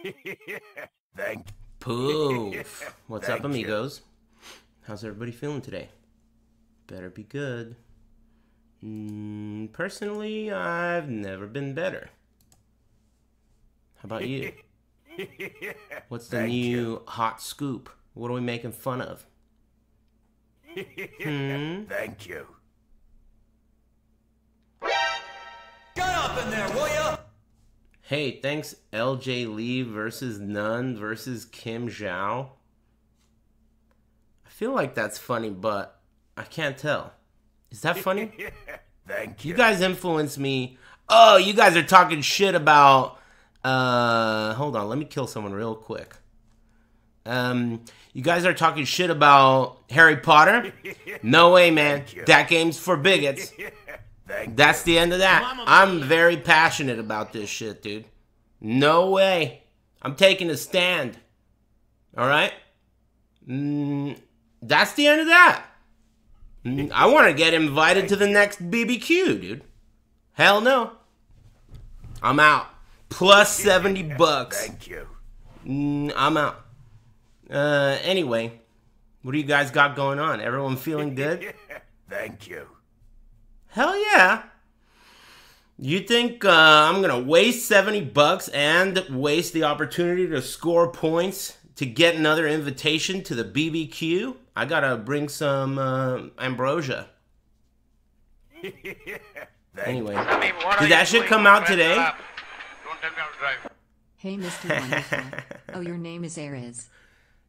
Thank Poof. What's up, Thank you. amigos? How's everybody feeling today? Better be good. Mm, personally, I've never been better. How about you? What's the Thank new hot scoop? What are we making fun of? Hmm? Thank you. Hey, thanks LJ Lee versus Nunn versus Kim Zhao. I feel like that's funny, but I can't tell. Is that funny? Thank you. You guys influence me. Oh, you guys are talking shit about. Uh, hold on, let me kill someone real quick. Um, you guys are talking shit about Harry Potter. No way, man. That game's for bigots. Thank That's the end of that. I'm very passionate about this shit, dude. No way. I'm taking a stand. All right. Mm, that's the end of that. Mm, I want to get invited to the next BBQ, dude. Hell no. I'm out. Plus 70 bucks. Thank you. Mm, I'm out. Uh, anyway, what do you guys got going on? Everyone feeling good? Thank you. Hell yeah. You think uh, I'm gonna waste 70 bucks and waste the opportunity to score points to get another invitation to the BBQ? I gotta bring some uh, ambrosia. Anyway, did that shit come out today? Don't tell me how to drive. Hey, Mr. Wonderful. oh, your name is Ares.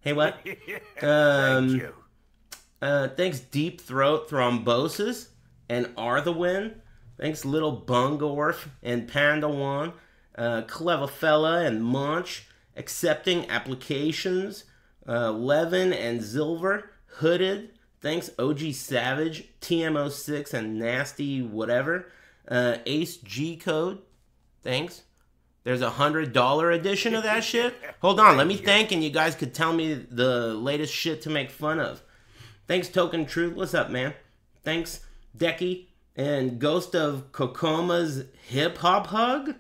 Hey, what? Thank Um, you. Uh, thanks, Deep Throat Thrombosis and Arthawin. Thanks, Little Bungorf and Pandawan. Uh, Clever Fella and Munch. Accepting Applications. Uh, Levin and Zilver. Hooded. Thanks, OG Savage, TMO6 and Nasty Whatever. Uh, Ace G Code. Thanks. There's a hundred dollar edition of that shit. Hold on, let me think, and you guys could tell me the latest shit to make fun of. Thanks, Token Truth. What's up, man? Thanks, Decky and Ghost of Kokoma's Hip Hop Hug.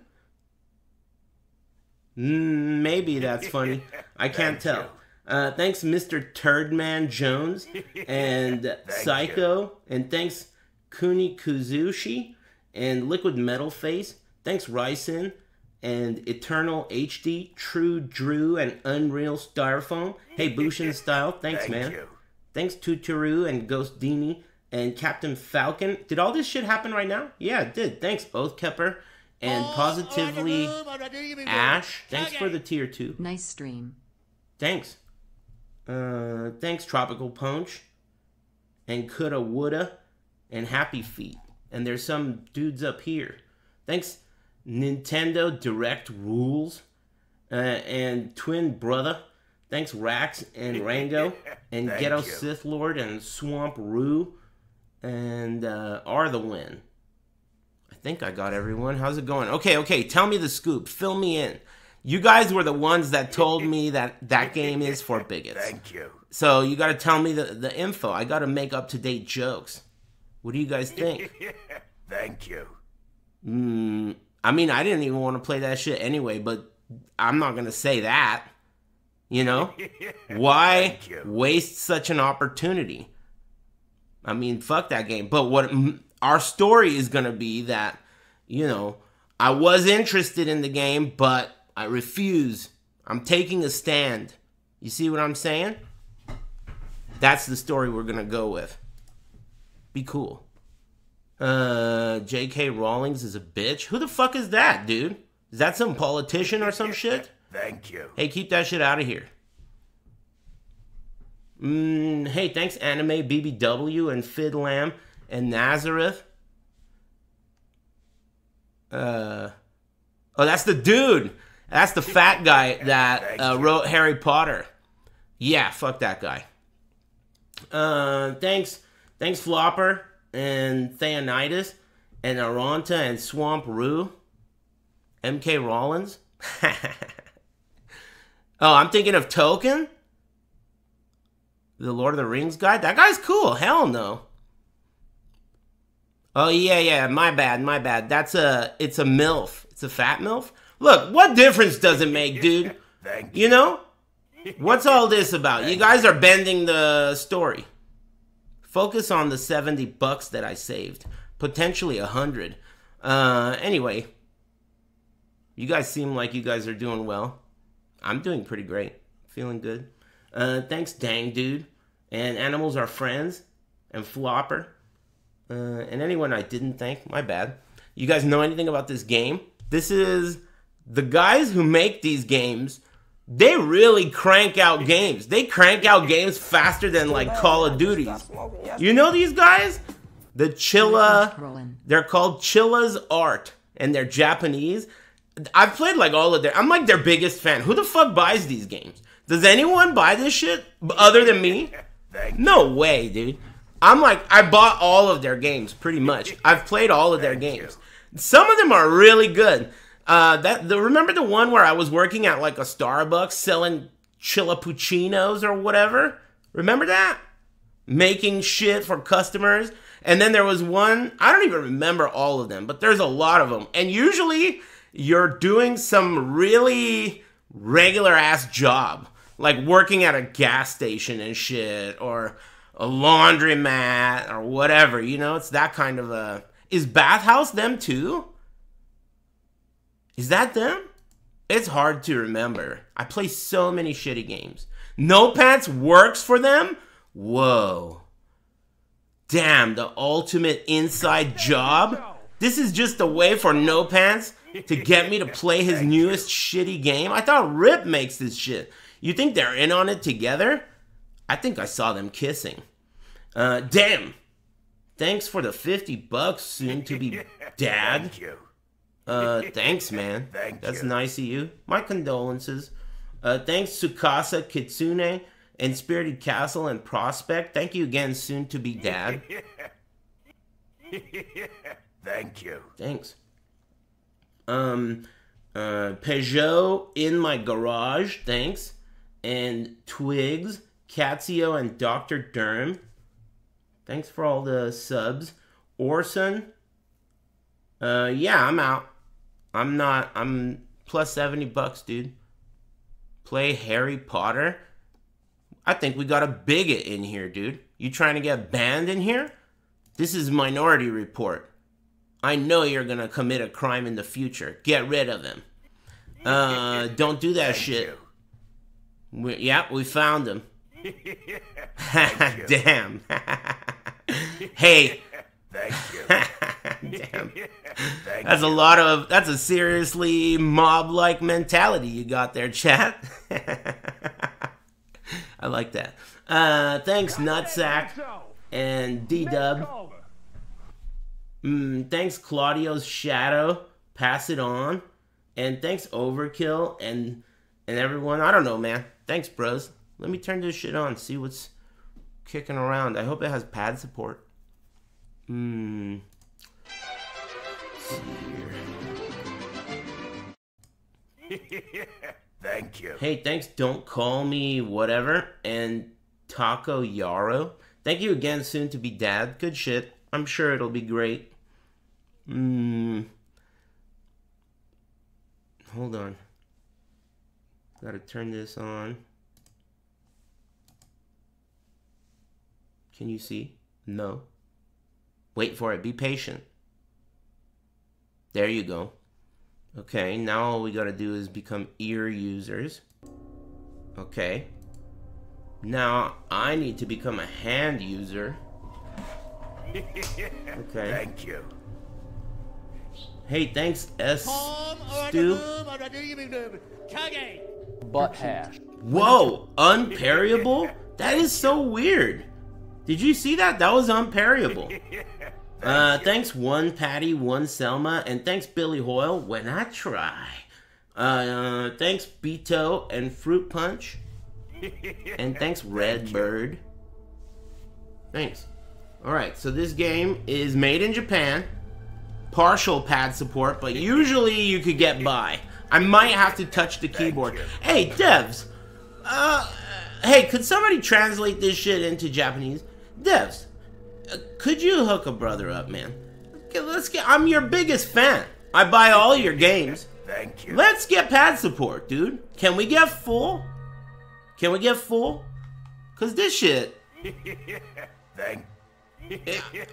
Mm, maybe that's funny. I can't tell. Uh, thanks, Mr. Turdman Jones and Psycho, and thanks Kuni Kuzushi and Liquid Metal Face. Thanks, Ryson and Eternal HD, True Drew, and Unreal Styrofoam. Hey, Bushin Style, thanks, Thank man. you. Thanks Tuturu and Ghost Dini and Captain Falcon. Did all this shit happen right now? Yeah, it did. Thanks, both, Kepper and Positively Ash. Thanks for the tier two. Nice stream. Thanks. Uh, thanks, Tropical Punch and Coulda Woulda and Happy Feet. And there's some dudes up here. Thanks, Nintendo Direct Rules uh, and Twin Brother. Thanks, Rax and Rango and Ghetto you. Sith Lord and Swamp Roo and uh, Are the Win. I think I got everyone. How's it going? Okay, okay. Tell me the scoop. Fill me in. You guys were the ones that told me that that game is for bigots. Thank you. So you got to tell me the, the info. I got to make up to date jokes. What do you guys think? Thank you. mm, I mean, I didn't even want to play that shit anyway, but I'm not going to say that. You know? Why you. waste such an opportunity? I mean, fuck that game. But what our story is going to be that, you know, I was interested in the game, but I refuse. I'm taking a stand. You see what I'm saying? That's the story we're going to go with. Be cool. Uh, J.K. Rawlings is a bitch. Who the fuck is that, dude? Is that some politician or some shit? Thank you. Hey, keep that shit out of here. Mm, hey, thanks, Anime BBW and Fid Lamb and Nazareth. Uh, oh, that's the dude. That's the fat guy that uh, wrote Harry Potter. Yeah, fuck that guy. Uh, thanks, thanks, Flopper and Theonidas and Aranta and Swamp Roo. MK Rollins. oh, I'm thinking of Token, the Lord of the Rings guy. That guy's cool. Hell no. Oh yeah, yeah. My bad, my bad. That's a. It's a milf. It's a fat milf. Look, what difference does it make, dude? Thank you. You know? What's all this about? You guys are bending the story. Focus on the 70 bucks that I saved. Potentially a 100. Uh, anyway. You guys seem like you guys are doing well. I'm doing pretty great. Feeling good. Uh, thanks, dang dude. And Animals Are Friends. And Flopper. Uh, and anyone I didn't thank, my bad. You guys know anything about this game? This is the guys who make these games. They really crank out games. They crank out games faster than like Call of Duties. You know these guys? The Chilla. They're called Chilla's Art, and they're Japanese. I've played like all of their. I'm like their biggest fan. Who the fuck buys these games? Does anyone buy this shit other than me? No way, dude. I'm like, I bought all of their games pretty much. I've played all of their games. Some of them are really good. Uh, that the remember the one where I was working at like a Starbucks selling chilapuccinos or whatever. Remember that? Making shit for customers. And then there was one, I don't even remember all of them, but there's a lot of them. And usually you're doing some really regular ass job, like working at a gas station and shit, or a laundromat or whatever. You know, it's that kind of a. Is Bathhouse them too? Is that them? It's hard to remember. I play so many shitty games. No Pants works for them? Whoa. Damn, the ultimate inside job? This is just a way for No Pants to get me to play his newest shitty game? I thought Rip makes this shit. You think they're in on it together? I think I saw them kissing. Uh, damn. Thanks for the 50 bucks, soon to be dad. Thank you. Uh, thanks, man. Thank That's you. nice of you. My condolences. Uh, thanks, Tsukasa Kitsune and Spirited Castle and Prospect. Thank you again, soon to be dad. Thank you. Thanks. Um, uh, Peugeot in my garage. Thanks. And Twigs, Katsio, and Dr. Durham. Thanks for all the subs. Orson. Uh, yeah, I'm out. I'm not. I'm plus 70 bucks, dude. Play Harry Potter. I think we got a bigot in here, dude. You trying to get banned in here? This is Minority Report. I know you're gonna commit a crime in the future. Get rid of him. Uh, don't do that shit. you. We, yeah, we found him. Damn. hey. Thank you. Damn. Thank That's a lot of. That's a seriously mob-like mentality you got there, chat. I like that. Uh, thanks, Nutsack and D Dub. Mm, thanks, Claudio's Shadow. Pass it on. And thanks, Overkill and and everyone. I don't know, man. Thanks, bros. Let me turn this shit on. See what's kicking around. I hope it has pad support. Hmm. Thank you. Hey, thanks. Don't call me whatever. And Taco Yarrow. Thank you again. Soon to be dad. Good shit. I'm sure it'll be great. Hmm. Hold on. Gotta turn this on. Can you see? No. Wait for it. Be patient. There you go. Okay, now all we gotta do is become ear users. Okay. Now I need to become a hand user. Okay. Thank you. Hey, thanks, S. Stu. Butt hash. Whoa, unparryable? That is so weird. Did you see that? That was unparryable. Uh, thanks one Patty, one Selma, and thanks Billy Hoyle. When I try. Uh, thanks Beto and Fruit Punch, and thanks Red Bird. Thanks. All right, so this game is made in Japan, partial pad support, but usually you could get by. I might have to touch the keyboard. Hey, devs. Uh, hey, could somebody translate this shit into Japanese? Devs, uh, could you hook a brother up, man? Okay, let's get. I'm your biggest fan. I buy all your games. Thank you. Let's get pad support, dude. Can we get full? Can we get full? Cause this shit, Thank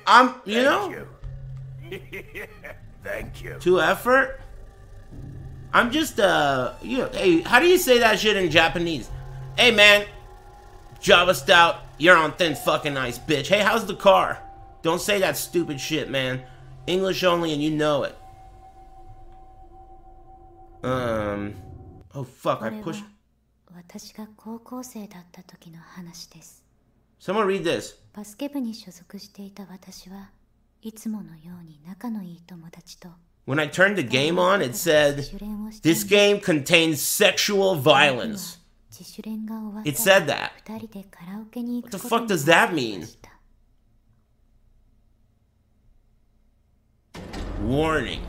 I'm, you thank know, you. Thank you. to effort. I'm just, uh, you know, hey, how do you say that shit in Japanese? Hey, man, Java Stout, you're on thin fucking ice, bitch. Hey, how's the car? Don't say that stupid shit, man. English only, and you know it. Um, oh fuck, こ I れは pushed. 私が高校生だった時の話です Someone read this. バスケ部に所属していた私はいつものように仲のいい友達と when I turned the game on, it said, This game contains sexual violence. It said that. What the fuck does that mean? Warning.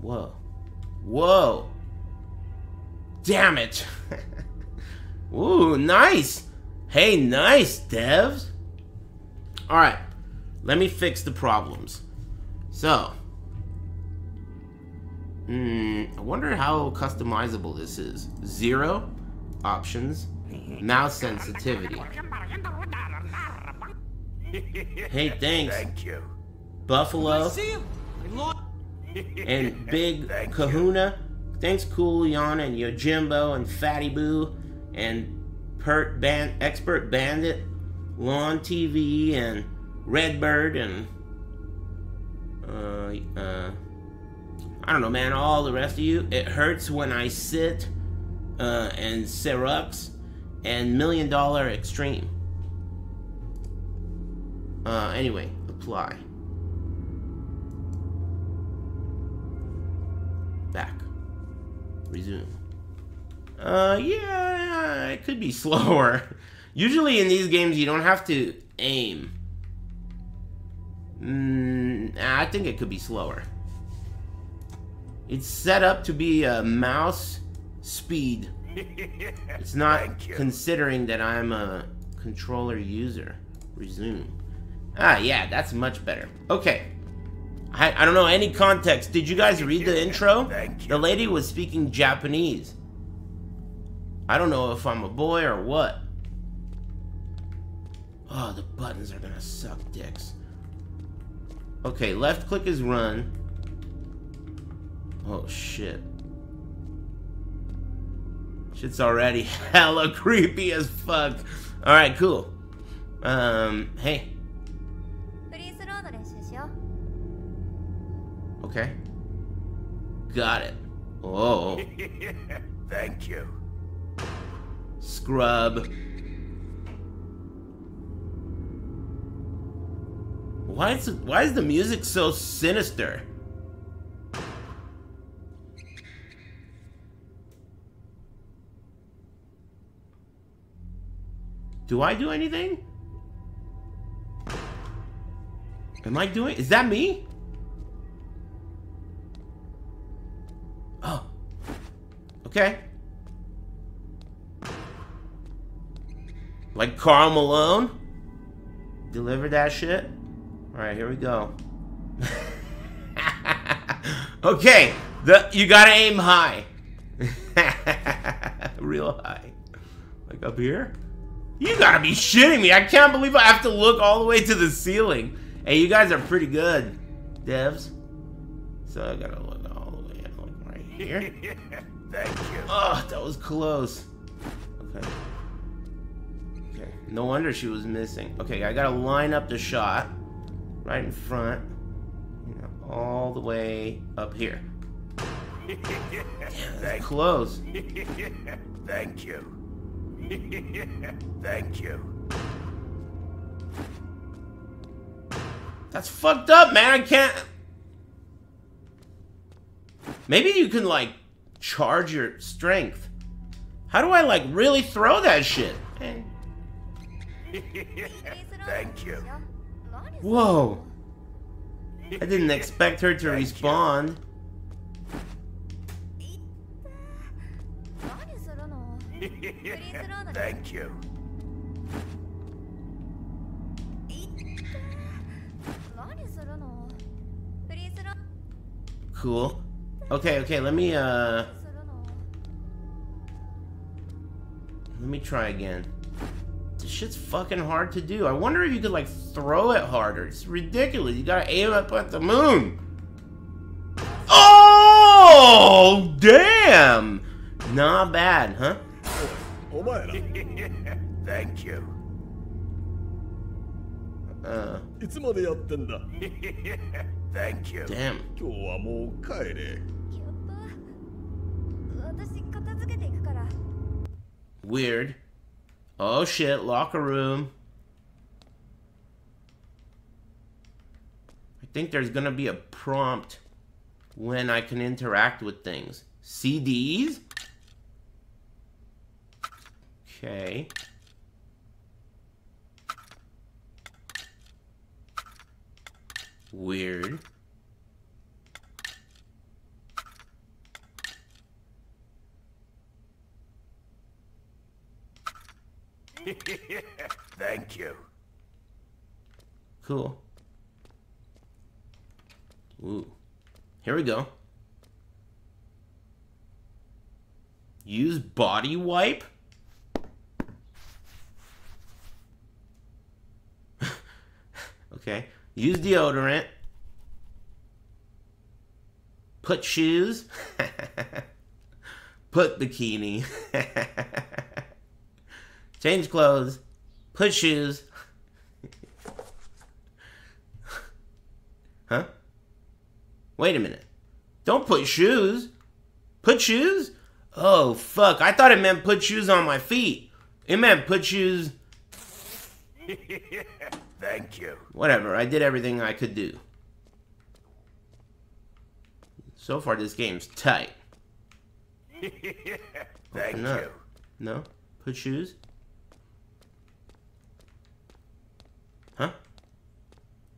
Whoa. Whoa. Damn it. Ooh, nice. Hey, nice, devs. Alright. Let me fix the problems. So, hmm, I wonder how customizable this is. Zero options, mouse sensitivity. Hey, thanks. Thank you. Buffalo and Big Thank you. Kahuna. Thanks, Coolion and Yojimbo and Fatty Boo and Pert Band Expert Bandit, Lawn TV and Redbird and uh uh I don't know, man. All the rest of you. It hurts when I sit. Uh, and Serux and Million Dollar Extreme. Uh, anyway, apply. Back. Resume. Uh, yeah, it could be slower. Usually in these games, you don't have to aim. Mm, I think it could be slower. It's set up to be a mouse speed. It's not considering that I'm a controller user. Resume. Ah, yeah, that's much better. Okay. I, I don't know any context. Did you guys read the intro? The lady was speaking Japanese. I don't know if I'm a boy or what. Oh, the buttons are gonna suck dicks. Okay, left click is run. Oh, shit. Shit's already hella creepy as fuck. Alright, cool. Um, hey. Okay. Got it. Oh. Thank you. Scrub. Why is, why is the music so sinister? Do I do anything? Am I doing? Is that me? Oh. Okay. Like Karl Malone? Deliver that shit? Alright, here we go. okay, the you gotta aim high. Real high. Like up here? You gotta be shitting me. I can't believe I have to look all the way to the ceiling. Hey, you guys are pretty good, devs. So I gotta look all the way like right here. Thank you. Oh, that was close. Okay. Okay. No wonder she was missing. Okay, I gotta line up the shot right in front. You know, all the way up here. Thank, Close. thank you. Thank you. That's fucked up, man. I can't. Maybe you can like charge your strength. How do I like really throw that shit? Eh. Thank you. Whoa. I didn't expect her to Thank respond. Thank you. Cool. Okay, okay, let me, uh... Let me try again. This shit's fucking hard to do. I wonder if you could, like, throw it harder. It's ridiculous. You gotta aim up at the moon. Oh, damn! Not bad, huh? お前ら Thank you. Uh, いつまでやってんだ Thank you. damn. 今日はもう帰れキョッパ私片付けていくから Weird. Oh shit, locker room. I think there's gonna be a prompt when I can interact with things. CDs? Okay. Weird. Thank you. Cool. Ooh. Here we go. Use body wipe? Okay. Use deodorant. Put shoes. Put bikini. Change clothes. Put shoes. Huh? Wait a minute. Don't put shoes. Put shoes? Oh, fuck. I thought it meant put shoes on my feet. It meant put shoes. Thank you. Whatever. I did everything I could do. So far, this game's tight. Thank Open up. you. No? Put shoes? Huh?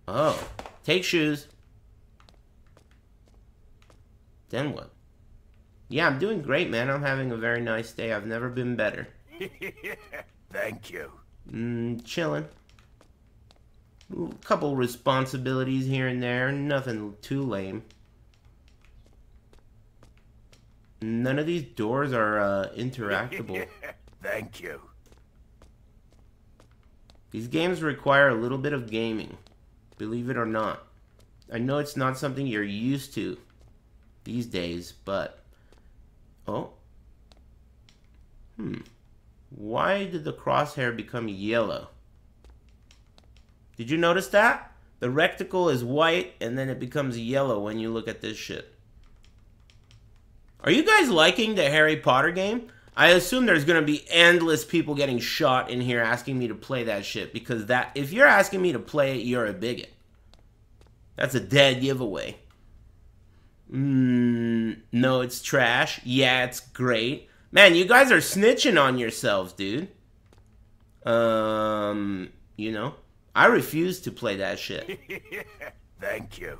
Oh. Take shoes. Then what? Yeah, I'm doing great, man. I'm having a very nice day. I've never been better. Thank you. Mm, chilling. A couple responsibilities here and there. Nothing too lame. None of these doors are uh, interactable. Thank you. These games require a little bit of gaming, believe it or not. I know it's not something you're used to these days, but. Oh. Hmm. Why did the crosshair become yellow? Did you notice that? The rectangle is white and then it becomes yellow when you look at this shit. Are you guys liking the Harry Potter game? I assume there's gonna be endless people getting shot in here asking me to play that shit because that if you're asking me to play it, you're a bigot. That's a dead giveaway. Mm, no, it's trash. Yeah, it's great. Man, you guys are snitching on yourselves, dude. Um, you know, I refuse to play that shit. Thank you.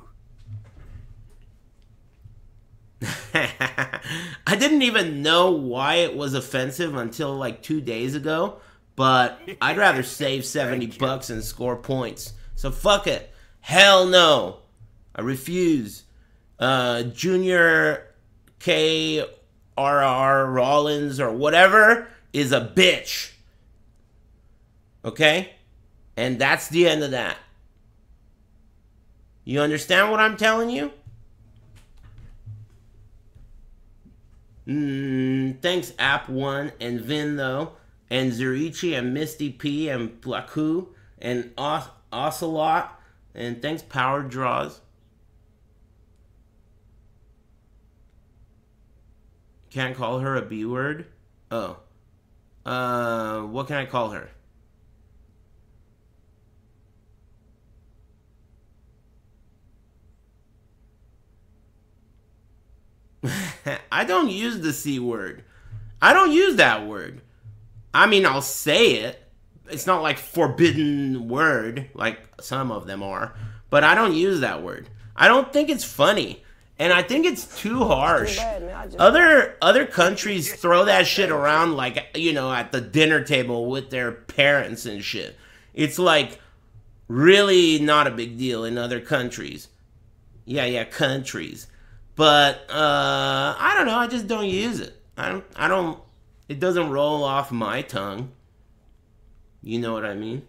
I didn't even know why it was offensive until like two days ago, but I'd rather save 70 bucks and score points. So fuck it. Hell no. I refuse. Uh, Junior K R R Rollins or whatever is a bitch. Okay? And that's the end of that. You understand what I'm telling you? Mm, thanks, App One and Vin though, and Zurichi and Misty P and Blaku and Os- Ocelot, and thanks, Power Draws. Can't call her a B word. Oh, uh, what can I call her? I don't use the C word. I don't use that word. I mean, I'll say it. It's not like forbidden word like some of them are, but I don't use that word. I don't think it's funny, and I think it's too harsh. Other other countries throw that shit around like you know at the dinner table with their parents and shit. It's like really not a big deal in other countries. Yeah, yeah, countries. But uh, I don't know. I just don't use it. I don't. I don't. It doesn't roll off my tongue. You know what I mean?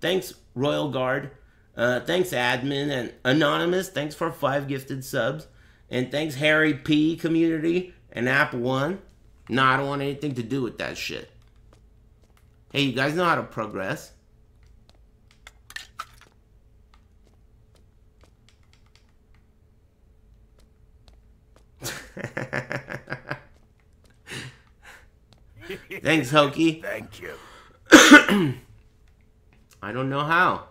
Thanks, Royal Guard. Uh, thanks, admin and anonymous. Thanks for five gifted subs, and thanks, Harry P community and App One. No, I don't want anything to do with that shit. Hey, you guys know how to progress. Thanks, Hokey. Thank you. I don't know how.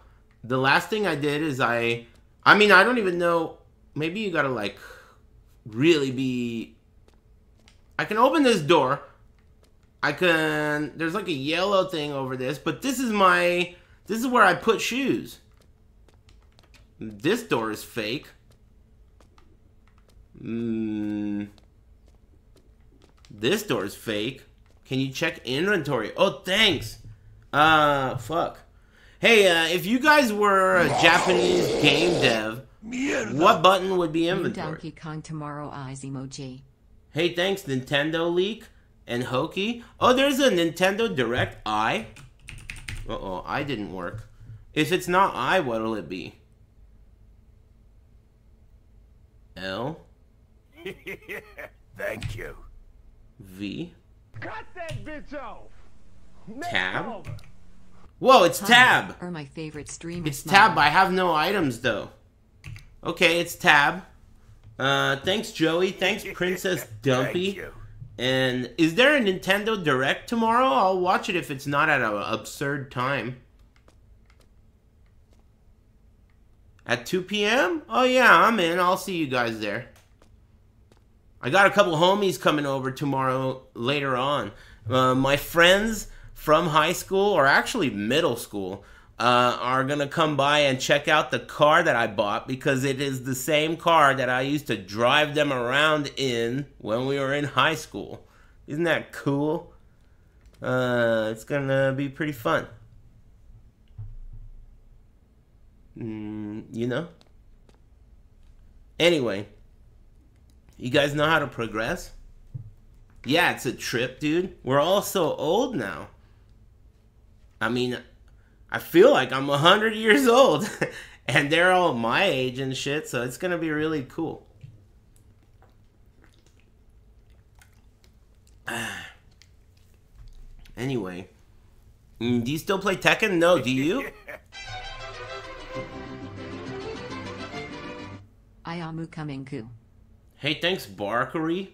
The last thing I did is I I mean, I don't even know maybe you got to like really be I can open this door. I can there's like a yellow thing over this, but this is my this is where I put shoes. This door is fake. Mm, this door is fake. Can you check inventory? Oh, thanks. Uh, fuck. Hey, uh, if you guys were a Japanese game dev, what button would be inventory? Donkey Kong Tomorrow Eyes emoji. Hey, thanks, Nintendo Leak and Hokey. Oh, there's a Nintendo Direct I. Uh oh, I didn't work. If it's not I, what'll it be? L Thank you. V Cut that bitch off! Tab. Whoa, it's Tab. Are my favorite streamers. It's Tab. I have no items though. Okay, it's Tab. Uh, thanks, Joey. Thanks, Princess Dumpy. Thank you. And is there a Nintendo Direct tomorrow? I'll watch it if it's not at an absurd time. At 2 p.m.? Oh, yeah, I'm in. I'll see you guys there. I got a couple homies coming over tomorrow later on. Uh, my friends from high school, or actually middle school, uh, are going to come by and check out the car that I bought because it is the same car that I used to drive them around in when we were in high school. Isn't that cool? Uh, it's going to be pretty fun. Mm, you know? Anyway, you guys know how to progress? Yeah, it's a trip, dude. We're all so old now. I mean, I feel like I'm 100 years old. and they're all my age and shit, so it's gonna be really cool. anyway, mm, do you still play Tekken? No, do you? Ayamu Kamenku. Hey, thanks Barkery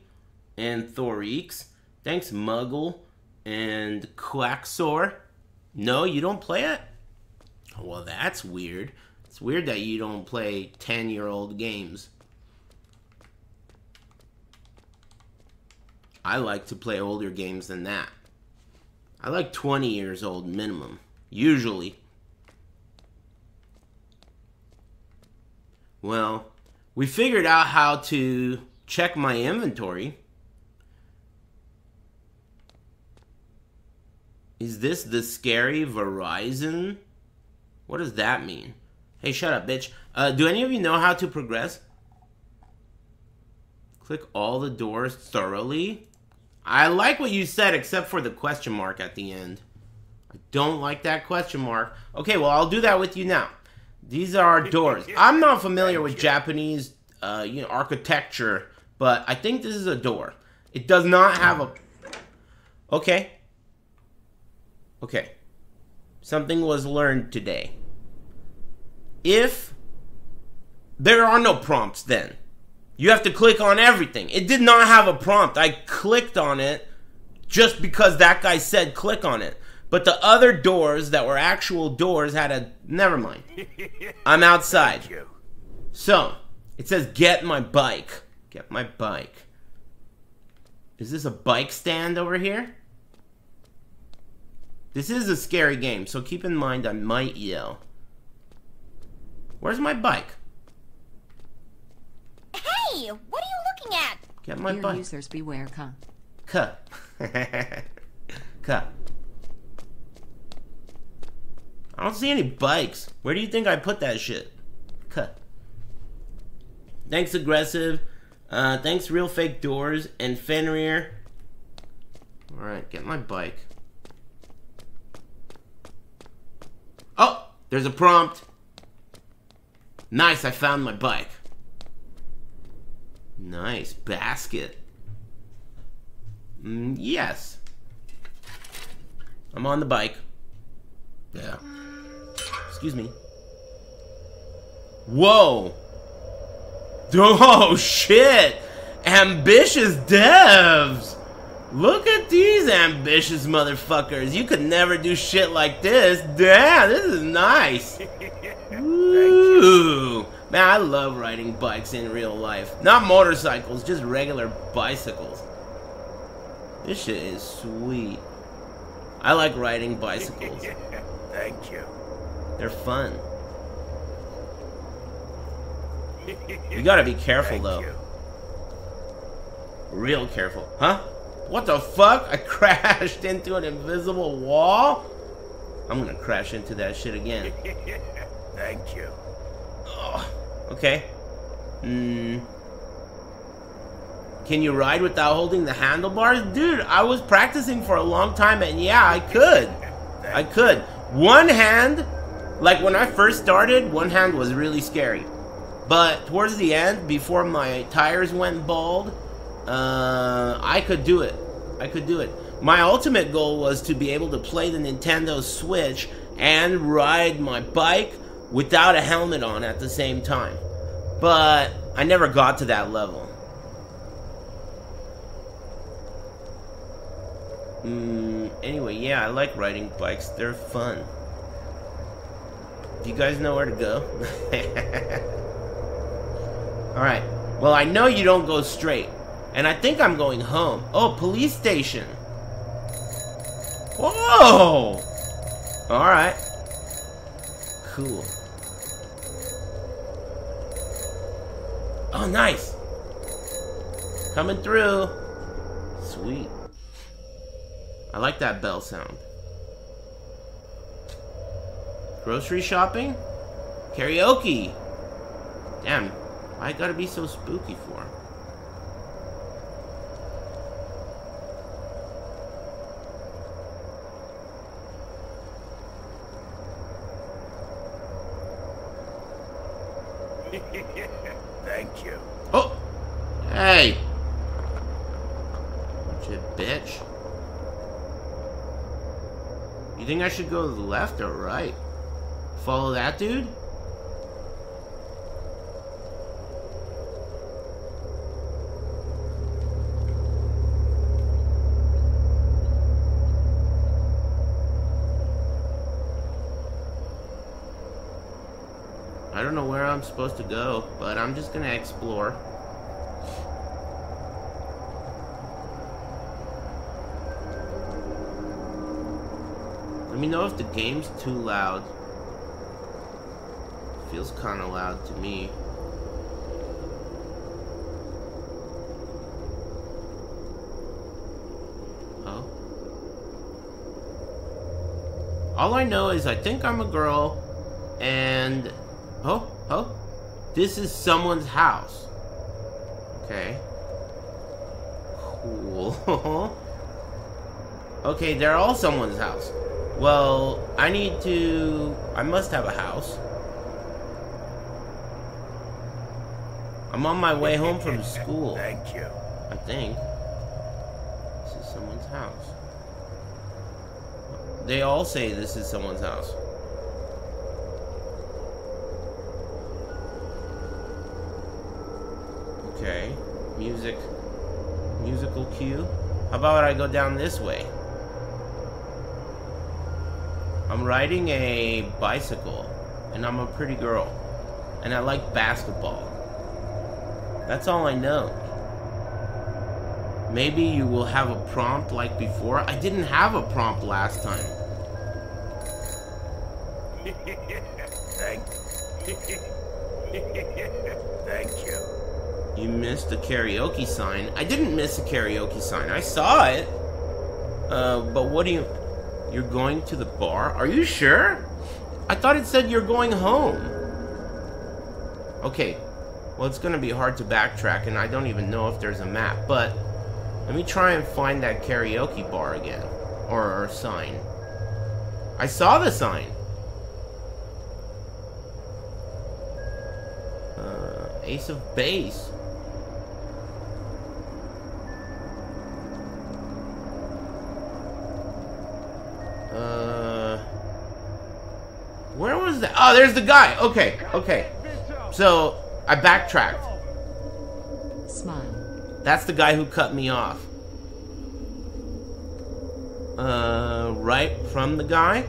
and Thorix. Thanks Muggle and Quaxor. No, you don't play it? Well, that's weird. It's weird that you don't play 10 year old games. I like to play older games than that. I like 20 years old minimum, usually. Well, we figured out how to check my inventory. Is this the scary Verizon? What does that mean? Hey, shut up, bitch. Uh, do any of you know how to progress? Click all the doors thoroughly. I like what you said, except for the question mark at the end. I don't like that question mark. Okay, well, I'll do that with you now. These are doors. I'm not familiar with Japanese, uh, you know, architecture, but I think this is a door. It does not have a. Okay. Okay. Something was learned today. If there are no prompts, then you have to click on everything. It did not have a prompt. I clicked on it just because that guy said click on it. But the other doors that were actual doors had a. Never mind. I'm outside. So, it says get my bike. Get my bike. Is this a bike stand over here? This is a scary game, so keep in mind I might yell. Where's my bike? Hey, what are you looking at? Get my Dear bike. users beware, Ka. Cut. Cut. I don't see any bikes. Where do you think I put that shit? Cut. Thanks, aggressive. Uh, thanks, Real Fake Doors and Fenrir. Alright, get my bike. Oh, there's a prompt. Nice, I found my bike. Nice, basket. Mm, yes. I'm on the bike. Yeah. Excuse me. Whoa! Oh shit! Ambitious devs! Look at these ambitious motherfuckers. You could never do shit like this. Damn, this is nice. Ooh. Man, I love riding bikes in real life. Not motorcycles, just regular bicycles. This shit is sweet. I like riding bicycles. Thank you. They're fun. You gotta be careful though. you. Real careful. Huh? What the fuck? I crashed into an invisible wall? I'm gonna crash into that shit again. Thank you. Ugh. Okay. Hmm. Can you ride without holding the handlebars? Dude, I was practicing for a long time and yeah, I could. I could. One hand, like when I first started, one hand was really scary. But towards the end, before my tires went bald, uh, I could do it. I could do it. My ultimate goal was to be able to play the Nintendo Switch and ride my bike without a helmet on at the same time. But I never got to that level. Mm, anyway, yeah, I like riding bikes. They're fun. You guys know where to go? Alright. Well, I know you don't go straight. And I think I'm going home. Oh, police station. Whoa! Alright. Cool. Oh, nice. Coming through. Sweet. I like that bell sound. Grocery shopping? Karaoke! Damn, why I gotta be so spooky for? Thank you. Oh! Hey! Bunch of bitch. You think I should go to the left or right? Follow that dude? I don't know where I'm supposed to go, but I'm just gonna explore. Let me know if the game's too loud. Feels kind of loud to me. Oh. All I know is I think I'm a girl, and oh, oh, this is someone's house. Okay. Cool. okay, they're all someone's house. Well, I need to. I must have a house. I'm on my way home from school. Thank you. I think. This is someone's house. They all say this is someone's house. Okay. Music. Musical cue. How about I go down this way? I'm riding a bicycle, and I'm a pretty girl, and I like basketball. That's all I know. Maybe you will have a prompt like before. I didn't have a prompt last time. Thank Thank you. You missed the karaoke sign. I didn't miss the karaoke sign. I saw it. Uh, but what do you... You're going to the bar? Are you sure? I thought it said you're going home. Okay. Well, it's gonna be hard to backtrack, and I don't even know if there's a map, but let me try and find that karaoke bar again. Or, or sign. I saw the sign. Uh, Ace of Base. Uh, where was that? Oh, there's the guy. Okay, okay. So I backtracked. Smile. That's the guy who cut me off. Uh, right from the guy.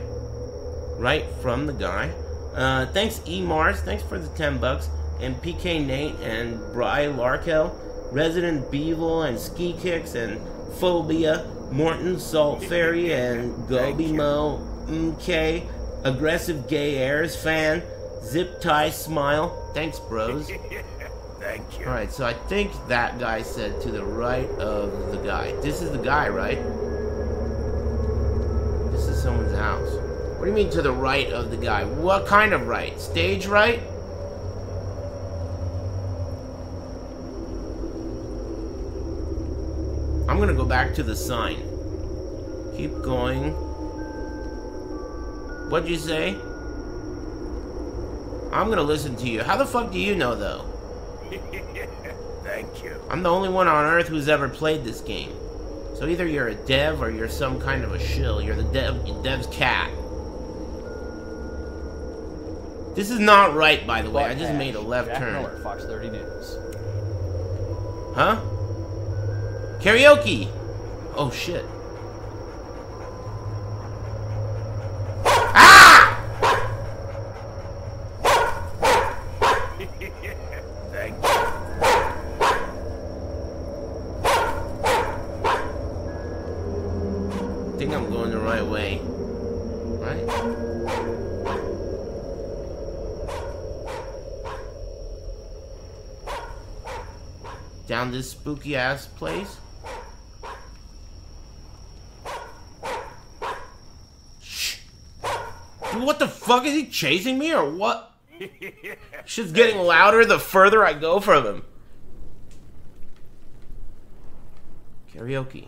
Right from the guy. Uh, thanks E Mars. Thanks for the ten bucks. And PK Nate and Bry Larkel, Resident Beevil and Ski Kicks and Phobia, Morton Salt Fairy and Gobi Mo, MK, Aggressive Gay Airs fan, Zip Tie Smile. Thanks, bros. Thank you. Alright, so I think that guy said to the right of the guy. This is the guy, right? This is someone's house. What do you mean to the right of the guy? What kind of right? Stage right? I'm gonna go back to the sign. Keep going. What'd you say? I'm gonna listen to you. How the fuck do you know, though? Thank you. I'm the only one on earth who's ever played this game. So either you're a dev or you're some kind of a shill. You're the dev dev's cat. This is not right, by the way. I just made a left Jack turn. Miller, Fox 30 News. Huh? Karaoke! Oh shit. Thank you. I think I'm going the right way. Right? Down this spooky ass place? Shh. Dude, what the fuck? Is he chasing me or what? Shit's getting louder the further I go from him. Karaoke.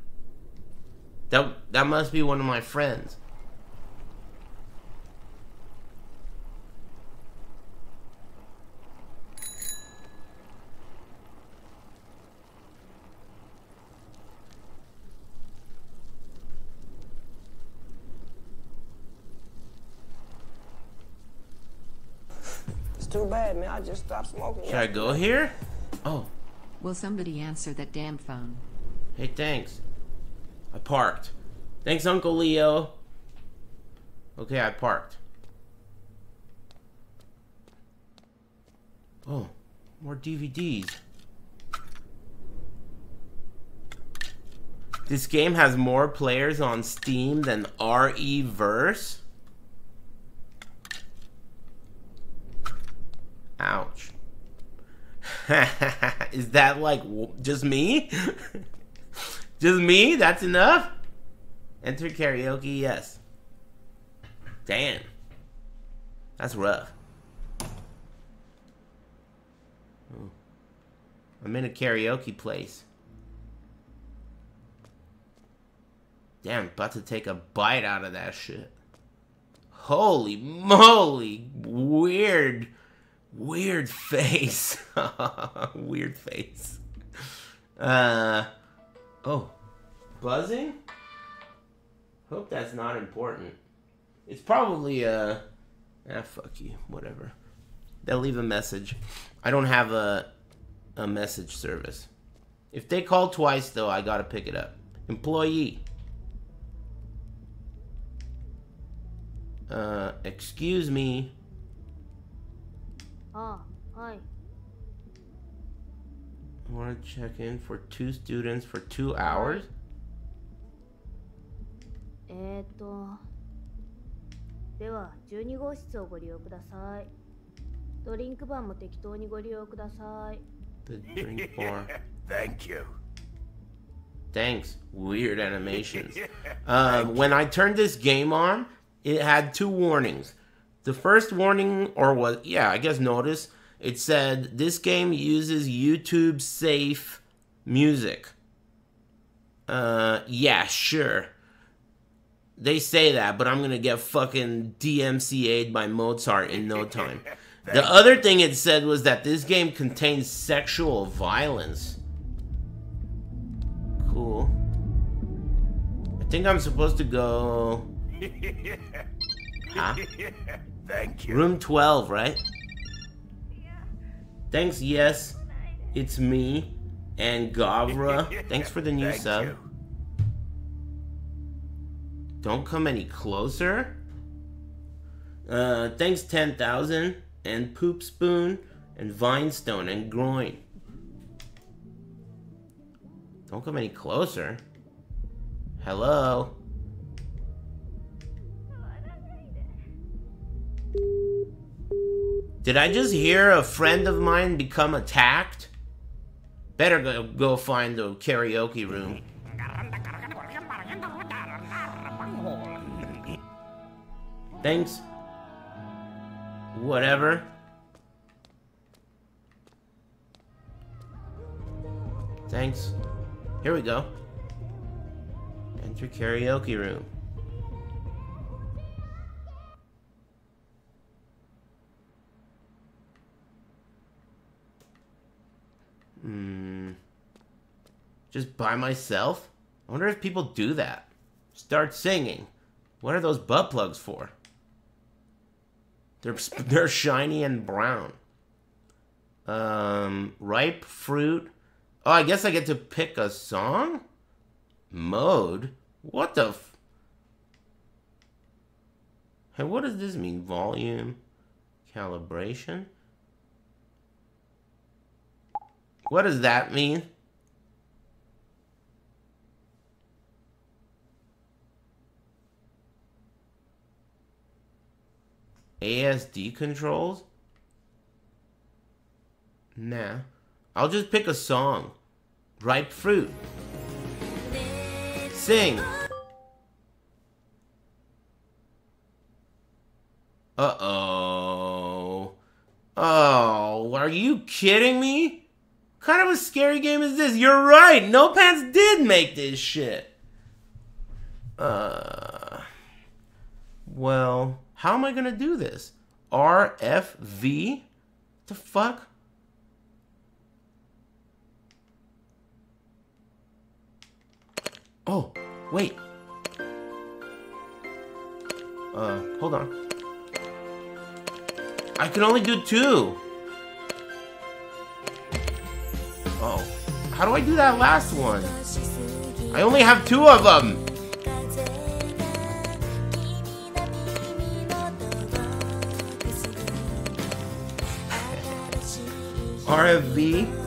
that that must be one of my friends. It's too bad, man. I just stopped smoking. Should I go here? Oh, Will somebody answer that damn phone? hey, thanks. I parked. Thanks, Uncle Leo. Okay, I parked. Oh, more DVDs. This game has more players on Steam than RE Verse? Ouch. Is that like just me? just me? That's enough? Enter karaoke, yes. Damn. That's rough. I'm in a karaoke place. Damn, about to take a bite out of that shit. Holy moly. Weird. Weird face. Weird face. Uh. Oh. Buzzing? Hope that's not important. It's probably uh ah fuck you, whatever. They'll leave a message. I don't have a a message service. If they call twice though, I gotta pick it up. Employee. Uh excuse me. Oh, hi. want to check in for two students for two hours. えー、っとでは12号室をご利用くださいドリンクバーも適当にご利用ください The drink bar. Thank you. Thanks. Weird animations. Um, when I turned this game on, it had two warnings. The first warning, or was, yeah, I guess notice, it said this game uses YouTube safe music. Uh, yeah, sure. They say that, but I'm gonna get fucking DMCA'd by Mozart in no time. The other thing it said was that this game contains sexual violence. Cool. I think I'm supposed to go. Huh? Thank you. Room 12, right? Thanks, yes. It's me. And Gavra. Thanks for the new Thank sub. you. Don't come any closer. Uh, thanks 10,000. And Poop Spoon. And Vinestone. And Groin. Don't come any closer. Hello? Did I just hear a friend of mine become attacked? Better go, go find the karaoke room. Thanks. Whatever. Thanks. Here we go. Enter karaoke room. Hmm. Just by myself? I wonder if people do that. Start singing. What are those butt plugs for? They're they're shiny and brown. Um, ripe fruit. Oh, I guess I get to pick a song. Mode. What the? F- hey, what does this mean? Volume, calibration. What does that mean? ASD controls? Nah. I'll just pick a song. Ripe fruit. Sing. Uh-oh. Oh, are you kidding me? Kind of a scary game is this? You're right. No Pants did make this shit. Uh. Well, how am I gonna do this? RFV? The fuck? Oh, wait. Uh, hold on. I can only do two. Oh, how do I do that last one? I only have two of them. RFV.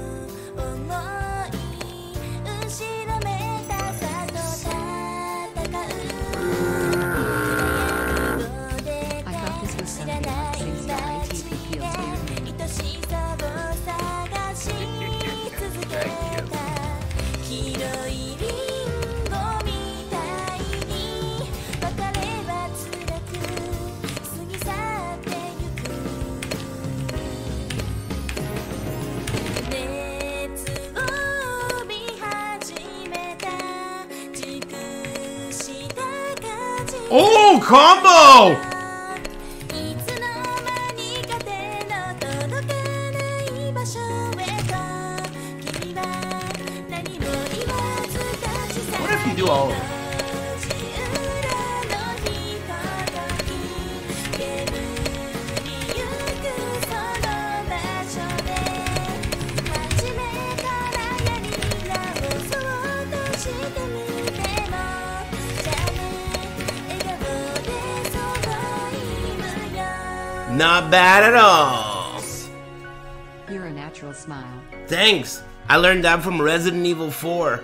Thanks. I learned that from Resident Evil 4.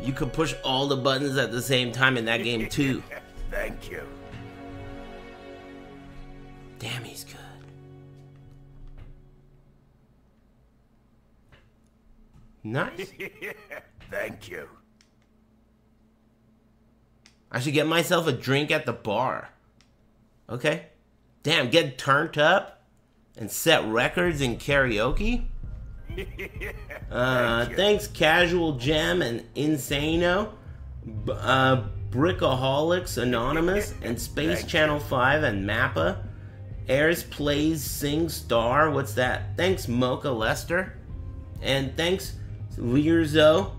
You could push all the buttons at the same time in that game too. Thank you. Damn, he's good. Nice. Thank you. I should get myself a drink at the bar. Okay. Damn, get turned up and set records in karaoke? Uh, thanks, Casual Gem and Insano, uh, Brickaholics Anonymous, and Space Channel 5 and Mappa. Aris Plays Sing Star, what's that? Thanks, Mocha Lester. And thanks, Learzo.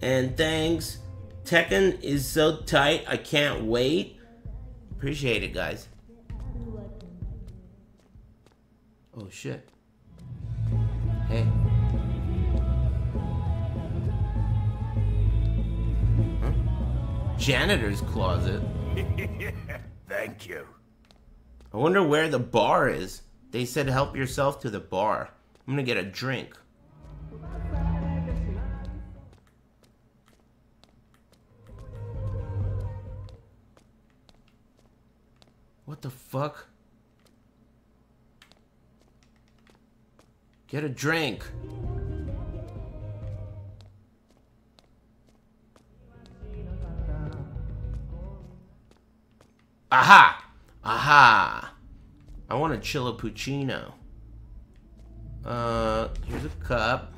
And thanks, Tekken is so tight, I can't wait. Appreciate it, guys. Oh, shit. Hey. Janitor's closet. Thank you. I wonder where the bar is. They said help yourself to the bar. I'm gonna get a drink. What the fuck? Get a drink. Aha! Aha! I want a chilipuccino. Uh, here's a cup.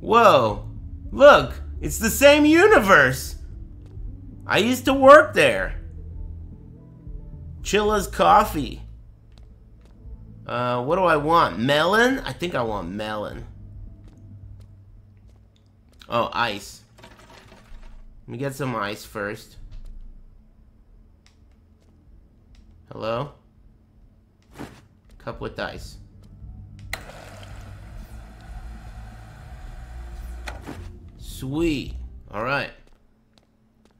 Whoa! Look! It's the same universe! I used to work there. Chilla's coffee. Uh, what do I want? Melon? I think I want melon. Oh, ice. Let me get some ice first. Hello? Cup with dice. Sweet. Alright.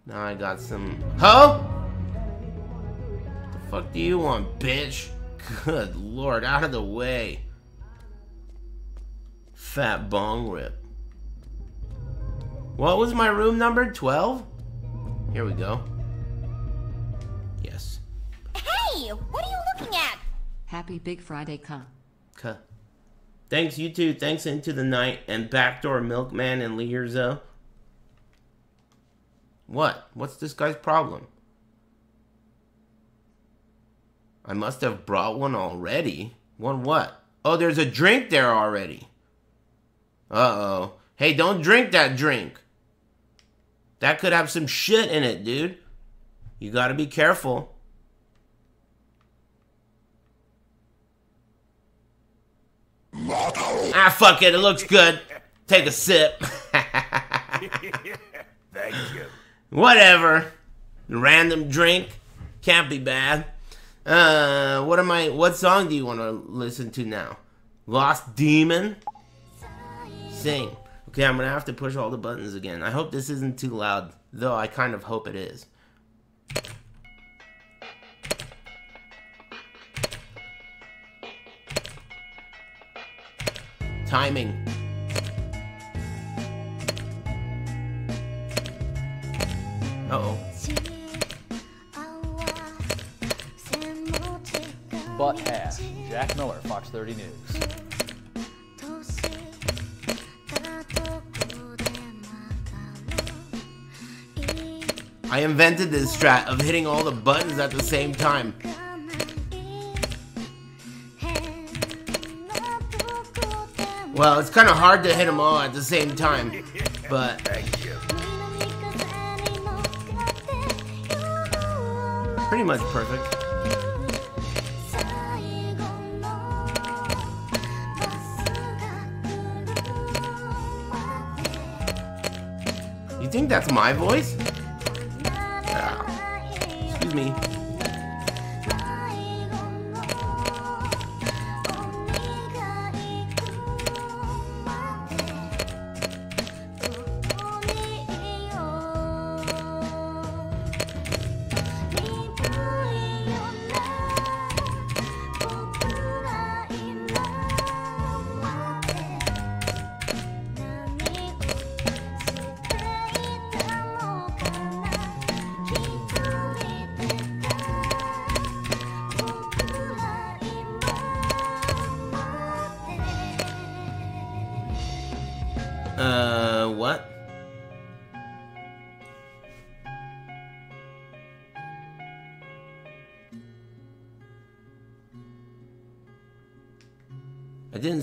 Now I got some... Huh? The fuck do you want, bitch? Good lord, out of the way. Fat bong rip. What was my room number? 12? Here we go. Yes. Hey, what are you looking at? Happy Big Friday, cuh. Cuh. Thanks, you two. Thanks, Into the Night and Backdoor Milkman and Learzo. What? What's this guy's problem? I must have brought one already. One what? Oh, there's a drink there already. Uh-oh. Hey, don't drink that drink. That could have some shit in it, dude. You gotta be careful. Ah, fuck it. It looks good. Take a sip. Thank you. Whatever. Random drink. Can't be bad. Uh, what am I? What song do you want to listen to now? Lost Demon. Sing. Okay, I'm gonna have to push all the buttons again. I hope this isn't too loud, though. I kind of hope it is. Timing. Uh oh. Butt half. Jack Miller, Fox 30 News. I invented this strat of hitting all the buttons at the same time. Well, it's kind of hard to hit them all at the same time, but pretty much perfect. You think that's my voice? Ah. Excuse me.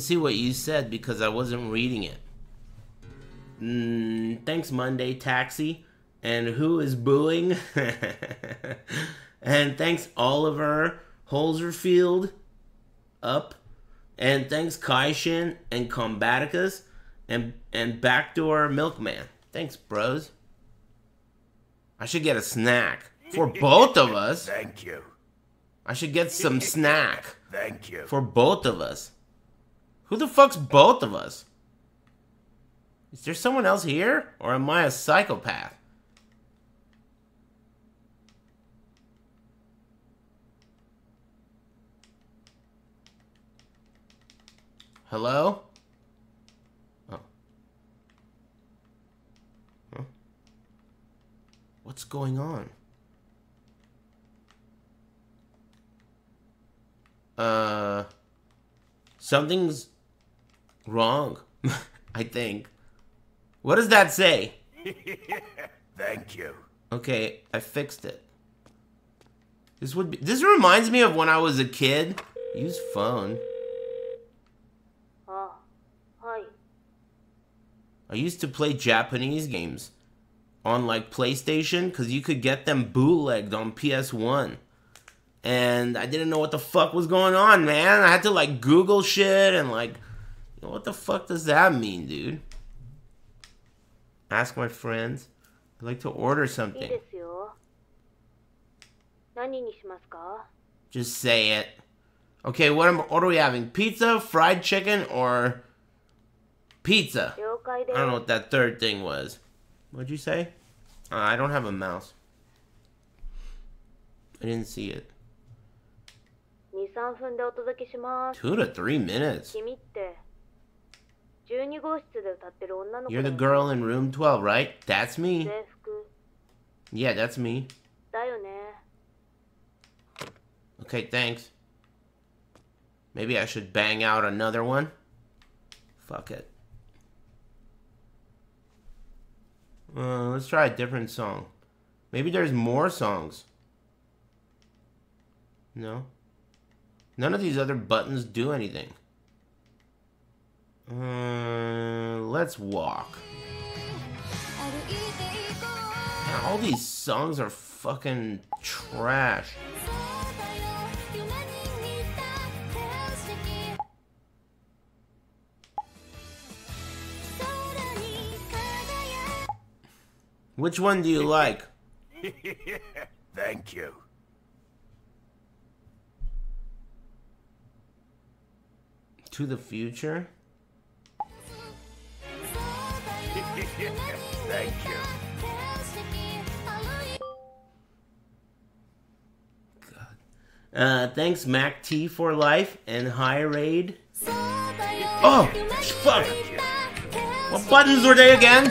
See what you said because I wasn't reading it. Mm, thanks, Monday Taxi. And who is booing? and thanks, Oliver Holzerfield. Up. And thanks, Kaishin and Combaticus. And, and Backdoor Milkman. Thanks, bros. I should get a snack. For both of us. Thank you. I should get some snack. Thank you. For both of us. Who the fuck's both of us? Is there someone else here? Or am I a psychopath? Hello? Oh. Huh? What's going on? Uh, something's wrong, I think. What does that say? Thank you. Okay, I fixed it. This would be. This reminds me of when I was a kid. Use phone. Uh, hi. I used to play Japanese games on like PlayStation because you could get them bootlegged on PS1. And I didn't know what the fuck was going on, man. I had to like Google shit and like what the fuck does that mean, dude? Ask my friends. I'd like to order something. Just say it. Okay, what, am, what are we having? Pizza, fried chicken, or pizza? I don't know what that third thing was. What'd you say? Uh, I don't have a mouse. I didn't see it. Two to three minutes. You're the girl in room 12, right? That's me. Yeah, that's me. Okay, thanks. Maybe I should bang out another one? Fuck it. Uh, let's try a different song. Maybe there's more songs. No? None of these other buttons do anything. Uh, let's walk. Man, all these songs are fucking trash. Which one do you like? Thank you. To the future? Thank you. Uh, thanks Mac T for life and High Raid. Oh, fuck! What buttons were they again?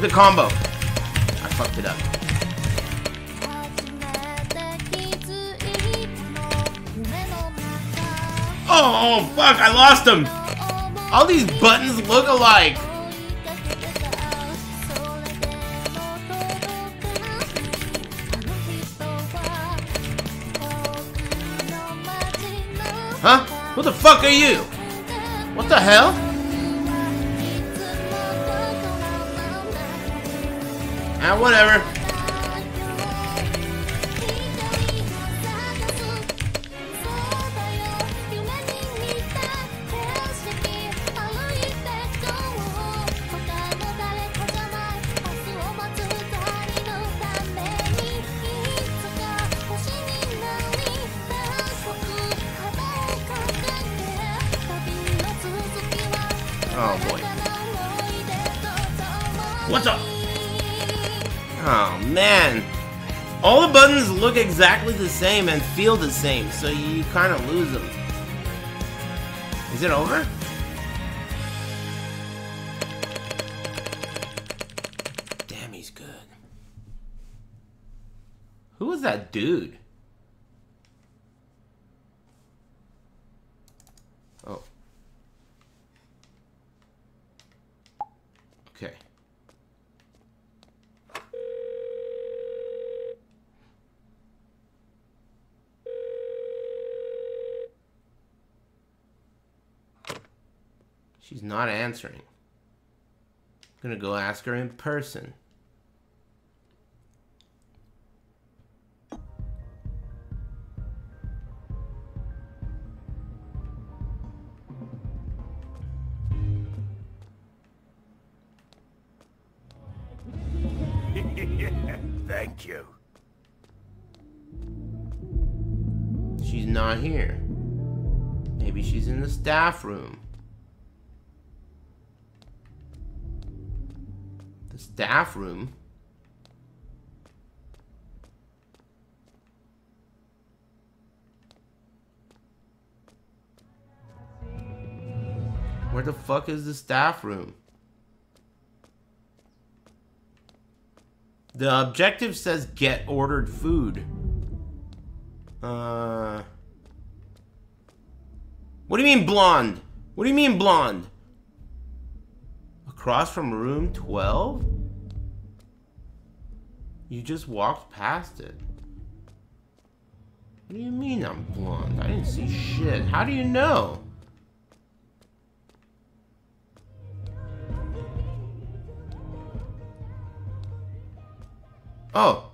The combo. I fucked it up. Oh, fuck, I lost him! All these buttons look alike! Huh? Who the fuck are you? What the hell? Ah, whatever. Same and feel the same, so you kind of lose them. Is it over? Damn, he's good. Who was that dude? She's not answering. I'm gonna go ask her in person. Thank you. She's not here. Maybe she's in the staff room. Staff room? Where the fuck is the staff room? The objective says get ordered food. Uh. What do you mean blonde? What do you mean blonde? Across from room 12? You just walked past it. What do you mean I'm blonde? I didn't see shit. How do you know? Oh,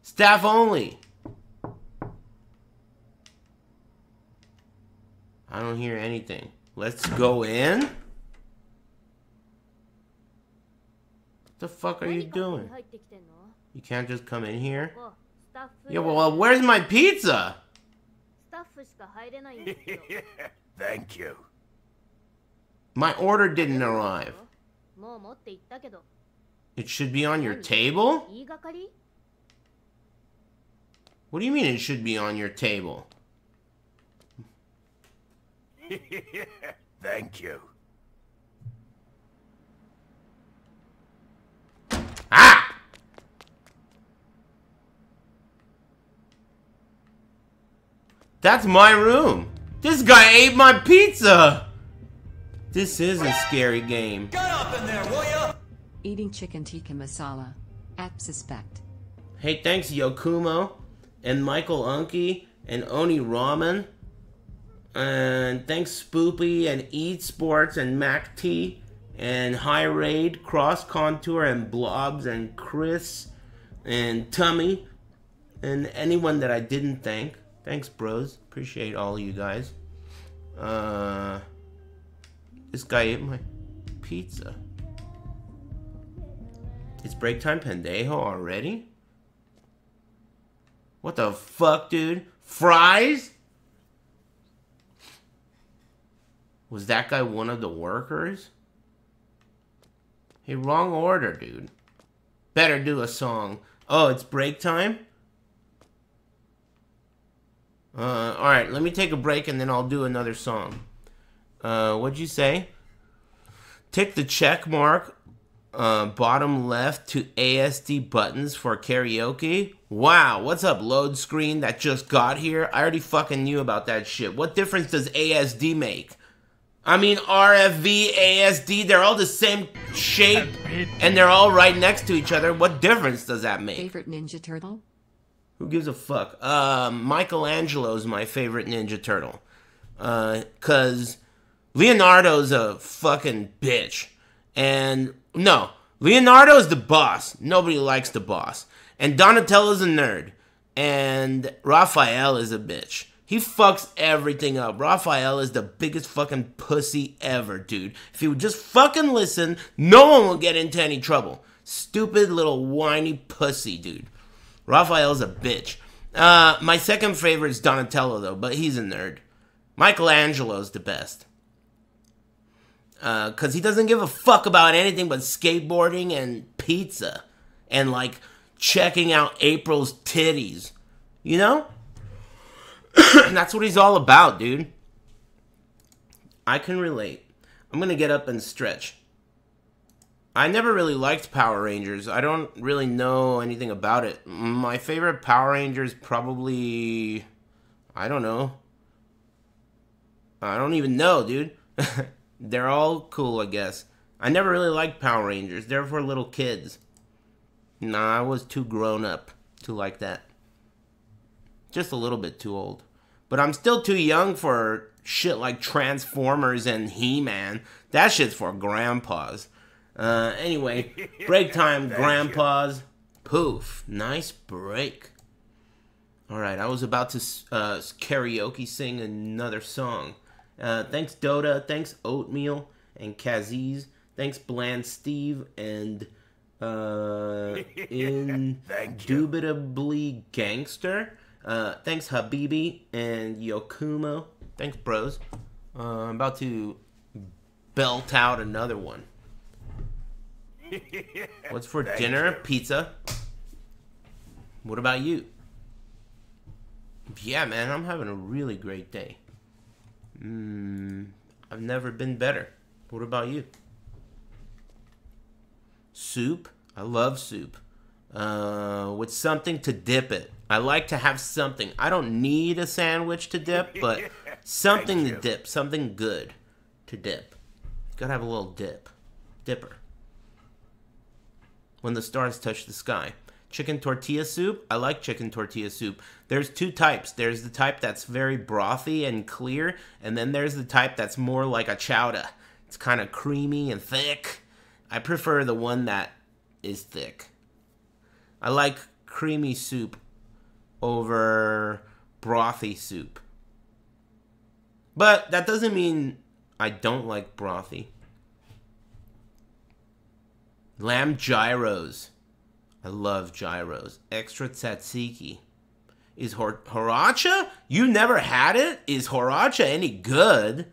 staff only. I don't hear anything. Let's go in. The fuck are you doing? You can't just come in here? Yeah, well, where's my pizza? Thank you. My order didn't arrive. It should be on your table? What do you mean it should be on your table? Thank you. That's my room. This guy ate my pizza. This is a scary game. Eating chicken tikka masala. At suspect. Hey, thanks Yokumo and Michael Unki and Oni Ramen. And thanks Spoopy and Eat Sports and Mac T and High Raid, Cross Contour and Blobs and Chris and Tummy and anyone that I didn't thank. Thanks, bros. Appreciate all you guys. Uh, this guy ate my pizza. It's break time, pendejo already? What the fuck, dude? Fries? Was that guy one of the workers? Hey, wrong order, dude. Better do a song. Oh, it's break time? Uh, alright, let me take a break and then I'll do another song. Uh, what'd you say? Tick the check mark uh, bottom left to ASD buttons for karaoke. Wow, what's up, load screen that just got here? I already fucking knew about that shit. What difference does ASD make? I mean, RFV, ASD, they're all the same shape and they're all right next to each other. What difference does that make? Favorite Ninja Turtle? Who gives a fuck? Um, Michelangelo's my favorite Ninja Turtle. Uh, cause Leonardo's a fucking bitch. And no, Leonardo's the boss. Nobody likes the boss. And Donatello's a nerd. And Raphael is a bitch. He fucks everything up. Raphael is the biggest fucking pussy ever, dude. If he would just fucking listen, no one would get into any trouble. Stupid little whiny pussy, dude. Raphael's a bitch. Uh, my second favorite is Donatello, though, but he's a nerd. Michelangelo's the best. Because he doesn't give a fuck about anything but skateboarding and pizza. And, like, checking out April's titties. You know? That's what he's all about, dude. I can relate. I'm gonna get up and stretch. I never really liked Power Rangers. I don't really know anything about it. My favorite Power Rangers probably I don't know. I don't even know, dude. They're all cool, I guess. I never really liked Power Rangers. They're for little kids. Nah, I was too grown up to like that. Just a little bit too old. but I'm still too young for shit like Transformers and He-Man. That shit's for grandpas. Uh, anyway, break time, grandpas. Poof, nice break. All right, I was about to uh, karaoke sing another song. Uh, thanks Dota, thanks Oatmeal and Kaziz, thanks Bland Steve and uh, indubitably Gangster. Uh, thanks Habibi and Yokumo. Thanks bros. Uh, I'm about to belt out another one. What's for Thank dinner? you. Pizza. What about you? Yeah, man, I'm having a really great day. Mm, I've never been better. What about you? Soup. I love soup. Uh, with something to dip it. I like to have something. I don't need a sandwich to dip, but something to dip. Something good to dip. Gotta have a little dip. Dipper. When the stars touch the sky. Chicken tortilla soup. I like chicken tortilla soup. There's two types. There's the type that's very brothy and clear, and then there's the type that's more like a chowder. It's kind of creamy and thick. I prefer the one that is thick. I like creamy soup over brothy soup. But that doesn't mean I don't like brothy. Lamb gyros. I love gyros. Extra tzatziki. Is hor- horacha? You never had it? Is horacha any good?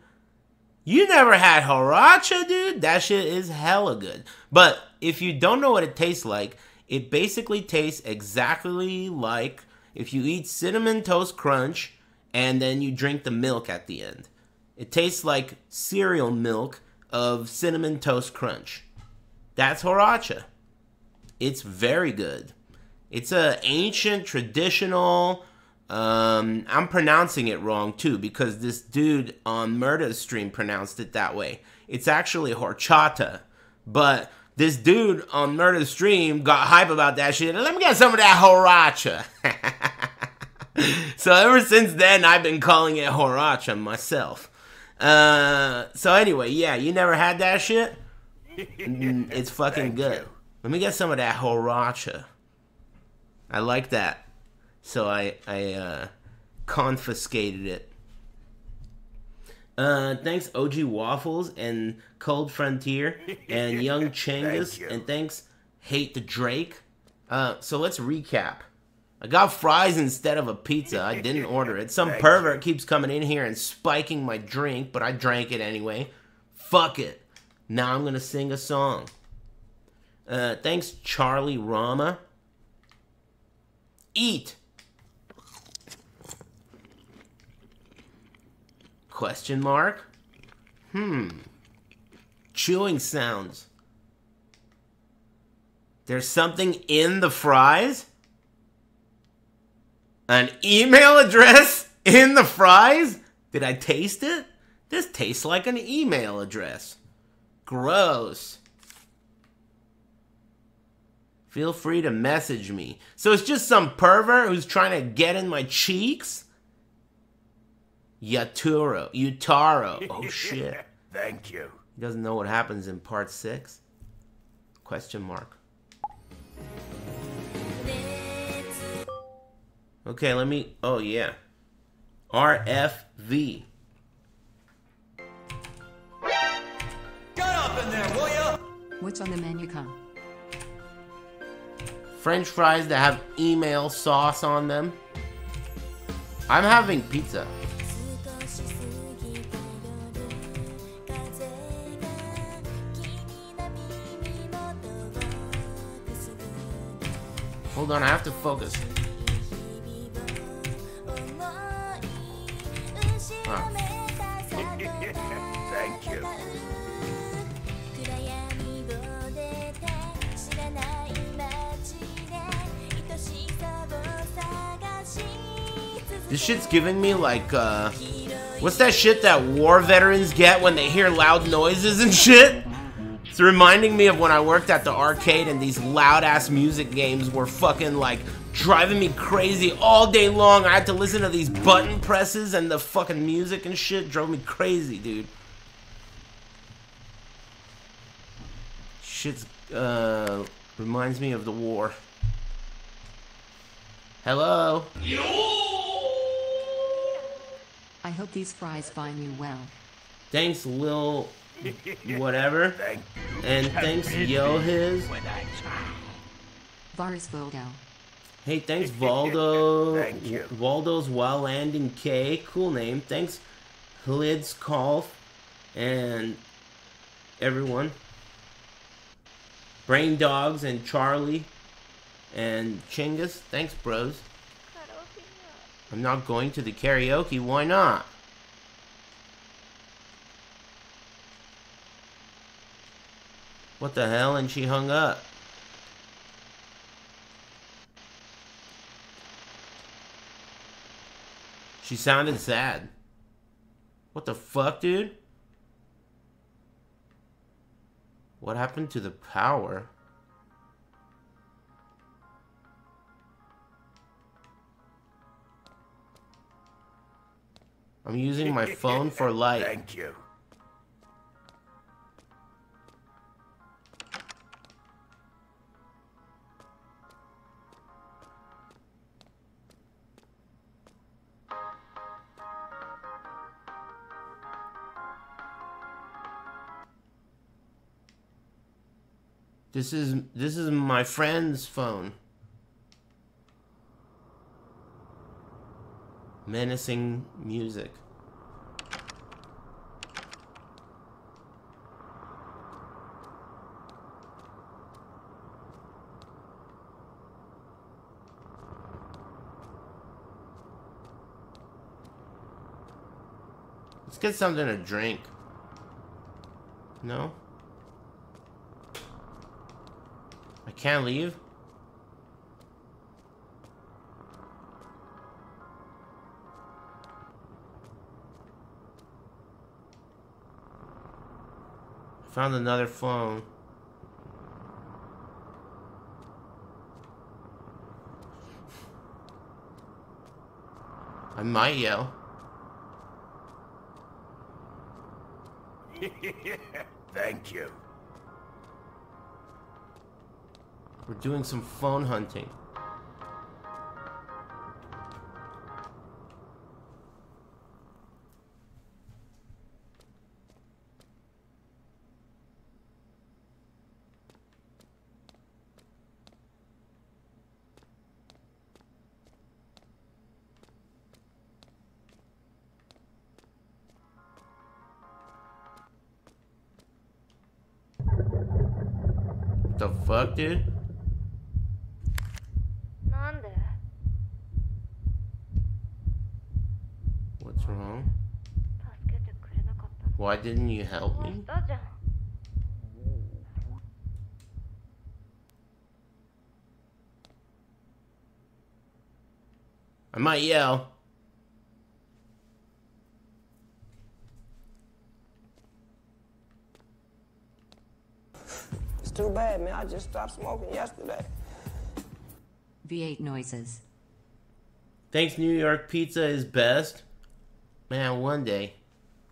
You never had horacha, dude? That shit is hella good. But if you don't know what it tastes like, it basically tastes exactly like if you eat cinnamon toast crunch and then you drink the milk at the end. It tastes like cereal milk of cinnamon toast crunch. That's horacha. It's very good. It's a ancient traditional. Um, I'm pronouncing it wrong too because this dude on Murda's stream pronounced it that way. It's actually horchata, but this dude on Murda's stream got hype about that shit. Let me get some of that horacha. so ever since then, I've been calling it horacha myself. Uh, so anyway, yeah, you never had that shit. Mm, it's fucking good. you. Let me get some of that horacha. I like that. So I I uh, confiscated it. Uh, thanks OG Waffles and Cold Frontier and Young Chengus Thank you. and thanks Hate the Drake. Uh, so let's recap. I got fries instead of a pizza. I didn't order it. Some Thank pervert keeps coming in here and spiking my drink, but I drank it anyway. Fuck it. Now I'm gonna sing a song. Uh, thanks, Charlie Rama. Eat. Question mark? Hmm. Chewing sounds. There's something in the fries? An email address in the fries? Did I taste it? This tastes like an email address. Gross. Feel free to message me. So it's just some pervert who's trying to get in my cheeks? Yaturo. Utaro. Oh shit. Thank you. He doesn't know what happens in part six? Question mark. Okay, let me. Oh, yeah. RFV. What's on the menu, come? French fries that have email sauce on them. I'm having pizza. Hold on, I have to focus. Huh. This shit's giving me like, uh. What's that shit that war veterans get when they hear loud noises and shit? It's reminding me of when I worked at the arcade and these loud ass music games were fucking like driving me crazy all day long. I had to listen to these button presses and the fucking music and shit. Drove me crazy, dude. Shit's, uh, reminds me of the war. Hello? I hope these fries find you well. Thanks, Lil whatever. And thanks, Yo His. Varus Voldo. Hey, thanks, Valdo. Thank you. Waldo's Wild Landing K. Cool name. Thanks, Lids Golf. And everyone. Brain Dogs and Charlie. And Chingus. Thanks, bros. I'm not going to the karaoke. Why not? What the hell? And she hung up. She sounded sad. What the fuck, dude? What happened to the power? I'm using my phone for light. Thank you. This is this is my friend's phone. Menacing music. Let's get something to drink. No? I can't leave? Found another phone. I might yell. Thank you. We're doing some phone hunting. The fuck, dude? Nanda. What's wrong? Why didn't you help me? I might yell. Too bad, man. I just stopped smoking yesterday. V8 noises. Thanks, New York Pizza is best. Man, one day.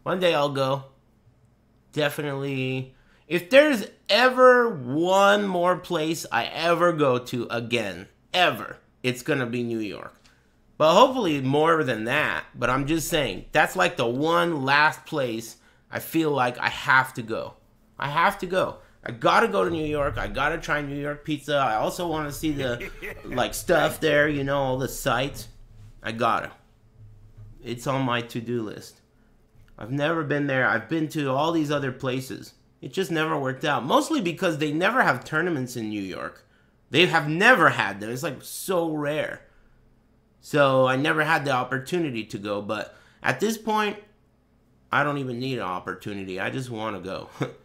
One day I'll go. Definitely. If there's ever one more place I ever go to again, ever, it's gonna be New York. But hopefully more than that. But I'm just saying, that's like the one last place I feel like I have to go. I have to go. I gotta go to New York. I gotta try New York pizza. I also want to see the like stuff there, you know, all the sights. I gotta. It's on my to-do list. I've never been there. I've been to all these other places. It just never worked out. Mostly because they never have tournaments in New York. They have never had them. It's like so rare. So I never had the opportunity to go, but at this point, I don't even need an opportunity. I just want to go.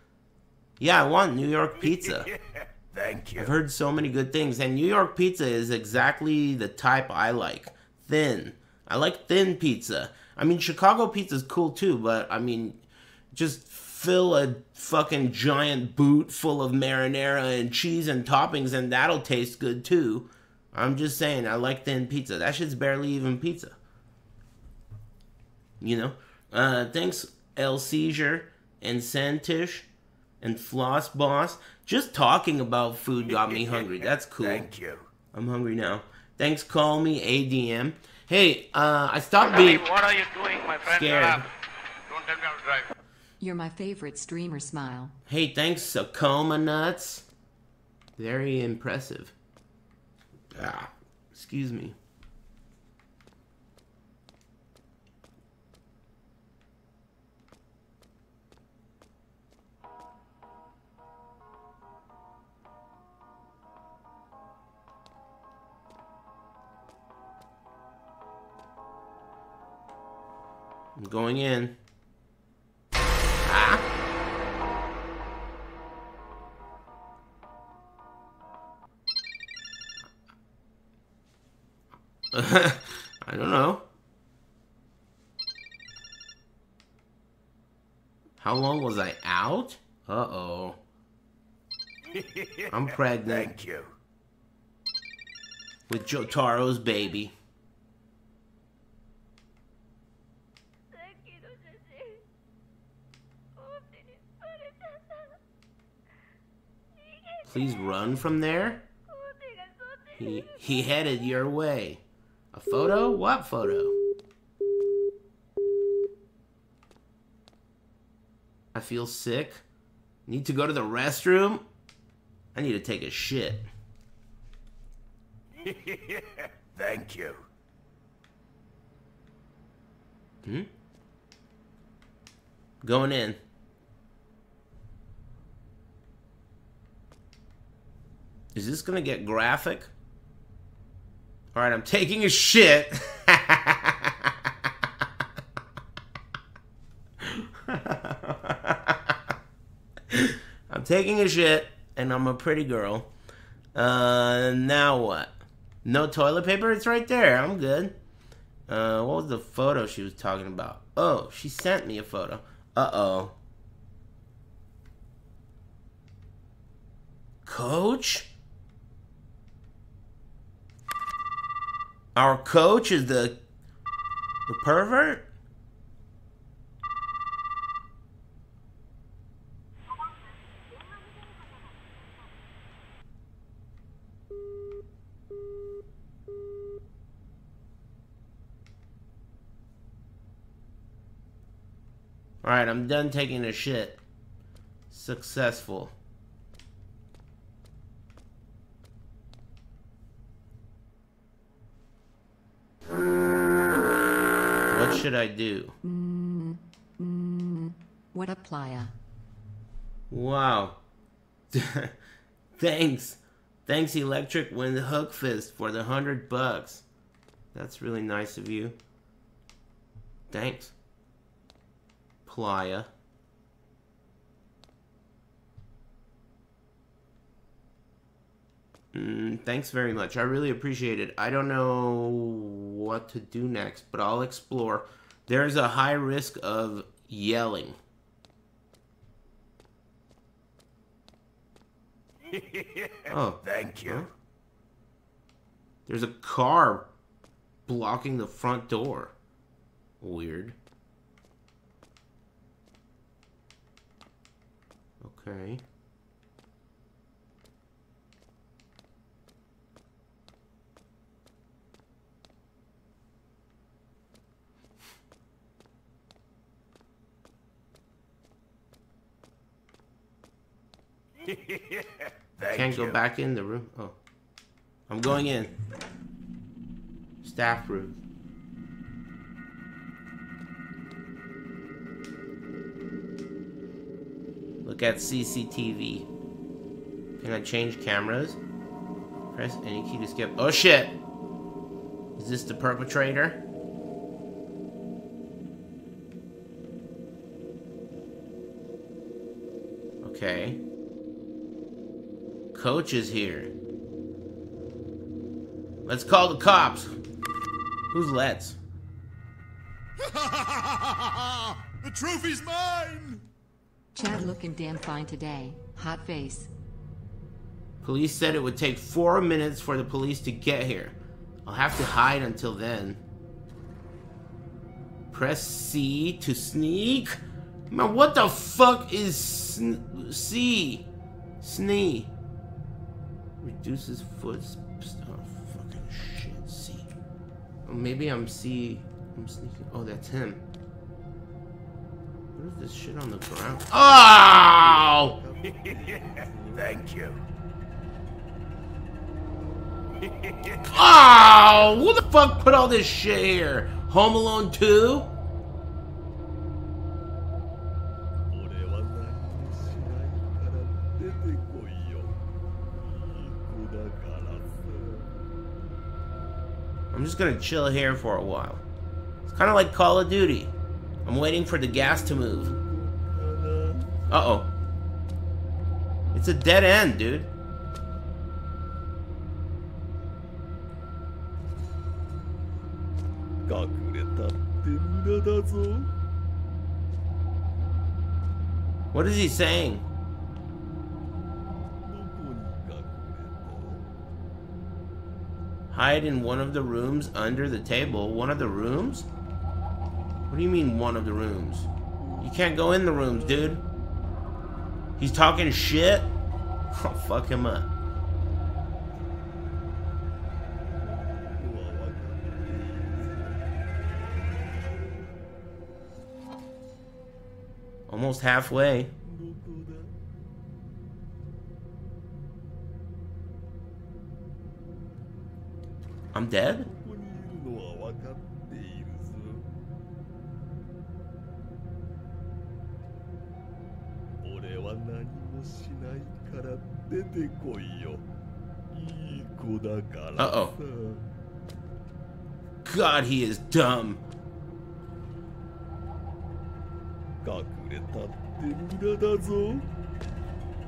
yeah, I want New York pizza. Thank you. I've heard so many good things, and New York pizza is exactly the type I like. Thin. I like thin pizza. I mean, Chicago pizza is cool too, but I mean, just fill a fucking giant boot full of marinara and cheese and toppings, and that'll taste good too. I'm just saying, I like thin pizza. That shit's barely even pizza. You know? Uh, thanks, El Seizure and Santish and Floss Boss. Just talking about food got me hungry. That's cool. Thank you. I'm hungry now. Thanks, call me ADM. Hey, uh, I stopped being What are you doing, my friend? scared. Don't tell me how to drive. You're my favorite streamer smile. Hey, thanks, Sakoma Nuts. Very impressive. Ah, excuse me. I'm going in. Ah. I don't know. How long was I out? Uh oh. I'm pregnant Thank you. with Jotaro's baby. Please run from there. He, he headed your way. A photo? What photo? I feel sick. Need to go to the restroom? I need to take a shit. Thank you. Hmm? Going in. Is this gonna get graphic? Alright, I'm taking a shit. I'm taking a shit, and I'm a pretty girl. Uh, now what? No toilet paper? It's right there. I'm good. Uh, what was the photo she was talking about? Oh, she sent me a photo. Uh oh. Coach? Our coach is the the pervert? Alright, I'm done taking a shit. Successful. What should I do? Mm, mm, what a playa. Wow. Thanks. Thanks, Electric Wind Hook Fist, for the hundred bucks. That's really nice of you. Thanks. Playa. Mm, thanks very much. I really appreciate it. I don't know what to do next, but I'll explore. There's a high risk of yelling. Oh. Thank you. There's a car blocking the front door. Weird. Okay. Can't you. go back in the room. Oh. I'm going in. Staff room. Look at CCTV. Can I change cameras? Press any key to skip. Oh shit! Is this the perpetrator? Okay. Coach is here. Let's call the cops. Who's let's? the trophy's mine! Chad looking damn fine today. Hot face. Police said it would take four minutes for the police to get here. I'll have to hide until then. Press C to sneak? Man, what the fuck is sn C? Snee. Reduces foot. Oh, fucking shit. C. Oh, maybe I'm C. I'm sneaking. Oh, that's him. What is this shit on the ground? Oh! Thank you. Oh! Who the fuck put all this shit here? Home Alone 2? Just gonna chill here for a while. It's kind of like Call of Duty. I'm waiting for the gas to move. Uh-oh. It's a dead end, dude. What is he saying? Hide in one of the rooms under the table. One of the rooms? What do you mean one of the rooms? You can't go in the rooms, dude. He's talking shit? Oh, fuck him up. Almost halfway. I'm dead? Uh-oh. God, he is dumb.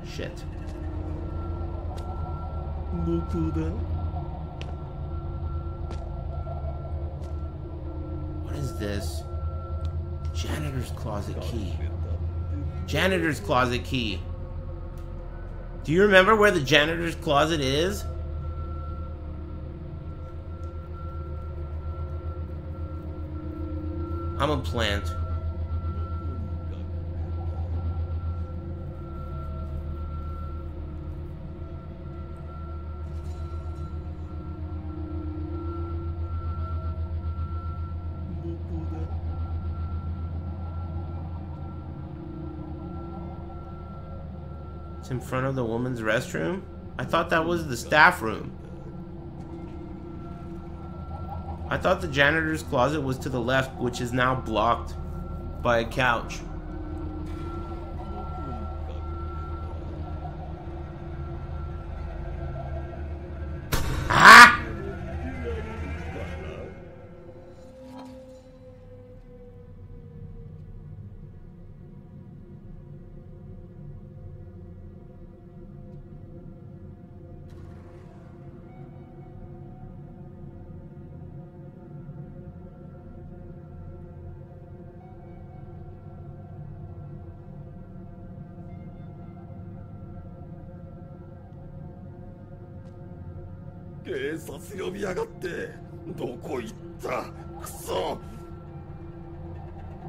Shit. This? Janitor's closet key. Janitor's closet key. Do you remember where the janitor's closet is? I'm a plant. It's in front of the woman's restroom? I thought that was the staff room. I thought the janitor's closet was to the left, which is now blocked by a couch.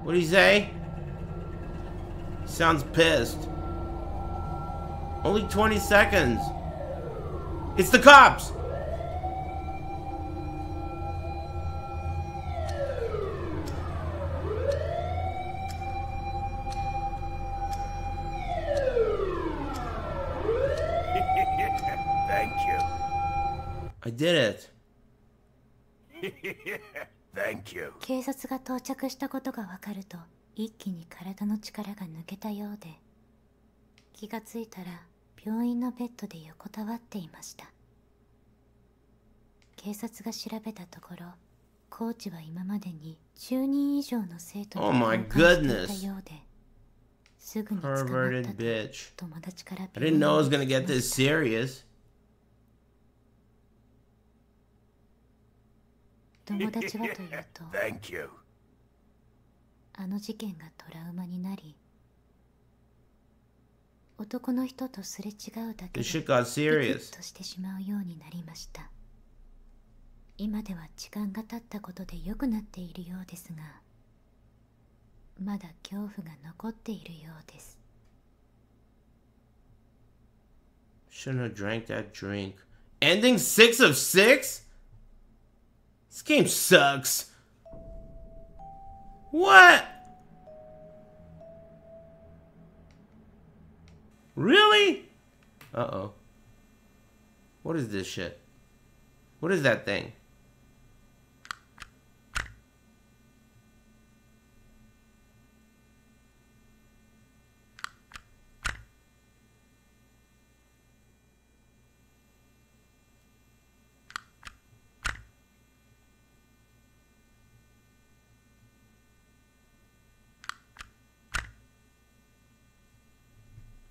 What did he say? Sounds pissed. Only 20 seconds. It's the cops! 警察が到着したことがわかると一気に体の力が抜けたようで気がついたら病院のベッドで横たわっていました警察が調べたところコーチは今までに10人以上の生徒と Oh my 交換して goodness. いたようですぐに捕まったと.友達から I didn't know it was gonna get this serious. 友達はというと. あの事件がトラウマになり男の人とすれ違うだけでビク.ッとしてしまうようになりました今では時間が経ったことで良くなっているようですがまだ恐怖が残っているようです Shouldn't have drank that drink. Ending 6 of 6? This game sucks. What? Really? Uh oh. What is this shit? What is that thing?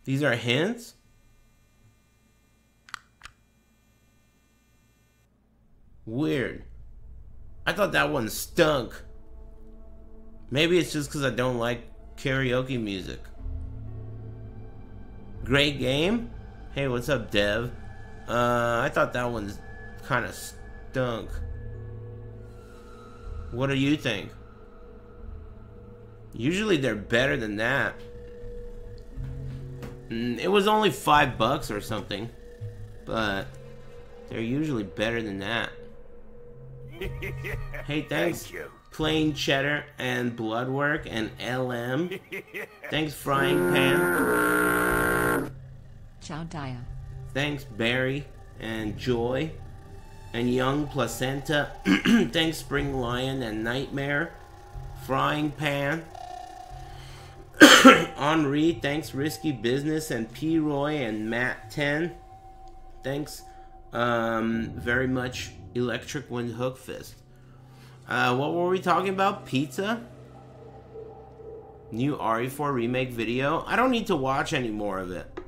These are hints? Weird. I thought that one stunk. Maybe it's just because I don't like karaoke music. Great game? Hey, what's up, Dev? Uh, I thought that one kind of stunk. What do you think? Usually they're better than that. Mm, It was only five bucks or something, but they're usually better than that. Hey, thanks, Thank you. Plain Cheddar and Bloodwork and LM. Thanks, Frying Pan. Ciao Dia. Thanks, Barry and Joy and Young Placenta. thanks, Spring Lion and Nightmare. Frying Pan. Henri, thanks, Risky Business and P. Roy and Matt 10. Thanks um, very much, Electric Wind Hook Fist. Uh, what were we talking about? Pizza? New RE4 remake video? I don't need to watch any more of it.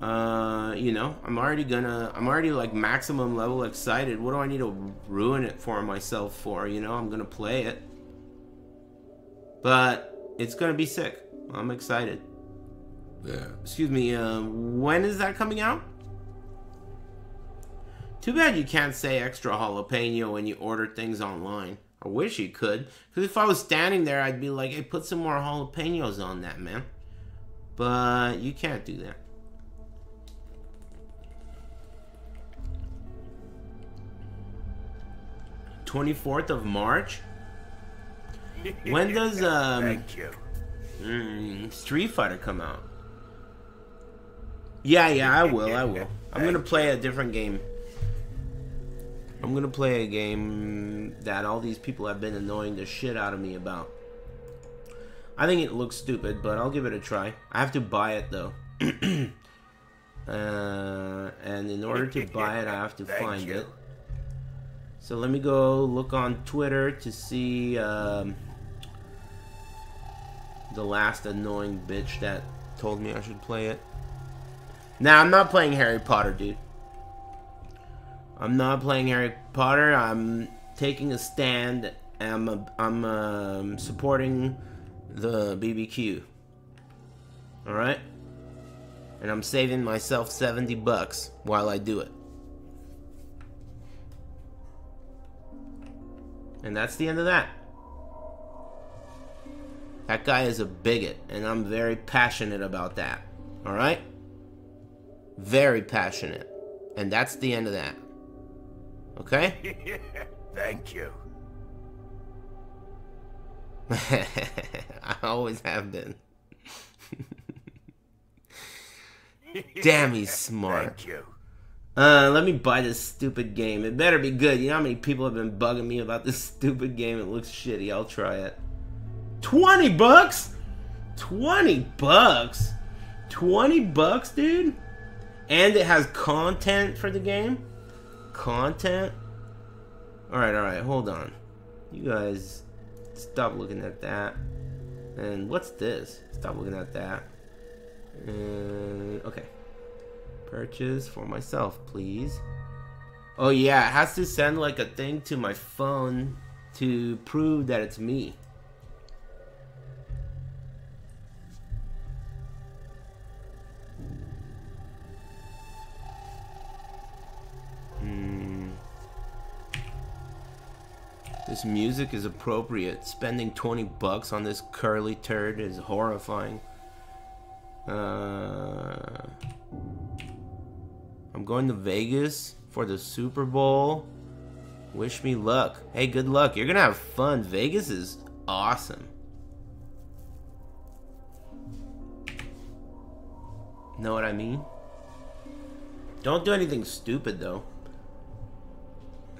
Uh, you know, I'm already gonna, I'm already like maximum level excited. What do I need to ruin it for myself for? You know, I'm gonna play it. But it's gonna be sick. I'm excited. Yeah. Excuse me, uh, when is that coming out? Too bad you can't say extra jalapeno when you order things online. I wish you could. Because if I was standing there, I'd be like, hey, put some more jalapenos on that, man. But you can't do that. Twenty-fourth of March. When does um mm, Street Fighter come out? Yeah, yeah, I will. I will. I'm gonna play a different game. I'm gonna play a game that all these people have been annoying the shit out of me about. I think it looks stupid, but I'll give it a try. I have to buy it though. uh, and in order to buy it, I have to Thank find you. it. So let me go look on Twitter to see um, the last annoying bitch that told me I should play it. Now I'm not playing Harry Potter, dude. I'm not playing Harry Potter. I'm taking a stand. And I'm a, I'm um, supporting the BBQ. All right, and I'm saving myself 70 bucks while I do it. And that's the end of that. That guy is a bigot, and I'm very passionate about that. All right? Very passionate. And that's the end of that. Okay? Thank you. I always have been. Damn, he's smart. Thank you. Uh, let me buy this stupid game. It better be good. You know how many people have been bugging me about this stupid game? It looks shitty. I'll try it. 20 bucks? 20 bucks? 20 bucks, dude? And it has content for the game? Content? Alright, alright, hold on. You guys stop looking at that. And what's this? Stop looking at that. And okay. Purchase for myself, please. Oh yeah, it has to send like a thing to my phone to prove that it's me. This music is appropriate. Spending 20 bucks on this curly turd is horrifying. Uh, I'm going to Vegas for the Super Bowl. Wish me luck. Hey, good luck. You're gonna have fun. Vegas is awesome. Know what I mean? Don't do anything stupid though.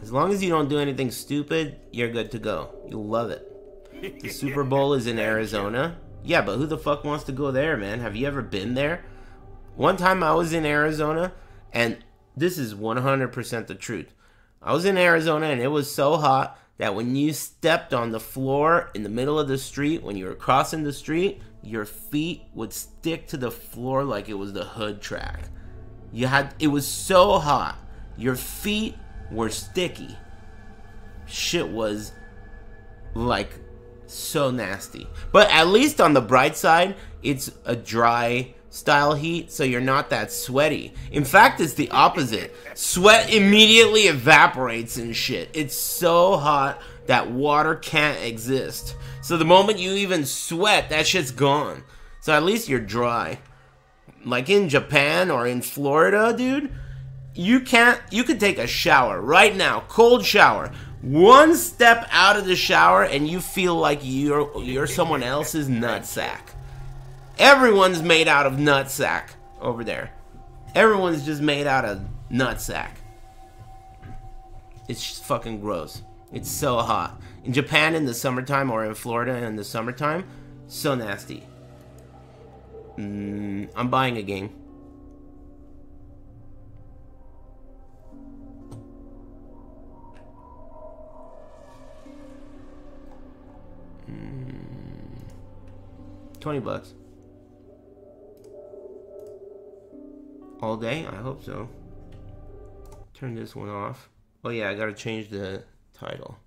As long as you don't do anything stupid, you're good to go. You'll love it. The Super Bowl is in Arizona. Yeah, but who the fuck wants to go there, man? Have you ever been there? One time I was in Arizona, and this is 100% the truth. I was in Arizona, and it was so hot that when you stepped on the floor in the middle of the street, when you were crossing the street, your feet would stick to the floor like it was the hood track. You had it was so hot. Your feet were sticky. Shit was like so nasty. But at least on the bright side, it's a dry style heat, so you're not that sweaty. In fact, it's the opposite. Sweat immediately evaporates and shit. It's so hot that water can't exist. So the moment you even sweat, that shit's gone. So at least you're dry. Like in Japan or in Florida, dude, you can't you could take a shower right now, cold shower. One step out of the shower and you feel like you're you're someone else's nutsack. Everyone's made out of nutsack over there. Everyone's just made out of nutsack. It's just fucking gross. It's so hot. In Japan in the summertime or in Florida in the summertime, so nasty. Mm, I'm buying a game. Mm, 20 bucks. All day? I hope so. Turn this one off. Oh yeah, I gotta change the title.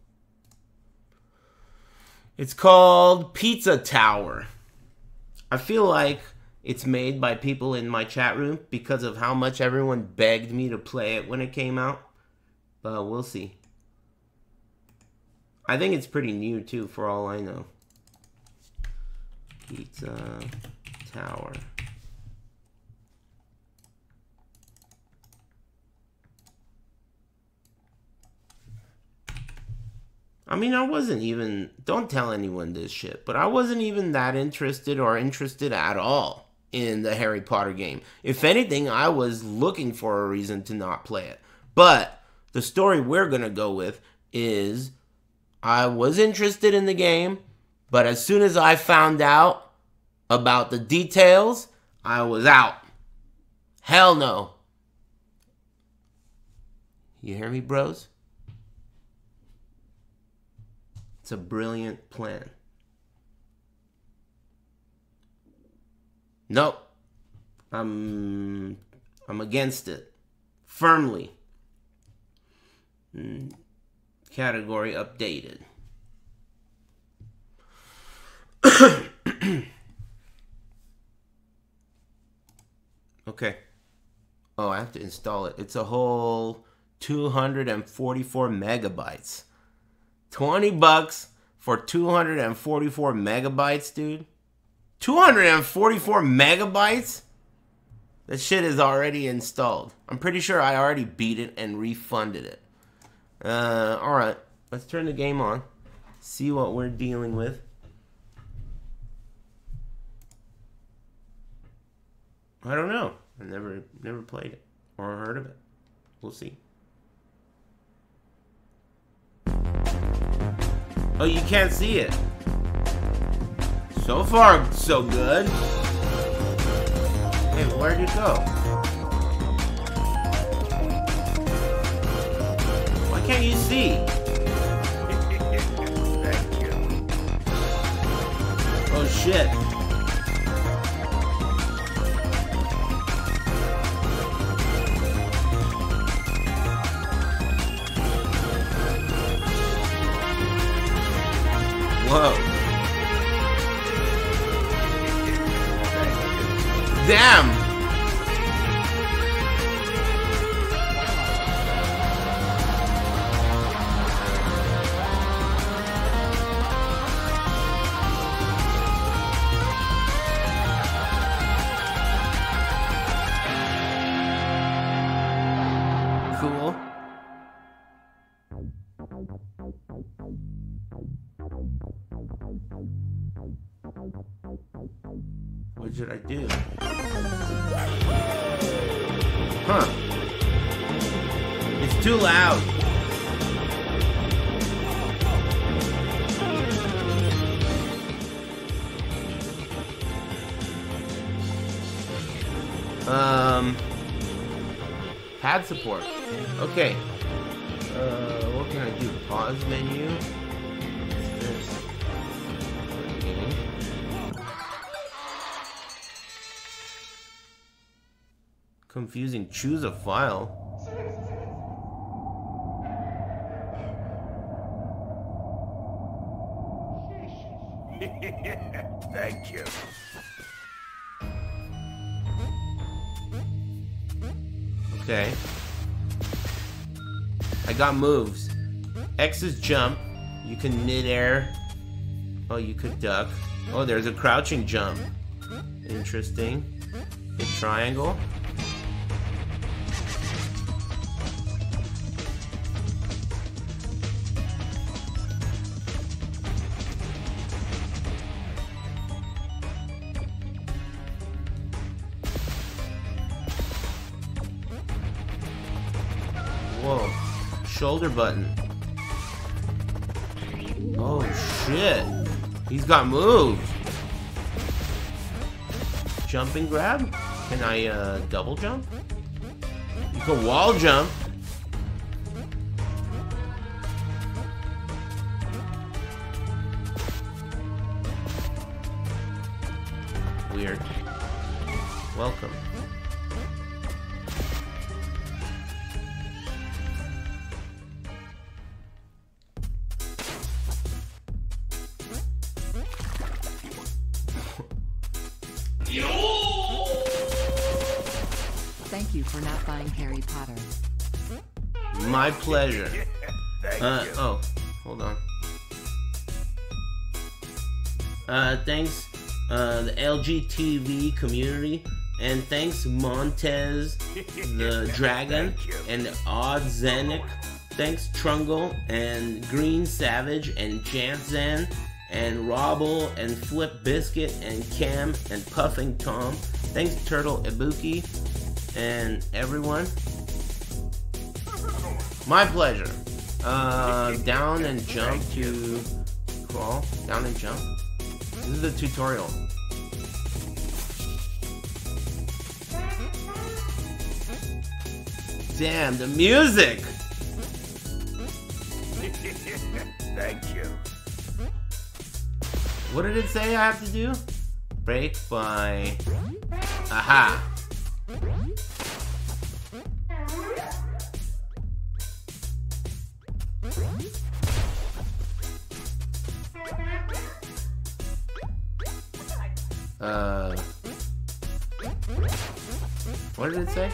It's called Pizza Tower. I feel like it's made by people in my chat room because of how much everyone begged me to play it when it came out. But we'll see. I think it's pretty new too, for all I know. Pizza Tower. I mean, I wasn't even. Don't tell anyone this shit, but I wasn't even that interested or interested at all in the Harry Potter game. If anything, I was looking for a reason to not play it. But the story we're gonna go with is I was interested in the game, but as soon as I found out about the details, I was out. Hell no. You hear me, bros? It's a brilliant plan. Nope. I'm I'm against it. Firmly. Mm, Category updated. okay. Oh, I have to install it. It's a whole 244 megabytes. 20 bucks for 244 megabytes, dude. 244 megabytes? That shit is already installed. I'm pretty sure I already beat it and refunded it. Uh, alright. Let's turn the game on. See what we're dealing with. I don't know. I never never played it or heard of it. We'll see. Oh, you can't see it. So far, so good. Hey, where'd you go? See? Thank you. Oh shit. Support. Okay. Uh, what can I do? Pause menu. Confusing. Choose a file. Got moves. X is jump. You can mid-air. Oh, you could duck. Oh, there's a crouching jump. Interesting. Triangle. Shoulder button. Oh shit. He's got moves. Jump and grab? Can I uh, double jump? You can wall jump. Pleasure. Thank Uh, you. oh, hold on. Uh, thanks, uh, the LGTV community, and thanks Montez, the dragon, and Odd Zenic. Thanks Trungle and Green Savage and Jansen and Robble and Flip Biscuit and Cam and Puffing Tom. Thanks Turtle Ibuki and everyone. My pleasure. Uh, down and jump to crawl. Down and jump. This is the tutorial. Damn, the music! Thank you. What did it say I have to do? Break by... Aha! Uh... What did it say?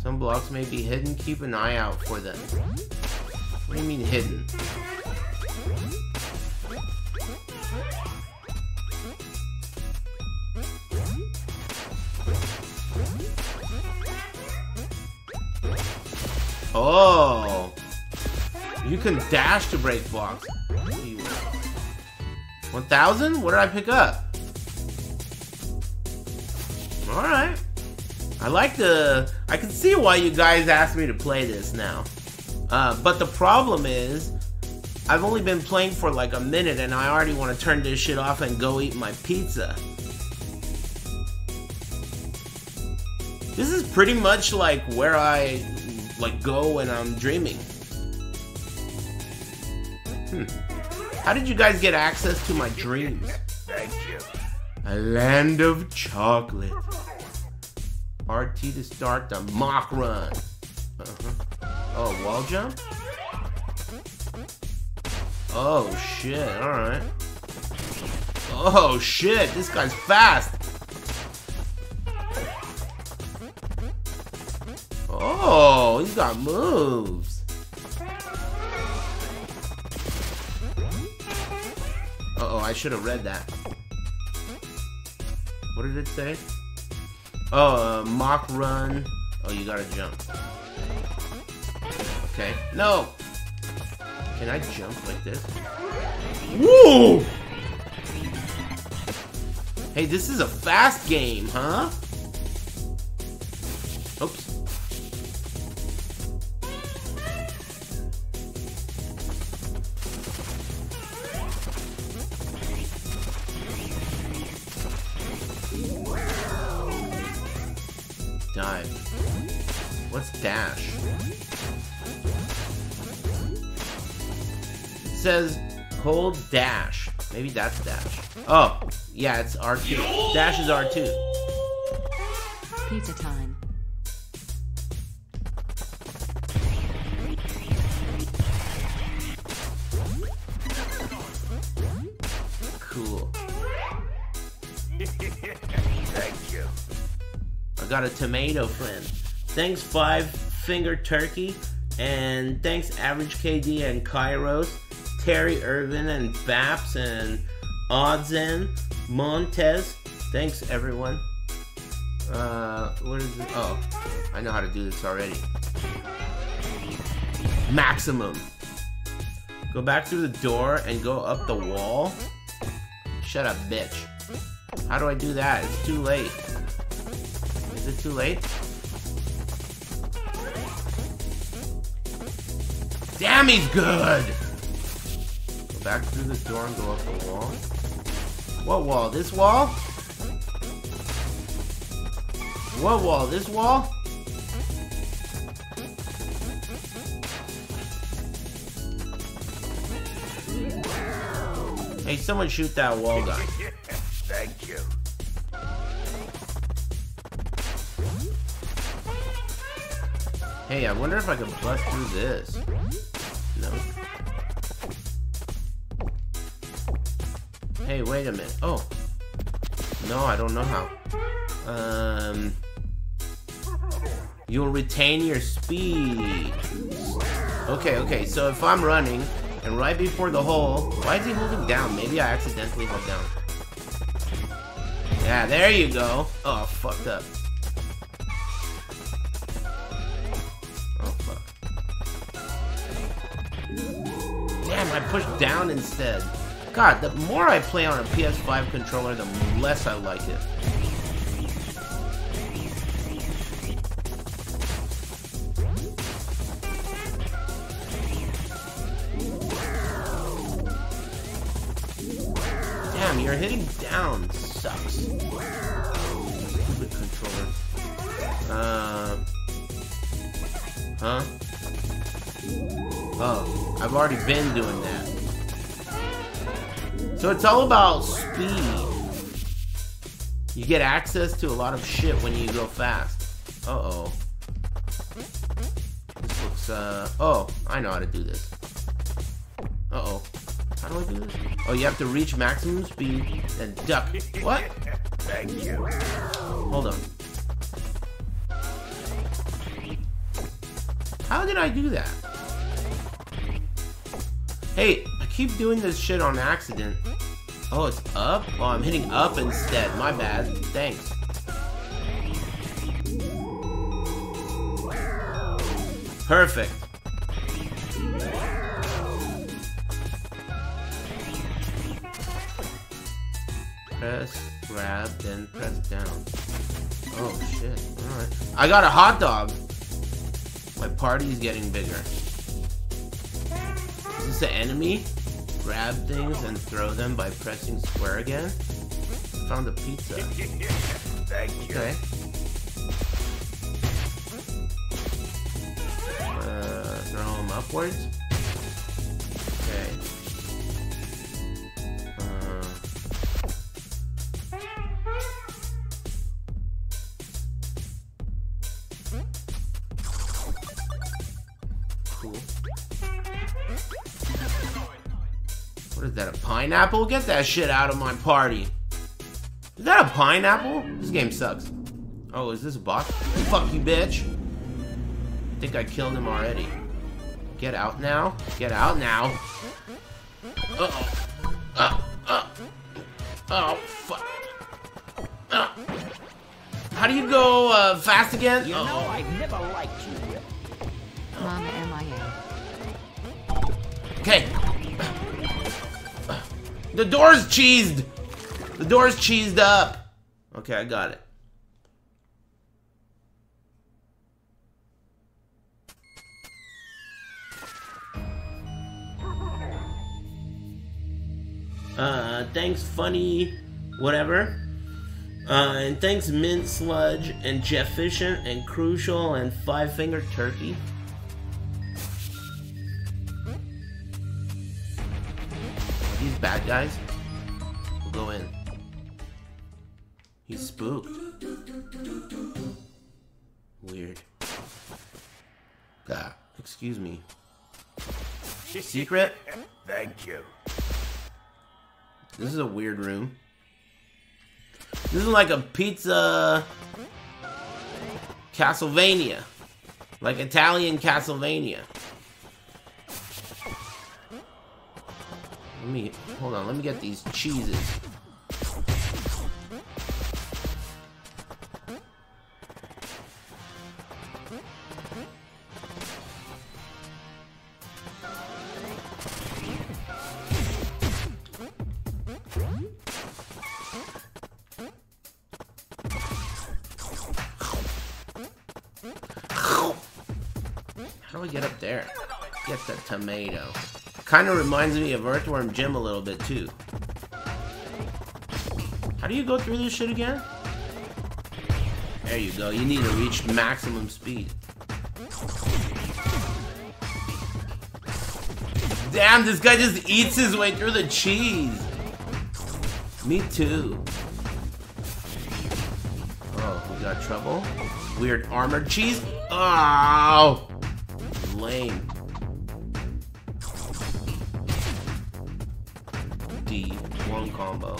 Some blocks may be hidden. Keep an eye out for them. What do you mean hidden? Oh! You can dash to break blocks. 1,000? What did I pick up? Alright. I like the... I can see why you guys asked me to play this now. Uh, but the problem is, I've only been playing for like a minute and I already want to turn this shit off and go eat my pizza. This is pretty much like where I like go when I'm dreaming. Hmm. How did you guys get access to my dreams? Thank you. A land of chocolate. RT to start the Mach run. Uh-huh. Oh, wall jump? Oh shit, alright. Oh shit, this guy's fast. Oh, he's got moves. Uh oh, I should have read that. What did it say? Oh, uh, Mach run. Oh, you gotta jump. Okay. No! Can I jump like this? Woo! Hey, this is a fast game, huh? That's dash. Oh, yeah, it's R2. Dash is R2. Pizza time. Cool. Thank you. I got a tomato friend. Thanks, Five Finger Turkey. And thanks, Average KD and Kairos, Terry Irvin and Baps and Oddsen, Montez. Thanks, everyone. Uh, what is it? Oh, I know how to do this already. Maximum. Go back through the door and go up the wall. Shut up, bitch. How do I do that? It's too late. Is it too late? Damn, he's good! Back through the door and go up the wall. What wall? This wall? What wall? This wall? Hey, someone shoot that wall guy. Thank you. Hey, I wonder if I can bust through this. No. Hey, wait a minute. Oh. No, I don't know how. Um. You'll retain your speed. Okay, okay, so if I'm running, and right before the hole, why is he holding down? Maybe I accidentally held down. Yeah, there you go. Oh, fucked up. Oh, fuck. Damn, I pushed down instead. God, the more I play on a PS5 controller, the less I like it. Damn, you're hitting down. Sucks. Stupid controller. Uh. Huh? Oh, I've already been doing that. So it's all about speed. You get access to a lot of shit when you go fast. Uh-oh. This looks, uh... Oh, I know how to do this. Uh-oh. How do I do this? Oh, you have to reach maximum speed and duck. What? Thank you. Hold on. How did I do that? Hey, keep doing this shit on accident. Oh, it's up? Oh, I'm hitting up instead. My bad. Thanks. Perfect. Press, grab, then press down. Oh shit. Alright. I got a hot dog. My party's getting bigger. Is this an enemy? Grab things and throw them by pressing square again? Found a pizza. Thank you. Okay. Uh, throw them upwards. Okay. What is that, a pineapple? Get that shit out of my party. Is that a pineapple? This game sucks. Oh, is this a boss? Fuck you, bitch. I think I killed him already. Get out now. Get out now. Uh-oh. Uh, uh. Oh, fuck. Uh. How do you go uh, fast again? You know, Uh-oh. I never liked you. Mama MIA. Okay. The door's cheesed. The door's cheesed up. Okay, I got it. Uh, thanks, funny, whatever. Uh, and thanks, Mint Sludge and Jeff Efficient and Crucial and Five Finger Turkey. These bad guys we'll go in. He's spooked. Weird. Ah, excuse me. Secret? Thank you. This is a weird room. This is like a pizza Castlevania. Like Italian Castlevania. Let me hold on, let me get these cheeses. Kind of reminds me of Earthworm Jim a little bit too. How do you go through this shit again? There you go. You need to reach maximum speed. Damn, this guy just eats his way through the cheese. Me too. Oh, we got trouble. Weird armored cheese. Oh, lame. D one combo.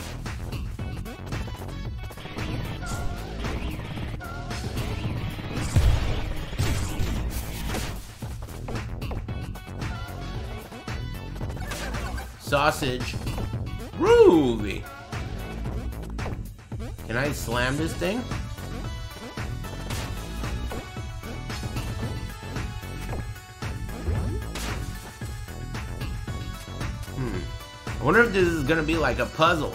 Sausage. Groovy. Can I slam this thing? Wonder if this is gonna be like a puzzle.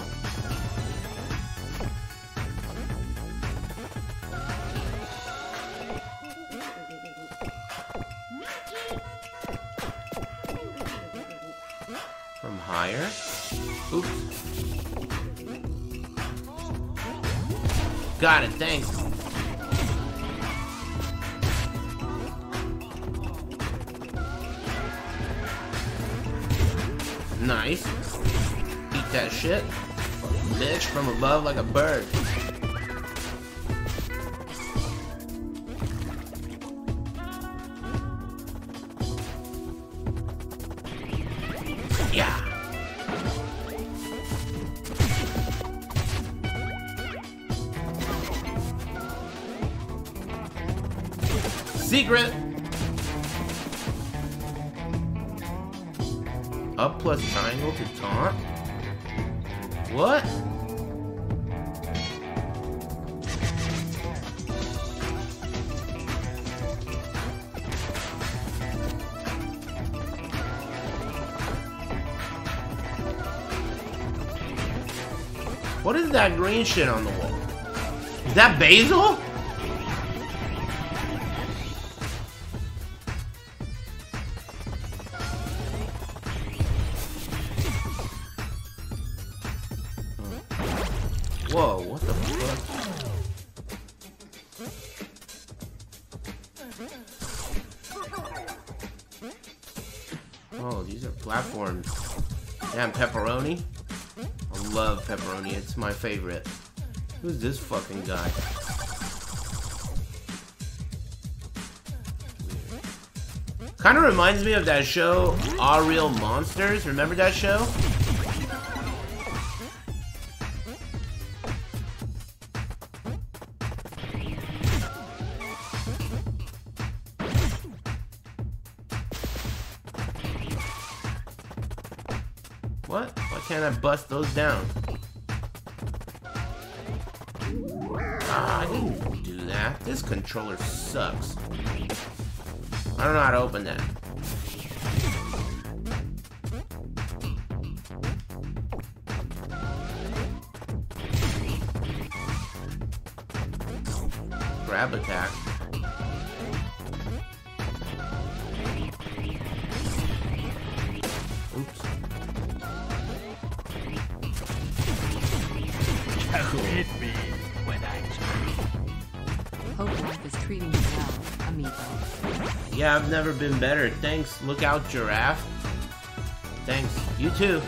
Shit on the wall? Is that basil? Fucking guy? Kind of reminds me of that show, All Real Monsters. Remember that show? open that. Grab attack. Oops. Hit is treating you well, amigo. Yeah, I've never been better. Thanks. Look out, giraffe. Thanks. You too.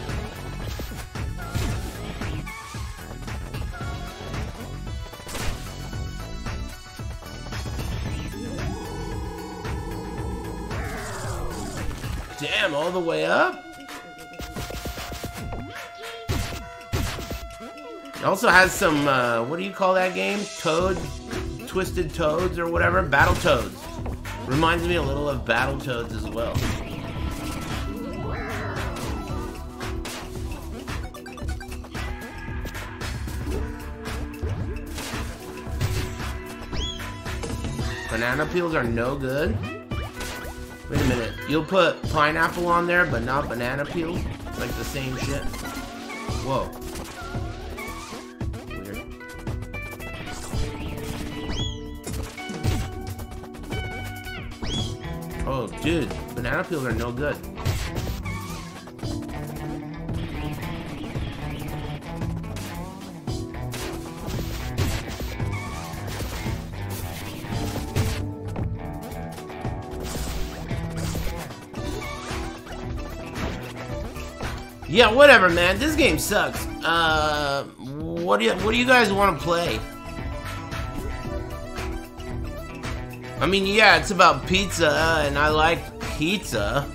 Damn, all the way up? It also has some, uh, what do you call that game? Toad? Twisted Toads or whatever? Battle Toads. Reminds me a little of Battle Toads as well. Banana peels are no good. Wait a minute. You'll put pineapple on there, but not banana peels? Like the same shit. Whoa. Dude. Banana peels are no good. Yeah, whatever, man. This game sucks. Uh, what do you what do you guys want to play? I mean, yeah, it's about pizza, uh, and I like pizza.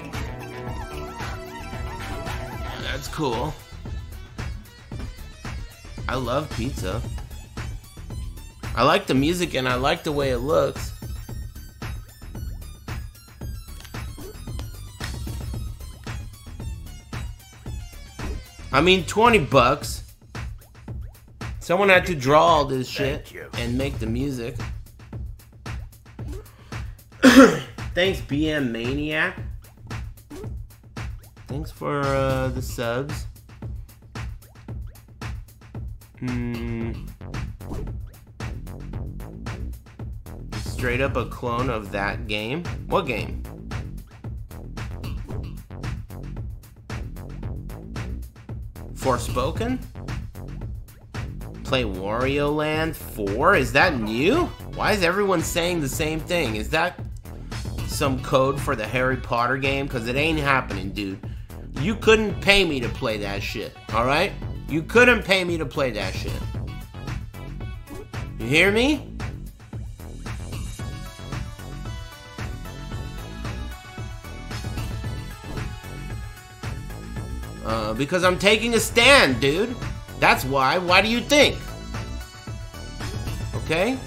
That's cool. I love pizza. I like the music, and I like the way it looks. I mean, 20 bucks. Someone had to draw all this shit and make the music. Thanks, BM Maniac. Thanks for uh, the subs. Hmm. Straight up a clone of that game. What game? Forspoken? Play Wario Land 4? Is that new? Why is everyone saying the same thing? Is that some code for the Harry Potter game? Because it ain't happening, dude. You couldn't pay me to play that shit, alright? You couldn't pay me to play that shit. You hear me? Uh, because I'm taking a stand, dude. That's why. Why do you think? Okay?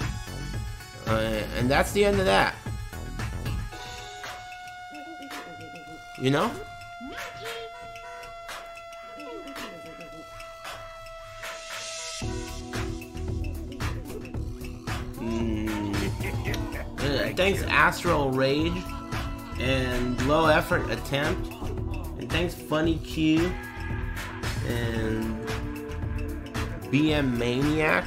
Uh, and that's the end of that. You know? Mm. Thanks, Astral Rage and Low Effort Attempt. And thanks, Funny Q and BM Maniac.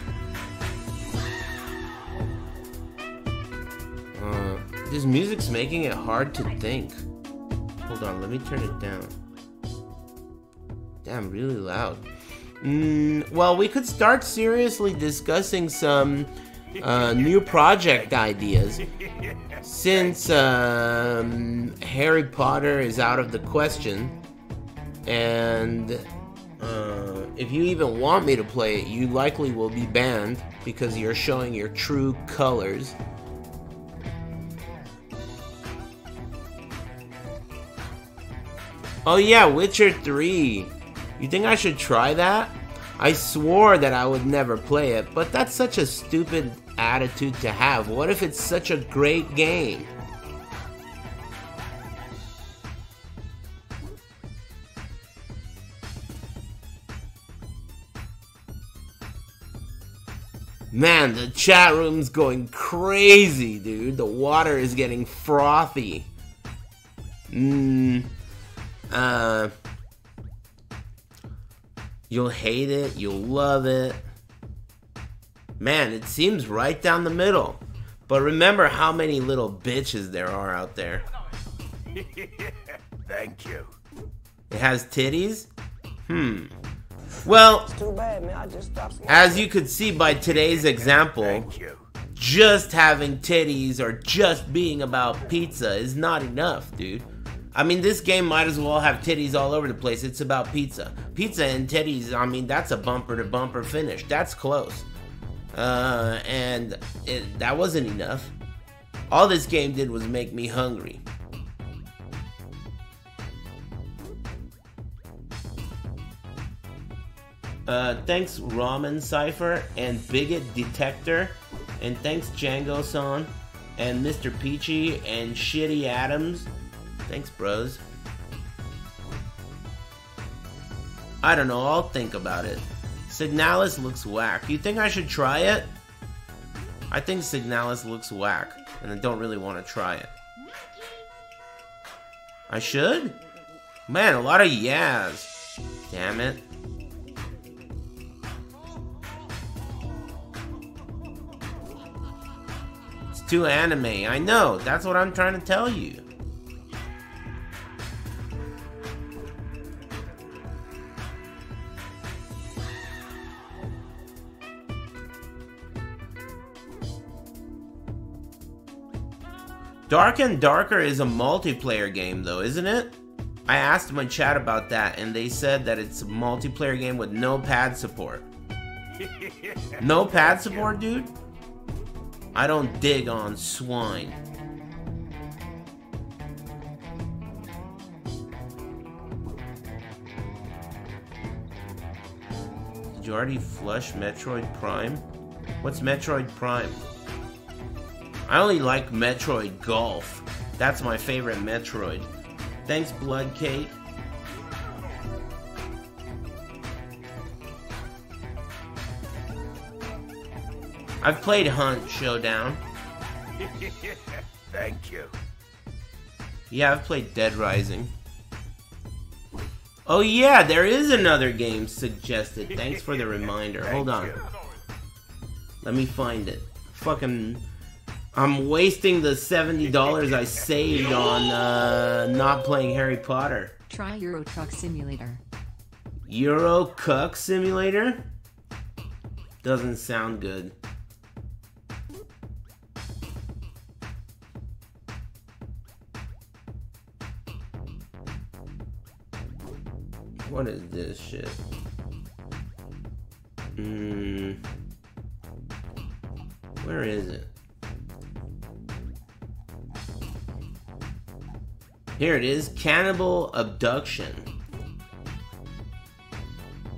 Uh, this music's making it hard to think. Hold on, let me turn it down. Damn, really loud. Mm, well, we could start seriously discussing some uh, new project ideas. Since um, Harry Potter is out of the question, and uh, if you even want me to play it, you likely will be banned because you're showing your true colors. Oh yeah, Witcher 3. You think I should try that? I swore that I would never play it, but that's such a stupid attitude to have. What if it's such a great game? Man, the chat room's going crazy, dude. The water is getting frothy. Mmm. Uh. You'll hate it, you'll love it. Man, it seems right down the middle. But remember how many little bitches there are out there. Thank you. It has titties? Hmm. Well, too bad, man. I just as you could see by today's example, Thank you. just having titties or just being about pizza is not enough, dude. I mean, this game might as well have titties all over the place. It's about pizza. Pizza and titties, I mean, that's a bumper to bumper finish. That's close. Uh, and it, that wasn't enough. All this game did was make me hungry. Uh, thanks Ramen Cipher and Bigot Detector, and thanks Django San and Mr. Peachy and Shitty Adams. Thanks, bros. I don't know, I'll think about it. Signalis looks whack. You think I should try it? I think Signalis looks whack, and I don't really want to try it. I should? Man, a lot of yas. Damn it. It's too anime. I know. That's what I'm trying to tell you. Dark and Darker is a multiplayer game, though, isn't it? I asked my chat about that, and they said that it's a multiplayer game with no pad support. No pad support, dude? I don't dig on swine. Did you already flush Metroid Prime? What's Metroid Prime? I only like Metroid Golf. That's my favorite Metroid. Thanks, Blood Cake. I've played Hunt Showdown. Thank you. Yeah, I've played Dead Rising. Oh yeah, there is another game suggested. Thanks for the reminder. Hold on. Let me find it. Fucking I'm wasting the $70 I saved on uh, not playing Harry Potter. Try Euro Truck Simulator. Euro Cuck Simulator? Doesn't sound good. What is this shit? Hmm. Where is it? Here it is Cannibal Abduction.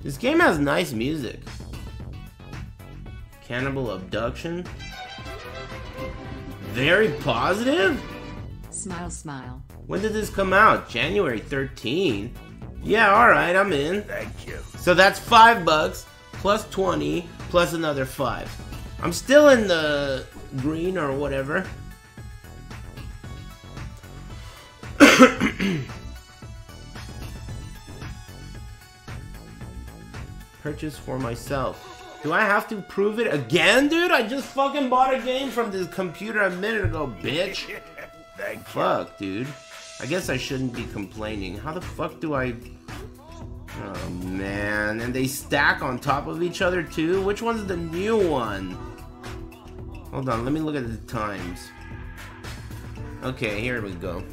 This game has nice music. Cannibal Abduction. Very positive? Smile, smile. When did this come out? January 13. Yeah, alright, I'm in. Thank you. So that's five bucks plus 20 plus another five. I'm still in the green or whatever. Purchase for myself. Do I have to prove it again, dude? I just fucking bought a game from this computer a minute ago, bitch. Thank. Fuck, dude. I guess I shouldn't be complaining. How the fuck do I... Oh, man. And they stack on top of each other, too? Which one's the new one? Hold on, let me look at the times. Okay, here we go.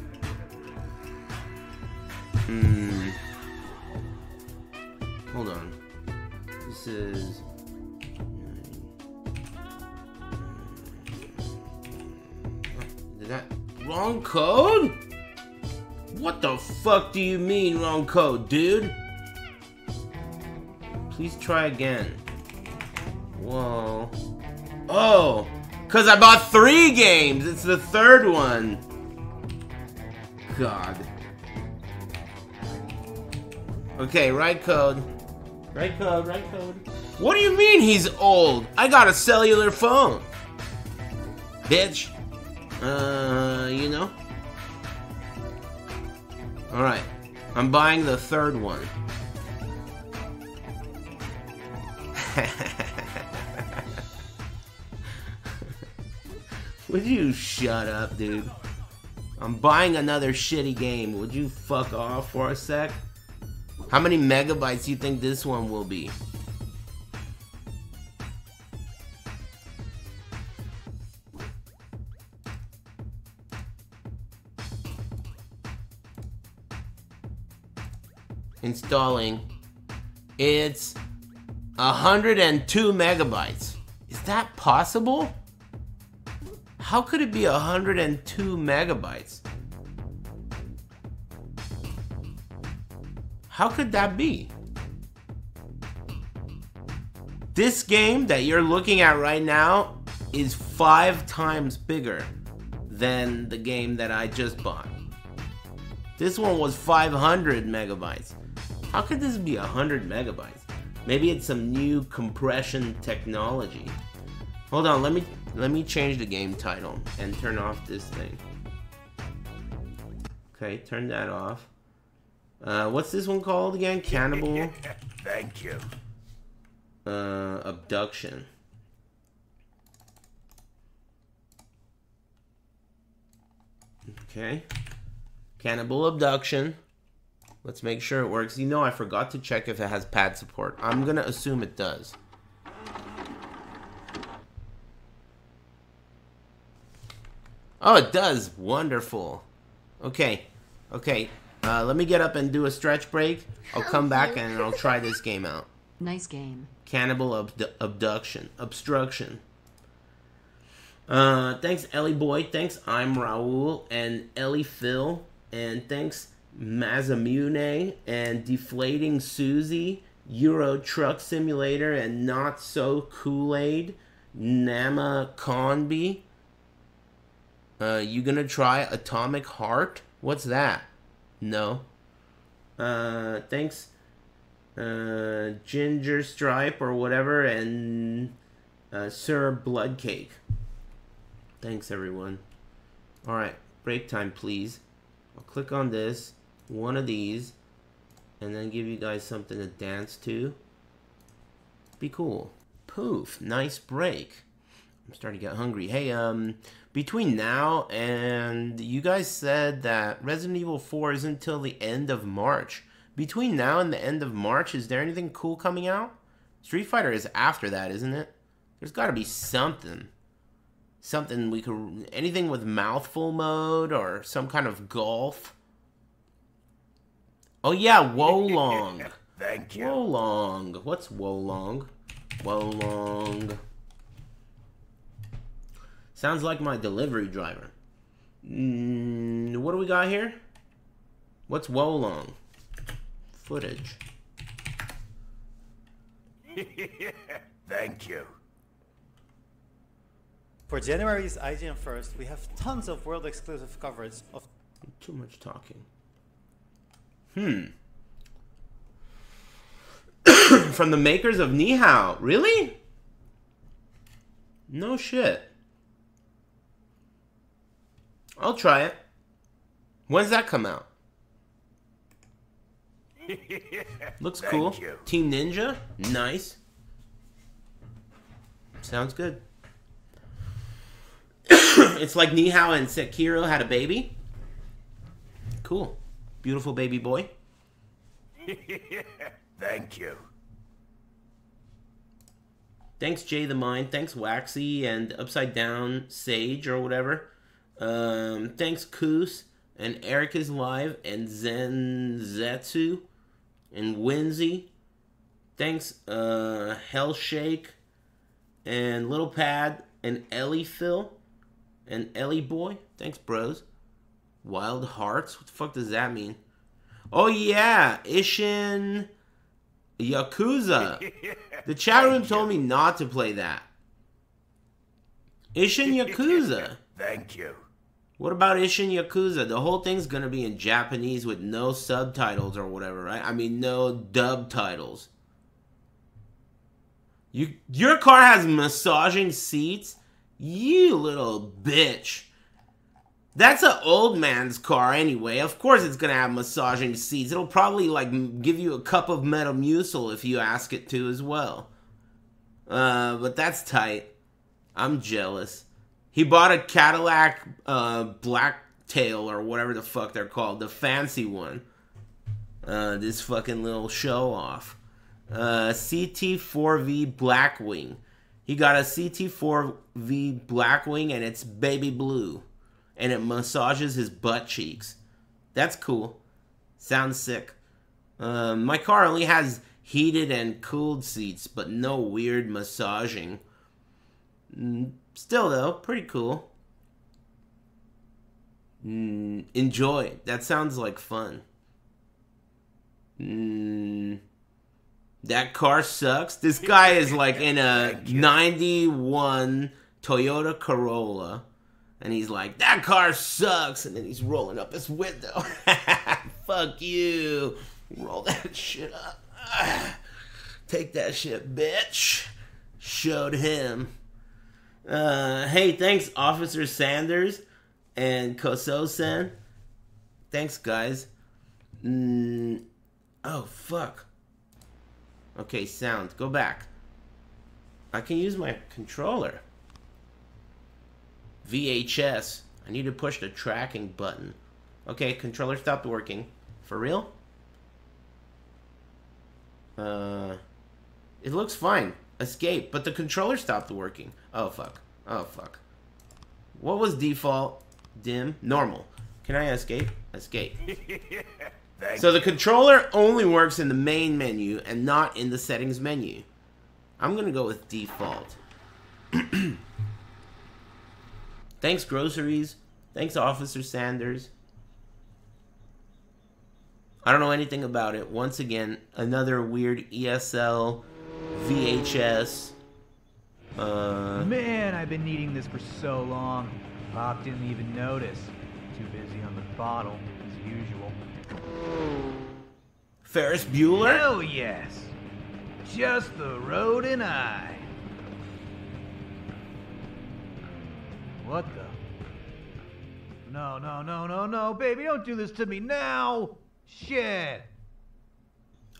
Hmm. Hold on. This is... Did that... Wrong code? What the fuck do you mean wrong code, dude? Please try again. Whoa. Oh! Because I bought three games! It's the third one! God. Okay, right code. Right code, right code. What do you mean he's old? I got a cellular phone. Bitch. Uh, you know? Alright. I'm buying the third one. Would you shut up, dude? I'm buying another shitty game. Would you fuck off for a sec? How many megabytes do you think this one will be? Installing. It's 102 megabytes. Is that possible? How could it be 102 megabytes? How could that be? This game that you're looking at right now is five times bigger than the game that I just bought. This one was 500 megabytes. How could this be 100 megabytes? Maybe it's some new compression technology. Hold on, let me let me change the game title and turn off this thing. Okay, turn that off. Uh, what's this one called again? Cannibal Thank you. uh, abduction. Okay. Cannibal abduction. Let's make sure it works. You know, I forgot to check if it has pad support. I'm gonna assume it does. Oh, it does. Wonderful. Okay. Okay. Uh, let me get up and do a stretch break. I'll come back and I'll try this game out. Nice game. Cannibal abdu- abduction. Obstruction. Uh, thanks, Ellie Boy. Thanks, I'm Raul. And Ellie Phil. And thanks, Mazamune. And Deflating Susie. Euro Truck Simulator. And Not So Kool Aid. Nama Conby. Uh, you gonna try Atomic Heart? What's that? No. Uh, thanks, uh, Ginger Stripe or whatever, and uh, Sir Blood Cake. Thanks, everyone. All right, break time, please. I'll click on this, one of these, and then give you guys something to dance to. Be cool. Poof, nice break. I'm starting to get hungry. Hey, um, between now and you guys said that Resident Evil 4 is until the end of March. Between now and the end of March, is there anything cool coming out? Street Fighter is after that, isn't it? There's got to be something. Something we could. Anything with mouthful mode or some kind of golf. Oh, yeah, Wo Long. Thank you. Wo Long. What's Wo Long? Wolong. Sounds like my delivery driver. Mm, what do we got here? What's Wo Long? Footage. Thank you. For January's IGN First, we have tons of world exclusive coverage of Too much talking. Hmm. From the makers of Nioh. Really? No shit. I'll try it. When's that come out? Looks cool. you. Team Ninja? Nice. Sounds good. it's like Nioh and Sekiro had a baby. Cool. Beautiful baby boy. Thank you. Thanks, Jay the Mind. Thanks, Waxy and Upside Down Sage or whatever. Um, thanks, Koos and Eric is live and Zen Zetsu and Winsy. Thanks, uh, Hellshake and Little Pad and Ellie Phil and Ellie Boy. Thanks, bros. Wild Hearts? What the fuck does that mean? Oh, yeah, Ishin Yakuza. The chat room told me not to play that. Ishin Yakuza. Thank you. What about Ishin Yakuza? The whole thing's gonna be in Japanese with no subtitles or whatever, right? I mean, no dub titles. You, your car has massaging seats? You little bitch. That's an old man's car anyway. Of course it's gonna have massaging seats. It'll probably like give you a cup of Metamucil if you ask it to as well. Uh, but that's tight. I'm jealous. He bought a Cadillac uh, Blacktail or whatever the fuck they're called, the fancy one. Uh, this fucking little show off. Uh, CT4V Blackwing. He got a CT4V Blackwing and it's baby blue. And it massages his butt cheeks. That's cool. Sounds sick. Um, my car only has heated and cooled seats, but no weird massaging. Still, though, pretty cool. Mm, enjoy. That sounds like fun. Mm, that car sucks. This guy is like in a 91 Toyota Corolla. And he's like, that car sucks. And then he's rolling up his window. Fuck you. Roll that shit up. Take that shit, bitch. Showed him. Uh, hey, thanks, Officer Sanders and Koso-sen. Thanks, guys. Mm, oh, fuck. Okay, sound. Go back. I can use my controller. VHS. I need to push the tracking button. Okay, controller stopped working. For real? Uh, it looks fine. Escape, but the controller stopped working. Oh fuck. Oh fuck. What was default? Dim. Normal. Can I escape? Escape. So the controller only works in the main menu and not in the settings menu. I'm gonna go with default. Thanks, groceries. Thanks, Officer Sanders. I don't know anything about it. Once again, another weird ESL VHS. Uh, Man, I've been needing this for so long. Pop didn't even notice. Too busy on the bottle, as usual. Ferris Bueller? Hell yes! Just the road and I. What the? No, no, no, no, no, baby, don't do this to me now! Shit!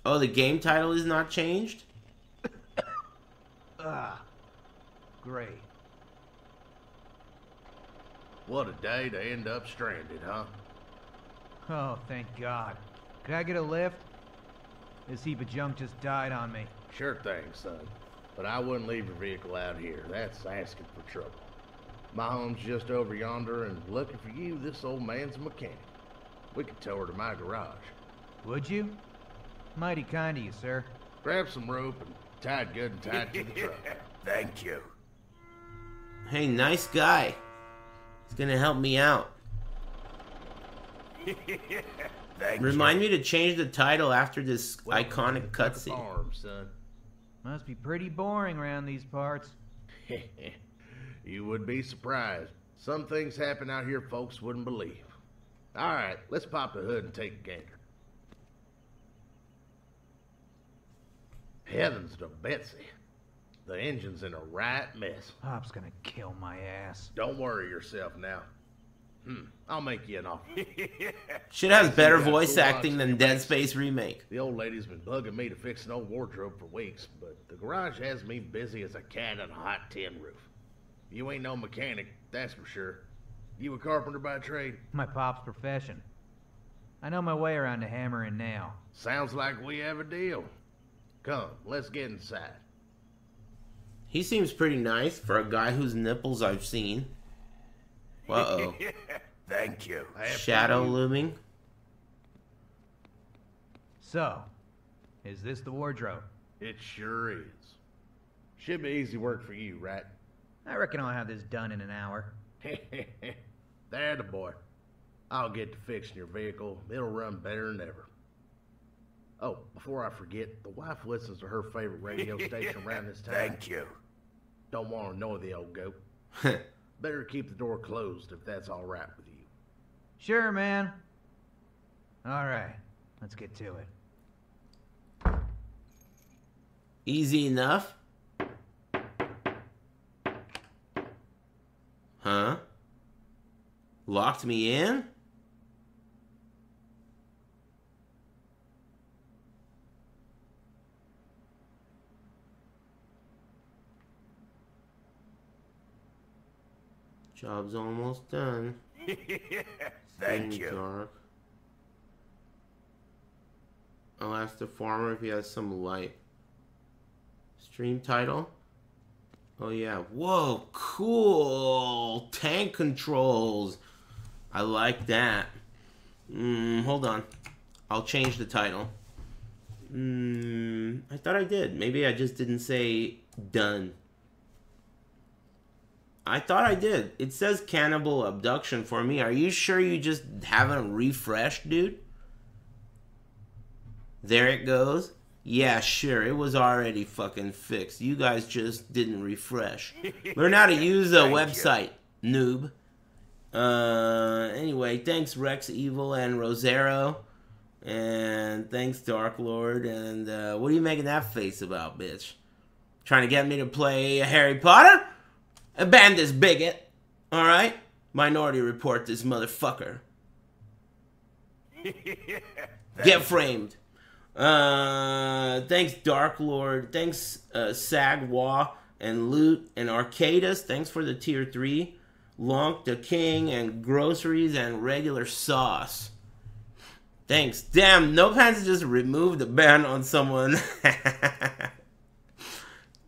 Oh, the game title is not changed? Ah, great. What a day to end up stranded, huh? Oh, thank God. Could I get a lift? This heap of junk just died on me. Sure thing, son. But I wouldn't leave your vehicle out here. That's asking for trouble. My home's just over yonder, and lucky for you, this old man's a mechanic. We could tow her to my garage. Would you? Mighty kind of you, sir. Grab some rope and tie it good and tight to the truck. Thank you. Hey, nice guy. He's gonna help me out. Thank Remind me to change the title after this iconic cutscene. Son. Must be pretty boring around these parts. you would be surprised. Some things happen out here folks wouldn't believe. All right, let's pop the hood and take a gander. Heavens to Betsy. The engine's in a right mess. Pop's gonna kill my ass. Don't worry yourself now. Hmm, I'll make you an offer. Shit has better voice acting than Dead Space Remake. The old lady's been bugging me to fix an old wardrobe for weeks, but the garage has me busy as a cat on a hot tin roof. You ain't no mechanic, that's for sure. You a carpenter by trade? My pop's profession. I know my way around a hammer and nail. Sounds like we have a deal. Come, let's get inside. He seems pretty nice for a guy whose nipples I've seen. Uh oh. Thank you. Shadow looming. So, is this the wardrobe? It sure is. Should be easy work for you, right? I reckon I'll have this done in an hour. there the boy. I'll get to fixing your vehicle. It'll run better than ever. Oh, before I forget, the wife listens to her favorite radio station around this time. Thank you. Don't want to know the old goat. Better keep the door closed if that's all right with you. Sure, man. All right, let's get to it. Easy enough. Huh? Locked me in? Job's almost done. Thank you. Dark. I'll ask the farmer if he has some light. Stream title? Oh yeah. Whoa, cool. Tank controls. I like that. Mm, hold on. I'll change the title. Mm, I thought I did. Maybe I just didn't say done. I thought I did. It says cannibal abduction for me. Are you sure you just haven't refreshed, dude? There it goes. Yeah, sure. It was already fucking fixed. You guys just didn't refresh. Learn how to use a Thank you. website, noob. Uh, anyway, thanks Rex Evil and Rosero. And thanks Dark Lord. And uh, what are you making that face about, bitch? Trying to get me to play Harry Potter? Ban this bigot. Alright? Minority report this motherfucker. Get framed. Uh, thanks Dark Lord. Thanks uh, Sagwa and Loot and Arcadus. Thanks for the tier three. Lonk the King and groceries and regular sauce. Thanks. Damn, no pants just removed the ban on someone.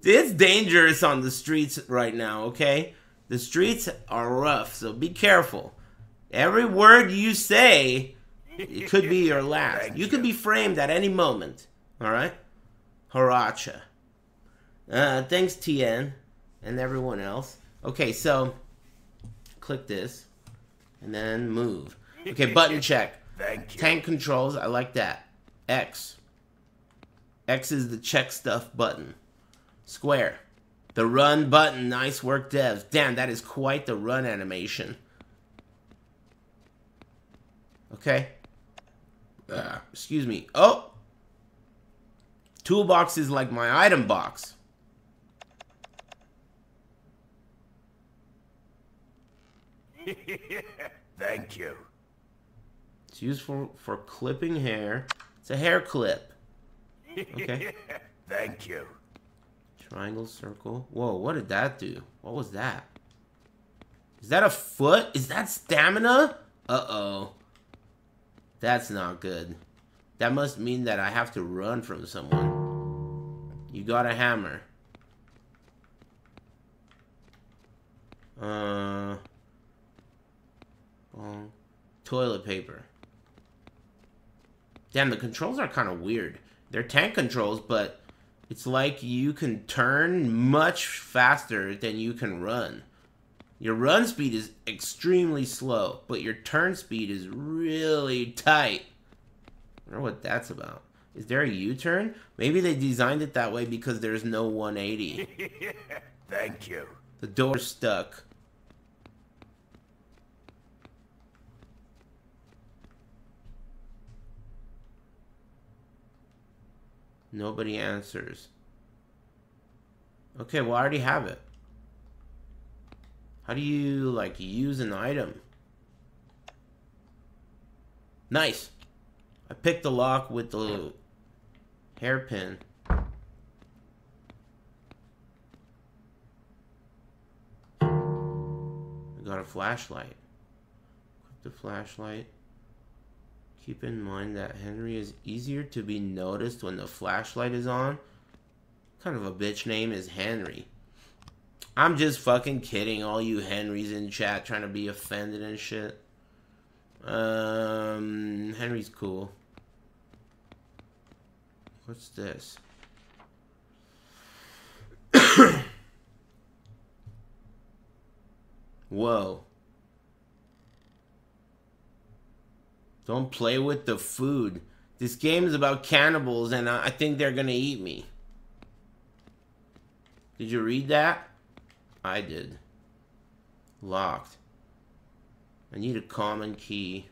it's dangerous on the streets right now, okay? The streets are rough, so be careful. Every word you say, it could be your last. You could be framed at any moment, alright? Haracha. Uh, thanks, TN, and everyone else. Okay, so click this, and then move. Okay, button check. Thank you. Tank controls, I like that. X. X is the check stuff button. Square. The run button. Nice work, devs. Damn, that is quite the run animation. Okay. Uh, excuse me. Oh! Toolbox is like my item box. Thank you. It's used for, for clipping hair. It's a hair clip. Okay. Thank you. Triangle, circle. Whoa, what did that do? What was that? Is that a foot? Is that stamina? Uh-oh. That's not good. That must mean that I have to run from someone. You got a hammer. Uh... Bong. Toilet paper. Damn, the controls are kind of weird. They're tank controls, but it's like you can turn much faster than you can run. Your run speed is extremely slow, but your turn speed is really tight. I wonder what that's about. Is there a U-turn? Maybe they designed it that way because there's no 180. Thank you. The door's stuck. Nobody answers. Okay, well, I already have it. How do you, like, use an item? Nice. I picked the lock with the hairpin. I got a flashlight. Equip the flashlight. Keep in mind that Henry is easier to be noticed when the flashlight is on. Kind of a bitch name is Henry? I'm just fucking kidding all you Henrys in chat trying to be offended and shit. Um, Henry's cool. What's this? Whoa. Don't play with the food. This game is about cannibals and I think they're gonna eat me. Did you read that? I did. Locked. I need a common key.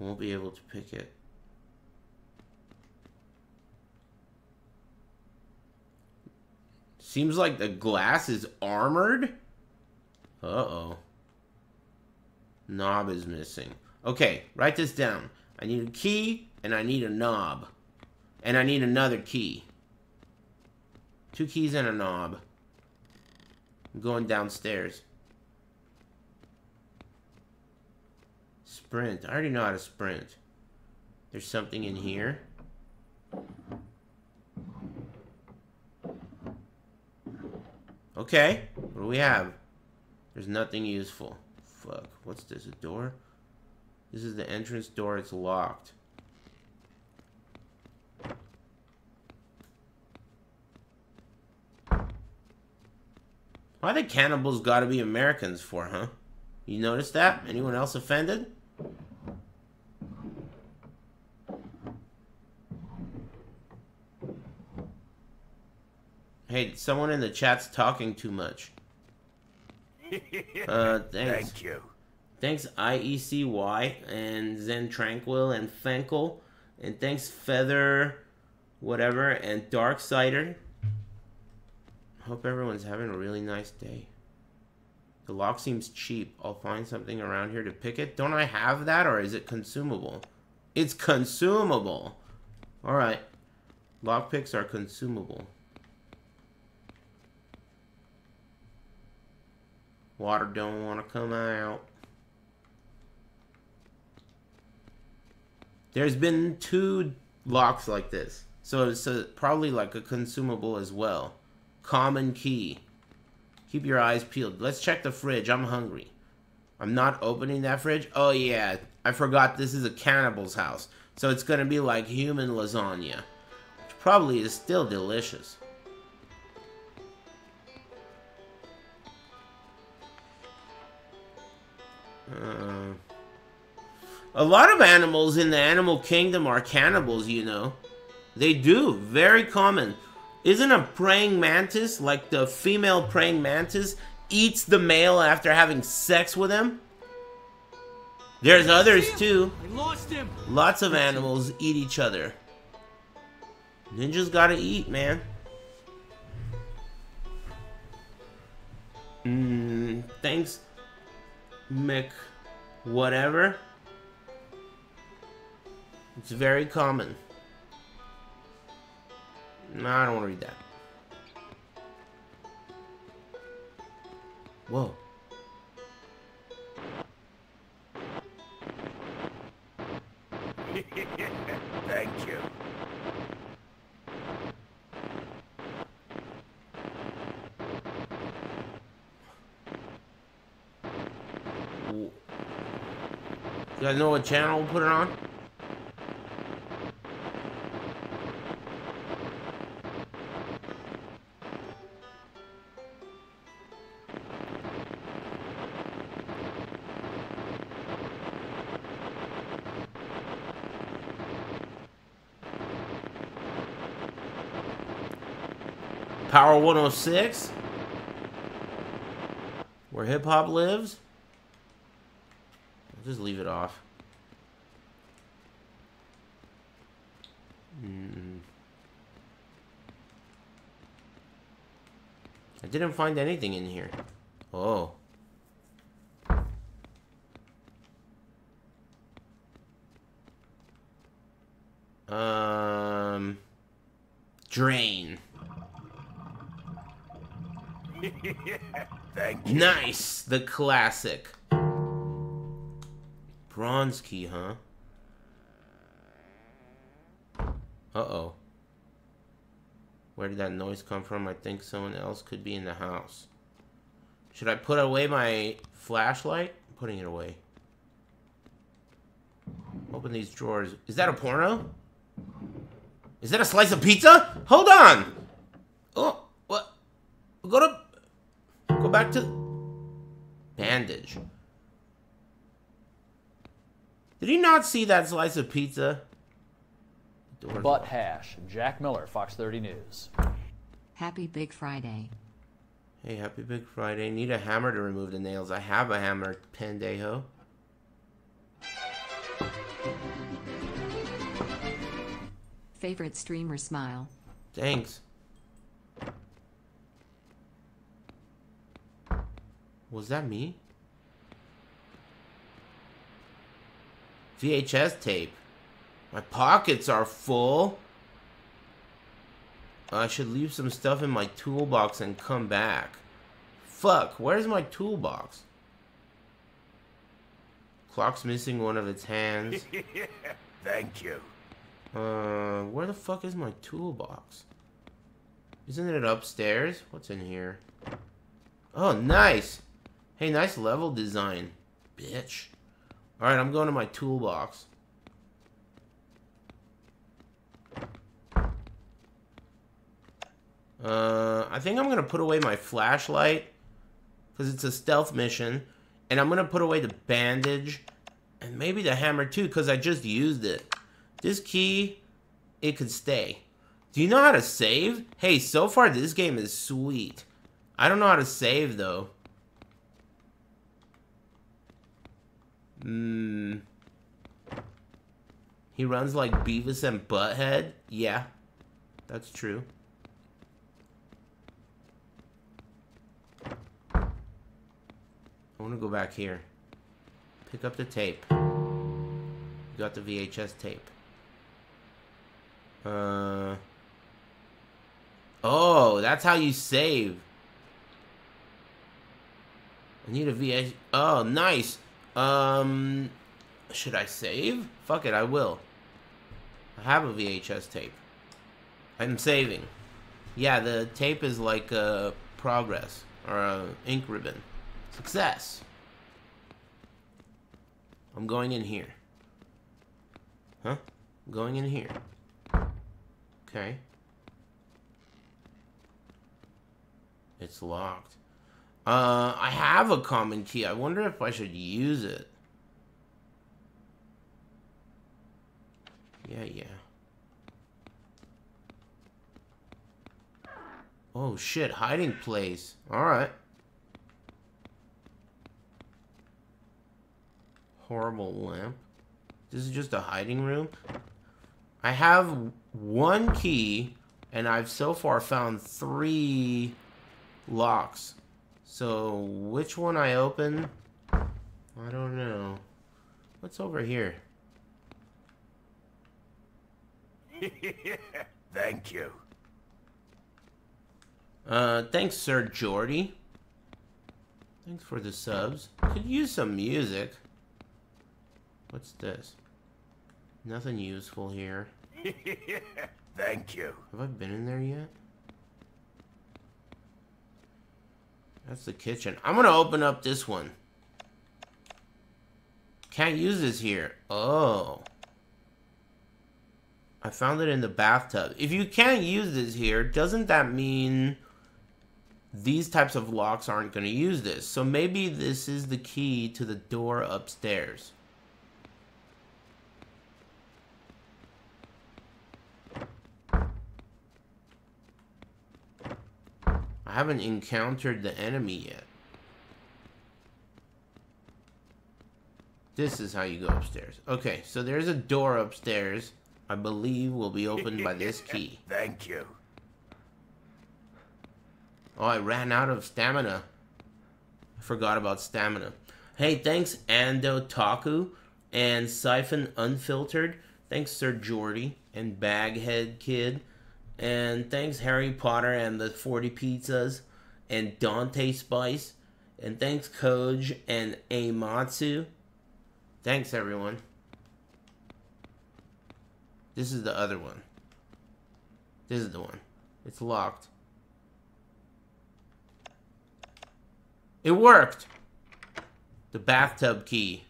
I won't be able to pick it. Seems like the glass is armored. Uh-oh. Knob is missing. Okay, write this down. I need a key and I need a knob. And I need another key. Two keys and a knob. I'm going downstairs. Sprint. I already know how to sprint. There's something in here. Okay. What do we have? There's nothing useful. Fuck. What's this? A door? This is the entrance door. It's locked. Why the cannibals gotta be Americans for, huh? You notice that? Anyone else offended? Hey, someone in the chat's talking too much. Uh, thanks. Thank you. Thanks IECY and Zen Tranquil and Fenkel. And thanks Feather, whatever, and Dark Cider. Hope everyone's having a really nice day. The lock seems cheap. I'll find something around here to pick it. Don't I have that or is it consumable? It's consumable. Alright. Lockpicks are consumable. Water don't want to come out. There's been two locks like this. So it's a, probably like a consumable as well. Common key. Keep your eyes peeled. Let's check the fridge. I'm hungry. I'm not opening that fridge. Oh yeah, I forgot this is a cannibal's house. So it's gonna be like human lasagna. Which probably is still delicious. Uh, a lot of animals in the animal kingdom are cannibals, you know. They do. Very common. Isn't a praying mantis, like the female praying mantis, eats the male after having sex with him? There's others too. I lost him. Lots of animals eat each other. Ninjas gotta eat, man. Mm, thanks, Mick. Whatever. It's very common. No, I don't want to read that. Whoa. Thank you. You guys know what channel we'll put it on? Power 106? Where hip hop lives? I'll just leave it off. Hmm. I didn't find anything in here. Oh. Um. Drain. Thank you. Nice! The classic. Bronze key, huh? Uh-oh. Where did that noise come from? I think someone else could be in the house. Should I put away my flashlight? I'm putting it away. Open these drawers. Is that a porno? Is that a slice of pizza? Hold on! Oh, what? Go to... Go back to... Bandage. Did he not see that slice of pizza? Doors Butt hash. Jack Miller, Fox 30 News. Happy Big Friday. Hey, happy Big Friday. Need a hammer to remove the nails. I have a hammer, pendejo. Favorite streamer smile. Thanks. Was that me? VHS tape. My pockets are full. I should leave some stuff in my toolbox and come back. Fuck, where's my toolbox? Clock's missing one of its hands. Thank you. Uh, where the fuck is my toolbox? Isn't it upstairs? What's in here? Oh, nice! Hey, nice level design, bitch. Alright, I'm going to my toolbox. Uh, I think I'm gonna put away my flashlight because it's a stealth mission, and I'm gonna put away the bandage and maybe the hammer too because I just used it. This key, it could stay. Do you know how to save? Hey, so far this game is sweet. I don't know how to save though. Hmm. He runs like Beavis and Butthead? Yeah, that's true. I want to go back here. Pick up the tape. Got the VHS tape. Uh. Oh, that's how you save. I need a VH. Oh, nice. Um, should I save? Fuck it, I will. I have a VHS tape. I'm saving. Yeah, the tape is like a progress or a ink ribbon. Success. I'm going in here. Huh? I'm going in here. Okay. It's locked. Uh, I have a common key. I wonder if I should use it. Yeah, yeah. Oh shit, hiding place. Alright. Horrible lamp. This is just a hiding room. I have one key, and I've so far found three locks. So, which one I open? I don't know. What's over here? Thank you. Uh, thanks, Sir Jordy. Thanks for the subs. Could use some music. What's this? Nothing useful here. Thank you. Have I been in there yet? That's the kitchen. I'm gonna open up this one. Can't use this here. Oh. I found it in the bathtub. If you can't use this here, doesn't that mean these types of locks aren't going to use this? So maybe this is the key to the door upstairs. I haven't encountered the enemy yet. This is how you go upstairs. Okay, so there's a door upstairs. I believe will be opened by this key. Thank you. Oh, I ran out of stamina. I forgot about stamina. Hey, thanks Ando Taku and Siphon Unfiltered. Thanks Sir Jordy and Baghead Kid. And thanks Harry Potter and the 40 Pizzas and Dante Spice. And thanks Koj and Amatsu. Thanks everyone. This is the other one. This is the one. It's locked. It worked! The bathtub key.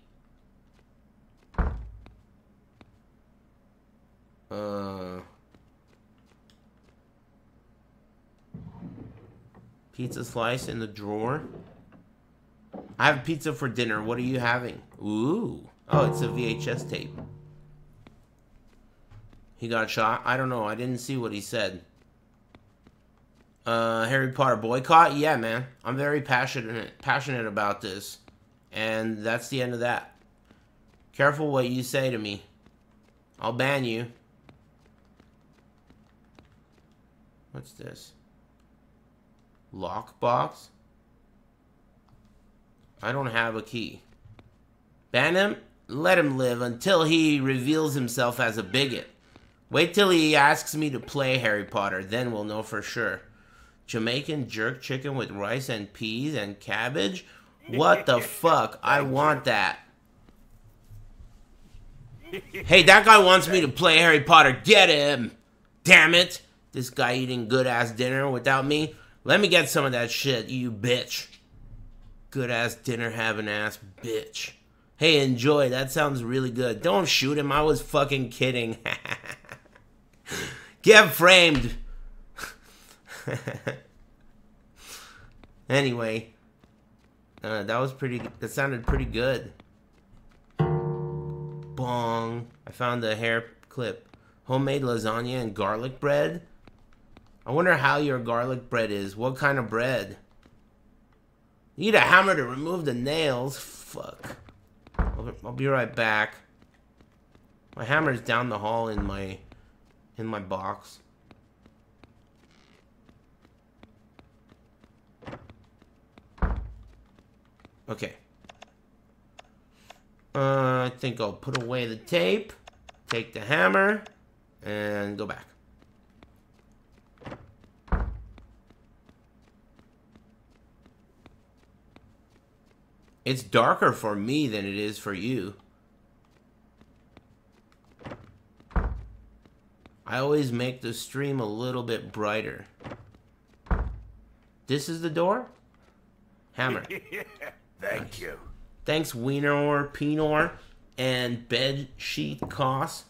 Uh... Pizza slice in the drawer. I have pizza for dinner. What are you having? Ooh. Oh, it's a VHS tape. He got shot? I don't know. I didn't see what he said. Uh, Harry Potter boycott? Yeah, man. I'm very passionate passionate about this. And that's the end of that. Careful what you say to me. I'll ban you. What's this? Lockbox? I don't have a key. Ban him? Let him live until he reveals himself as a bigot. Wait till he asks me to play Harry Potter, then we'll know for sure. Jamaican jerk chicken with rice and peas and cabbage? What the fuck? I want that. Hey, that guy wants me to play Harry Potter. Get him! Damn it! This guy eating good ass dinner without me. Let me get some of that shit, you bitch. Good ass dinner having ass bitch. Hey, enjoy. That sounds really good. Don't shoot him. I was fucking kidding. Get framed. anyway, uh, that was pretty. That sounded pretty good. Bong. I found the hair clip. Homemade lasagna and garlic bread. I wonder how your garlic bread is. What kind of bread? Need a hammer to remove the nails. Fuck. I'll, be- I'll be right back. My hammer is down the hall in my in my box. Okay. Uh, I think I'll put away the tape, take the hammer, and go back. It's darker for me than it is for you. I always make the stream a little bit brighter. This is the door? Hammer. Thank you. Thanks, Wiener or Pinor and bed sheet cost.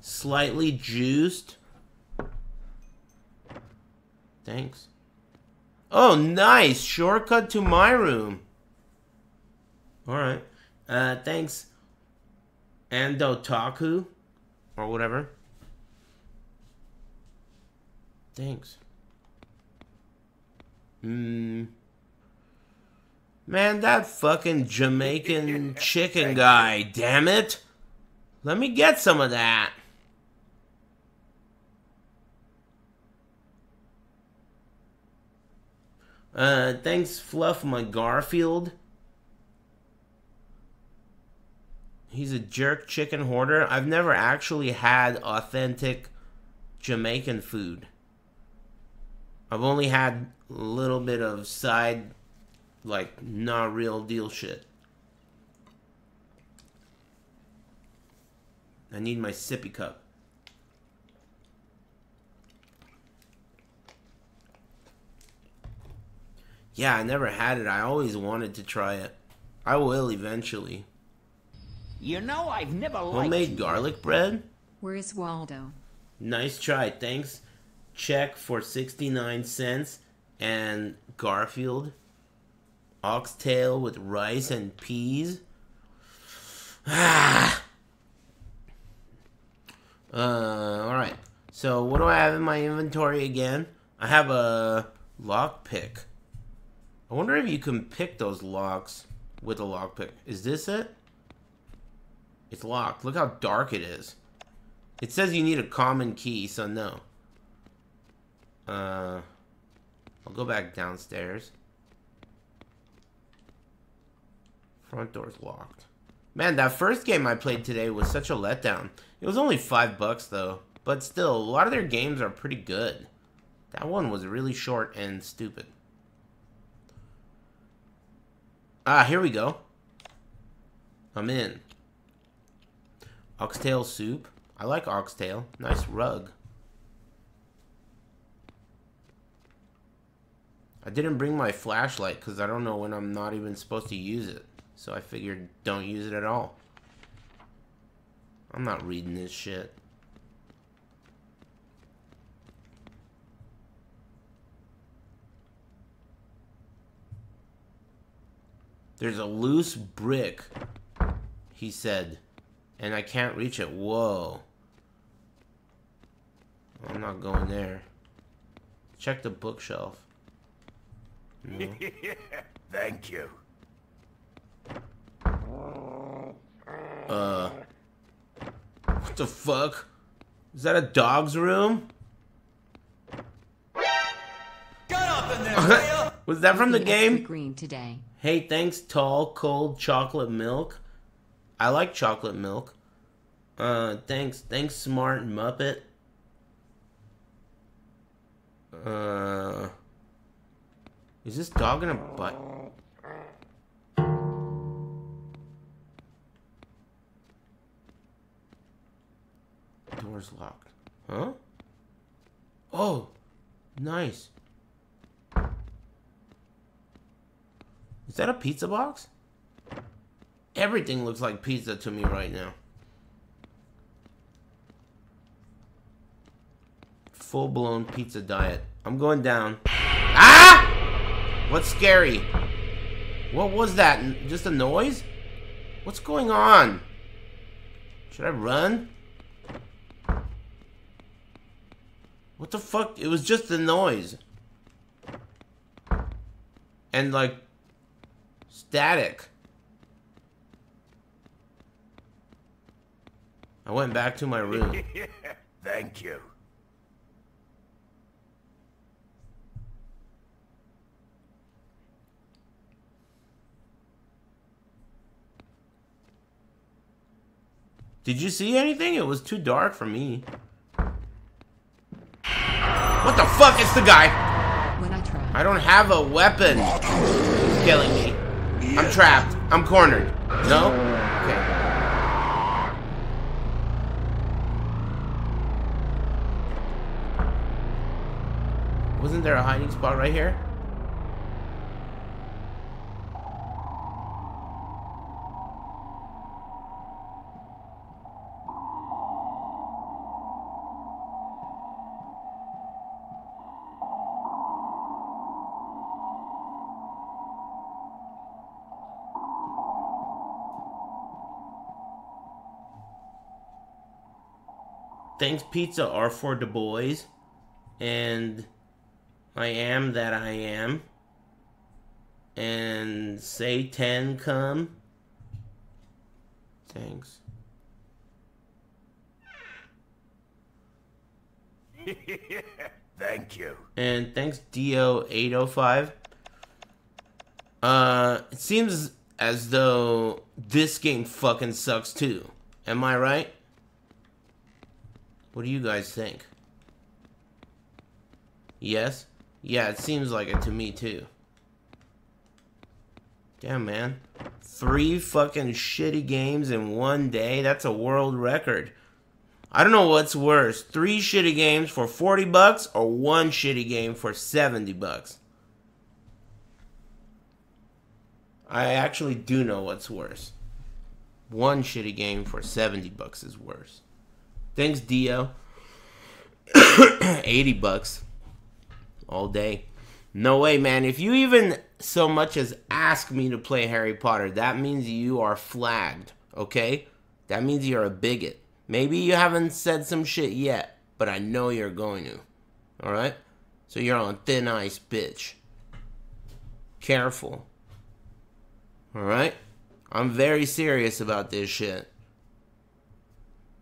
Slightly juiced. Thanks. Oh, nice! Shortcut to my room. Alright. Uh, thanks, Andotaku. Or whatever. Thanks. Hmm. Man, that fucking Jamaican chicken guy, damn it. Let me get some of that. Uh, thanks, Fluff, my Garfield. He's a jerk chicken hoarder. I've never actually had authentic Jamaican food. I've only had a little bit of side, like, not real deal shit. I need my sippy cup. Yeah, I never had it. I always wanted to try it. I will eventually. You know, I've never liked Homemade you. garlic bread? Where's Waldo? Nice try. Thanks. Check for 69 cents. And Garfield. Oxtail with rice and peas. Ah. Uh, alright. So, what do I have in my inventory again? I have a lock pick. I wonder if you can pick those locks with a lockpick. Is this it? It's locked. Look how dark it is. It says you need a common key, so no. Uh, I'll go back downstairs. Front door's locked. Man, that first game I played today was such a letdown. It was only five bucks though, but still, a lot of their games are pretty good. That one was really short and stupid. Ah, here we go. I'm in. Oxtail soup. I like oxtail. Nice rug. I didn't bring my flashlight because I don't know when I'm not even supposed to use it. So I figured don't use it at all. I'm not reading this shit. There's a loose brick, he said, and I can't reach it. Whoa. I'm not going there. Check the bookshelf. No. Thank you. Uh. What the fuck? Is that a dog's room? Was that from the Looking game? Green today. Hey, thanks, tall, cold chocolate milk. I like chocolate milk. Uh, thanks, thanks, smart Muppet. Uh, is this dog gonna butt? Door's locked. Huh? Oh, nice. Is that a pizza box? Everything looks like pizza to me right now. Full blown pizza diet. I'm going down. Ah! What's scary? What was that? Just a noise? What's going on? Should I run? What the fuck? It was just a noise. And like static. I went back to my room. Thank you. Did you see anything? It was too dark for me. What the fuck is the guy? When I try. I don't have a weapon. He's killing me. I'm trapped. I'm cornered. No? Wasn't there a hiding spot right here? Thanks Pizza are for the boys. And I am that I am. And say 10 come. Thanks. Thank you. And thanks Dio805. Uh, it seems as though this game fucking sucks too. Am I right? What do you guys think? Yes? Yeah, it seems like it to me too. Damn, man. Three fucking shitty games in one day? That's a world record. I don't know what's worse. Three shitty games for 40 bucks or one shitty game for 70 bucks. I actually do know what's worse. One shitty game for 70 bucks is worse. Thanks, Dio. 80 bucks all day. No way, man. If you even so much as ask me to play Harry Potter, that means you are flagged, okay? That means you're a bigot. Maybe you haven't said some shit yet, but I know you're going to. Alright? So you're on thin ice, bitch. Careful. Alright? I'm very serious about this shit.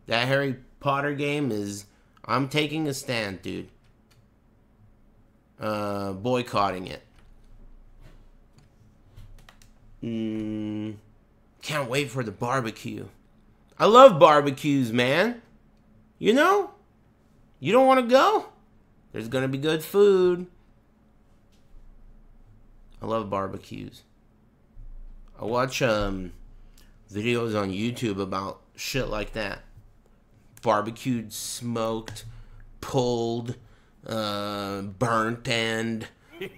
That Harry Potter game is. I'm taking a stand, dude. Uh, boycotting it. Mm, can't wait for the barbecue. I love barbecues, man. You know? You don't want to go? There's gonna be good food. I love barbecues. I watch um videos on YouTube about shit like that. Barbecued, smoked, pulled, uh, burnt and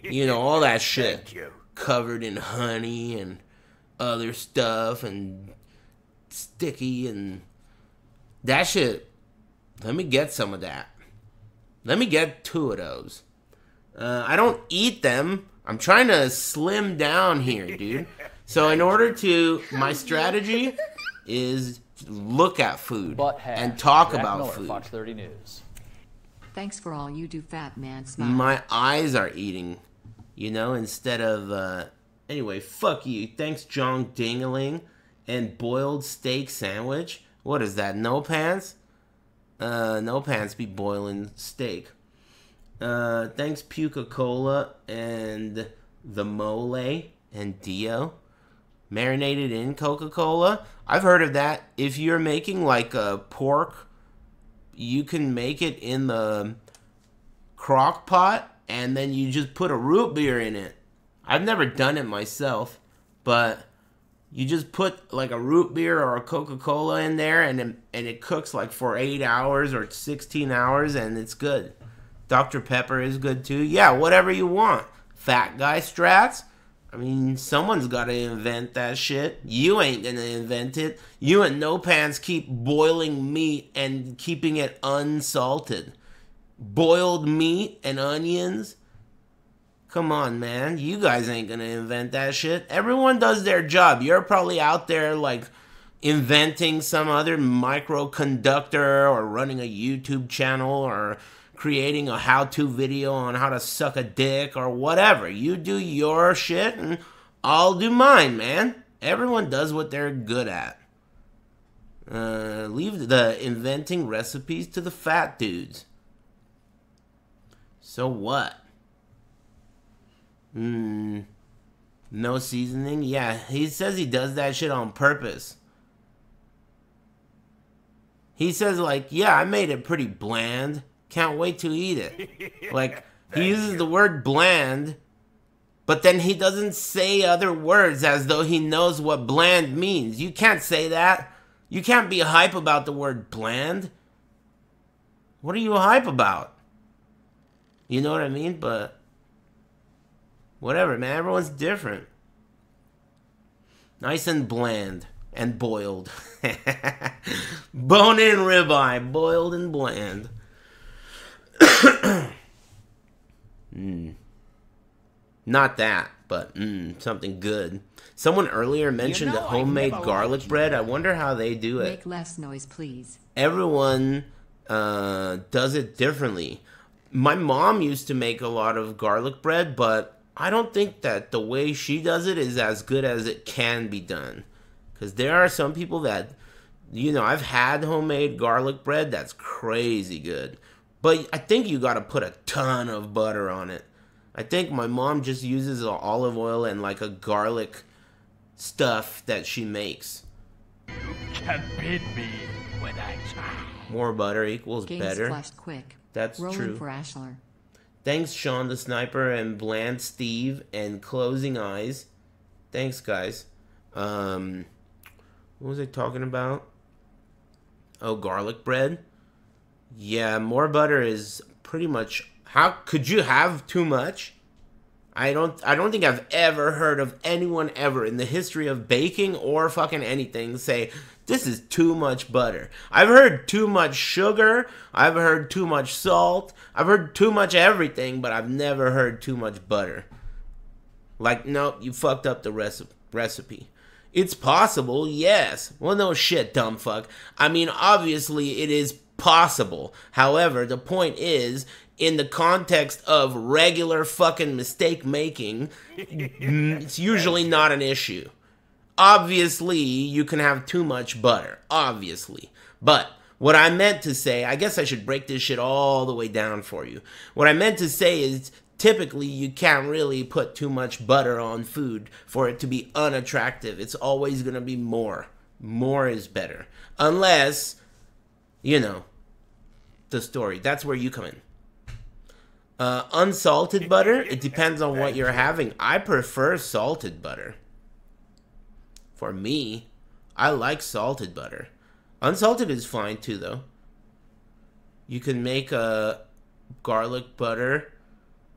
you know, all that shit. Thank you. Covered in honey and other stuff and sticky and that shit. Let me get some of that. Let me get two of those. Uh, I don't eat them. I'm trying to slim down here, dude. So in order to, my strategy is look at food Butt and talk Jack about Miller, food. Fox 30 News. Thanks for all you do, fat man. Smile. My eyes are eating, you know, instead of. Uh, anyway, fuck you. Thanks, John Dingaling. And boiled steak sandwich. What is that? No pants? Uh, no pants be boiling steak. Uh, thanks, Puka Cola and the Mole and Dio. Marinated in Coca Cola. I've heard of that. If you're making like a pork, you can make it in the crock pot and then you just put a root beer in it. I've never done it myself, but you just put like a root beer or a Coca-Cola in there and it, and it cooks like for 8 hours or 16 hours and it's good. Dr. Pepper is good too. Yeah, whatever you want. Fat guy strats. I mean, someone's got to invent that shit. You ain't gonna invent it. You and No Pants keep boiling meat and keeping it unsalted. Boiled meat and onions. Come on, man. You guys ain't gonna invent that shit. Everyone does their job. You're probably out there like inventing some other microconductor or running a YouTube channel or creating a how to video on how to suck a dick or whatever. You do your shit and I'll do mine, man. Everyone does what they're good at. Uh, leave the inventing recipes to the fat dudes. So what? Hmm. No seasoning? Yeah, he says he does that shit on purpose. He says, like, yeah, I made it pretty bland. Can't wait to eat it. Like, he uses the word bland, but then he doesn't say other words as though he knows what bland means. You can't say that. You can't be hype about the word bland. What are you hype about? You know what I mean? But whatever, man. Everyone's different. Nice and bland and boiled. Bone in ribeye, boiled and bland. Mm. Not that, but mm, something good. Someone earlier mentioned know I've homemade garlic bread. I wonder how they do it Make less noise, please. everyone uh, does it differently. My mom used to make a lot of garlic bread, but I don't think that the way she does it is as good as it can be done. Because there are some people that, you know, I've had homemade garlic bread that's crazy good. But I think you got to put a ton of butter on it. I think my mom just uses a olive oil and like a garlic stuff that she makes. You Can't beat me when I try. More butter equals Games better. quick. That's Rolling true. for Ashler. Thanks, Sean the Sniper and Bland Steve and Closing Eyes. Thanks, guys. Um, what was I talking about? Oh, garlic bread. Yeah, more butter is pretty much. How could you have too much? I don't. I don't think I've ever heard of anyone ever in the history of baking or fucking anything say this is too much butter. I've heard too much sugar. I've heard too much salt. I've heard too much everything, but I've never heard too much butter. Like, nope, you fucked up the recipe. Recipe. It's possible, yes. Well, no shit, dumb fuck. I mean, obviously, it is possible. However, the point is, in the context of regular fucking mistake making, it's usually not an issue. Obviously, you can have too much butter. Obviously. But what I meant to say, I guess I should break this shit all the way down for you. What I meant to say is typically you can't really put too much butter on food for it to be unattractive. It's always going to be more. More is better. Unless, you know, the story. That's where you come in. Uh, unsalted butter, it depends on what you're having. I prefer salted butter. For me, I like salted butter. Unsalted is fine too, though. You can make a garlic butter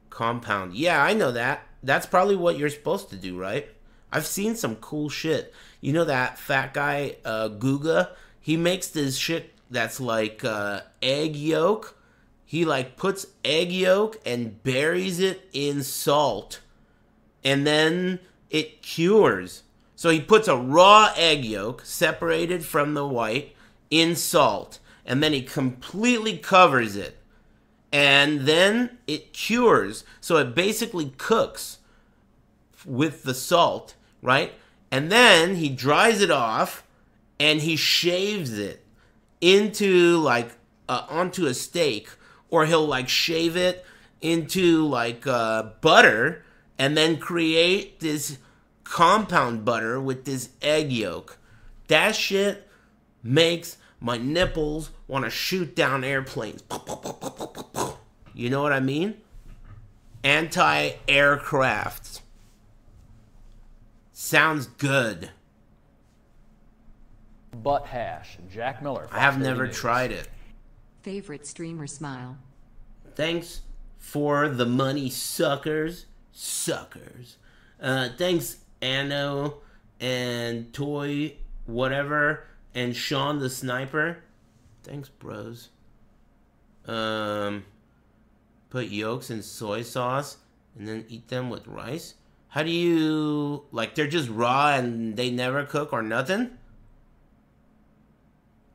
compound. Yeah, I know that. That's probably what you're supposed to do, right? I've seen some cool shit. You know that fat guy, uh, Guga? He makes this shit that's like uh, egg yolk. He like puts egg yolk and buries it in salt, and then it cures. So he puts a raw egg yolk separated from the white in salt, and then he completely covers it. And then it cures. So it basically cooks with the salt, right? And then he dries it off and he shaves it into like uh, onto a steak or he'll like shave it into like uh, butter and then create this compound butter with this egg yolk. That shit makes my nipples want to shoot down airplanes. You know what I mean? Anti aircraft. Sounds good. Butt hash. Jack Miller. I have never News. tried it. Favorite streamer smile. Thanks for the money, suckers. Suckers. Uh, thanks, Anno and Toy, whatever, and Sean the Sniper. Thanks, bros. Um, put yolks in soy sauce and then eat them with rice. How do you like? They're just raw and they never cook or nothing.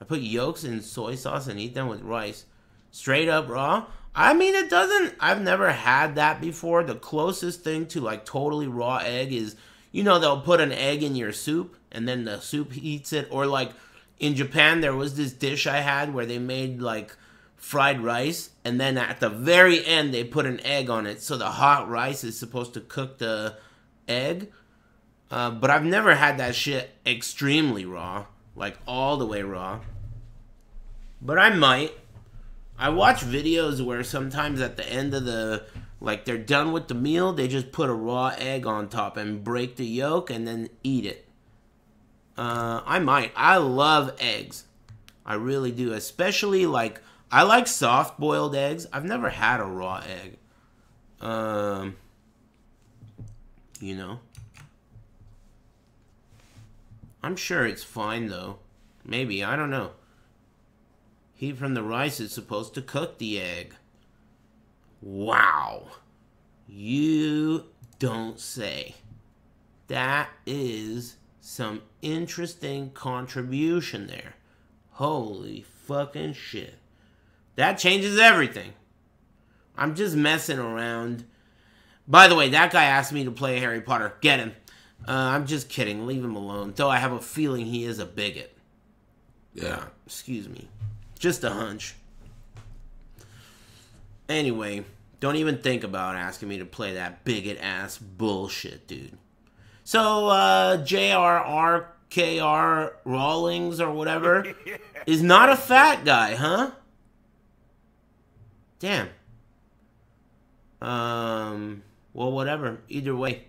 I put yolks in soy sauce and eat them with rice. Straight up raw. I mean, it doesn't. I've never had that before. The closest thing to like totally raw egg is, you know, they'll put an egg in your soup and then the soup eats it. Or like in Japan, there was this dish I had where they made like fried rice and then at the very end they put an egg on it. So the hot rice is supposed to cook the egg. Uh, but I've never had that shit extremely raw, like all the way raw. But I might. I watch videos where sometimes at the end of the like they're done with the meal, they just put a raw egg on top and break the yolk and then eat it. Uh, I might. I love eggs. I really do, especially like I like soft boiled eggs. I've never had a raw egg. Um, you know. I'm sure it's fine though. Maybe, I don't know. Heat from the rice is supposed to cook the egg. Wow. You don't say. That is some interesting contribution there. Holy fucking shit. That changes everything. I'm just messing around. By the way, that guy asked me to play Harry Potter. Get him. Uh, I'm just kidding. Leave him alone. Though I have a feeling he is a bigot. Yeah, excuse me. Just a hunch. Anyway, don't even think about asking me to play that bigot ass bullshit, dude. So, uh, J.R.R.K.R. Rawlings or whatever is not a fat guy, huh? Damn. Um, well, whatever. Either way.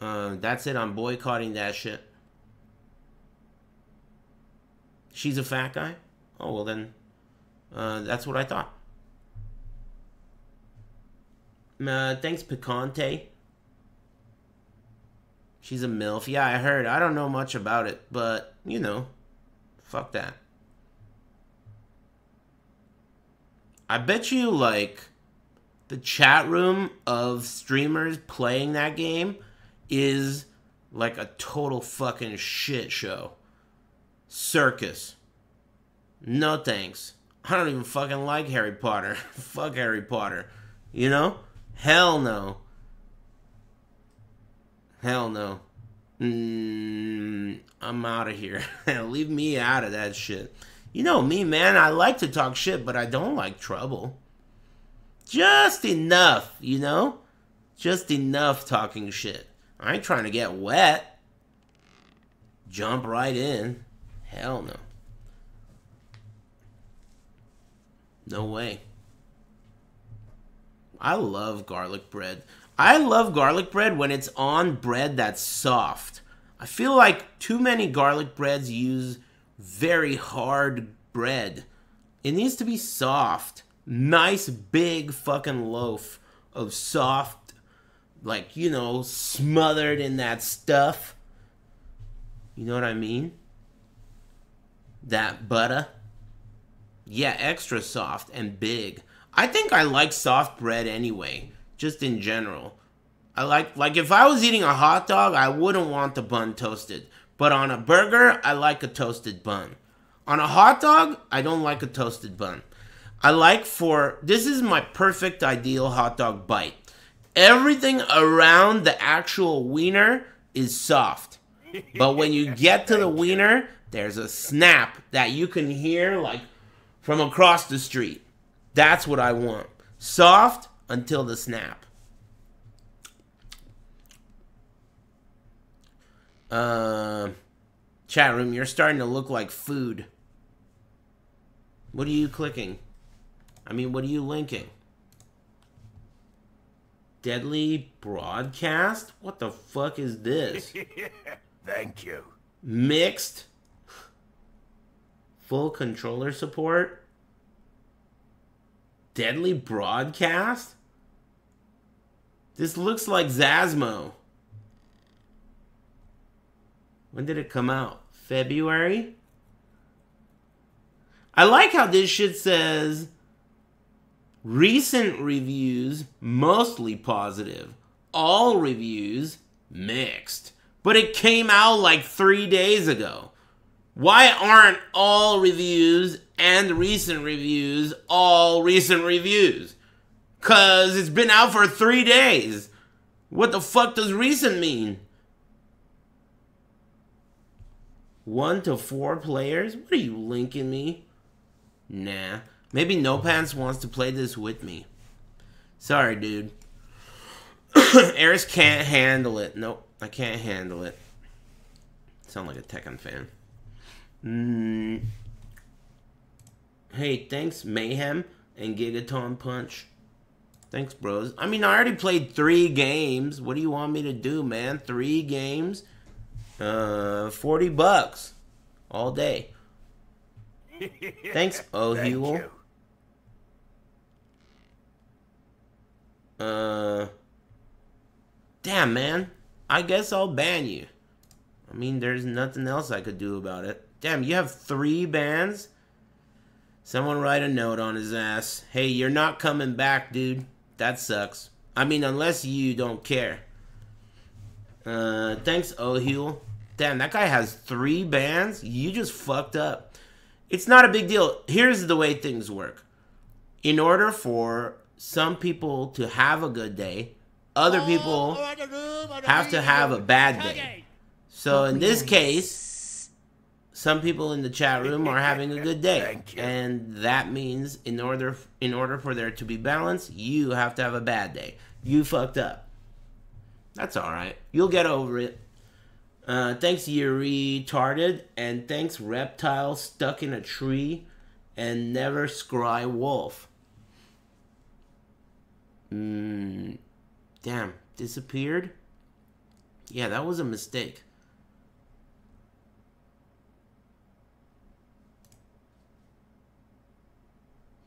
Uh, that's it. I'm boycotting that shit. She's a fat guy? Oh, well then, uh, that's what I thought. Uh, thanks, Picante. She's a MILF. Yeah, I heard. I don't know much about it, but, you know, fuck that. I bet you, like, the chat room of streamers playing that game is like a total fucking shit show. Circus. No thanks. I don't even fucking like Harry Potter. Fuck Harry Potter. You know? Hell no. Hell no. Mm, I'm out of here. Leave me out of that shit. You know me, man. I like to talk shit, but I don't like trouble. Just enough, you know? Just enough talking shit. I ain't trying to get wet. Jump right in. Hell no. No way. I love garlic bread. I love garlic bread when it's on bread that's soft. I feel like too many garlic breads use very hard bread. It needs to be soft. Nice big fucking loaf of soft, like, you know, smothered in that stuff. You know what I mean? That butter. Yeah, extra soft and big. I think I like soft bread anyway, just in general. I like like if I was eating a hot dog, I wouldn't want the bun toasted. But on a burger, I like a toasted bun. On a hot dog, I don't like a toasted bun. I like for this is my perfect ideal hot dog bite. Everything around the actual wiener is soft. But when you get to the wiener, there's a snap that you can hear like from across the street. That's what I want. Soft until the snap. Uh, chat room, you're starting to look like food. What are you clicking? I mean, what are you linking? Deadly broadcast? What the fuck is this? Thank you. Mixed? Full controller support? Deadly broadcast? This looks like Phasmo. When did it come out? February? I like how this shit says recent reviews mostly positive, all reviews mixed. But it came out like three days ago. Why aren't all reviews and recent reviews all recent reviews? Cause it's been out for three days. What the fuck does recent mean? One to four players? What are you linking me? Nah. Maybe No Pants wants to play this with me. Sorry, dude. Aris can't handle it. Nope, I can't handle it. Sound like a Tekken fan. Mm. Hey, thanks, Mayhem and Gigaton Punch. Thanks, bros. I mean, I already played three games. What do you want me to do, man? Three games? Uh, 40 bucks all day. Thanks, Oh O'Huel. Uh, damn, man. I guess I'll ban you. I mean, there's nothing else I could do about it. Damn, you have three bans? Someone write a note on his ass. Hey, you're not coming back, dude. That sucks. I mean, unless you don't care. Uh, thanks, O'Huel. Damn, that guy has three bans? You just fucked up. It's not a big deal. Here's the way things work. In order for some people to have a good day, other people have to have a bad day. So in this case, some people in the chat room are having a good day, and that means in order in order for there to be balance, you have to have a bad day. You fucked up. That's all right. You'll get over it. Uh, thanks, you retarded, and thanks, reptile stuck in a tree, and never scry wolf. Mm, damn, disappeared? Yeah, that was a mistake.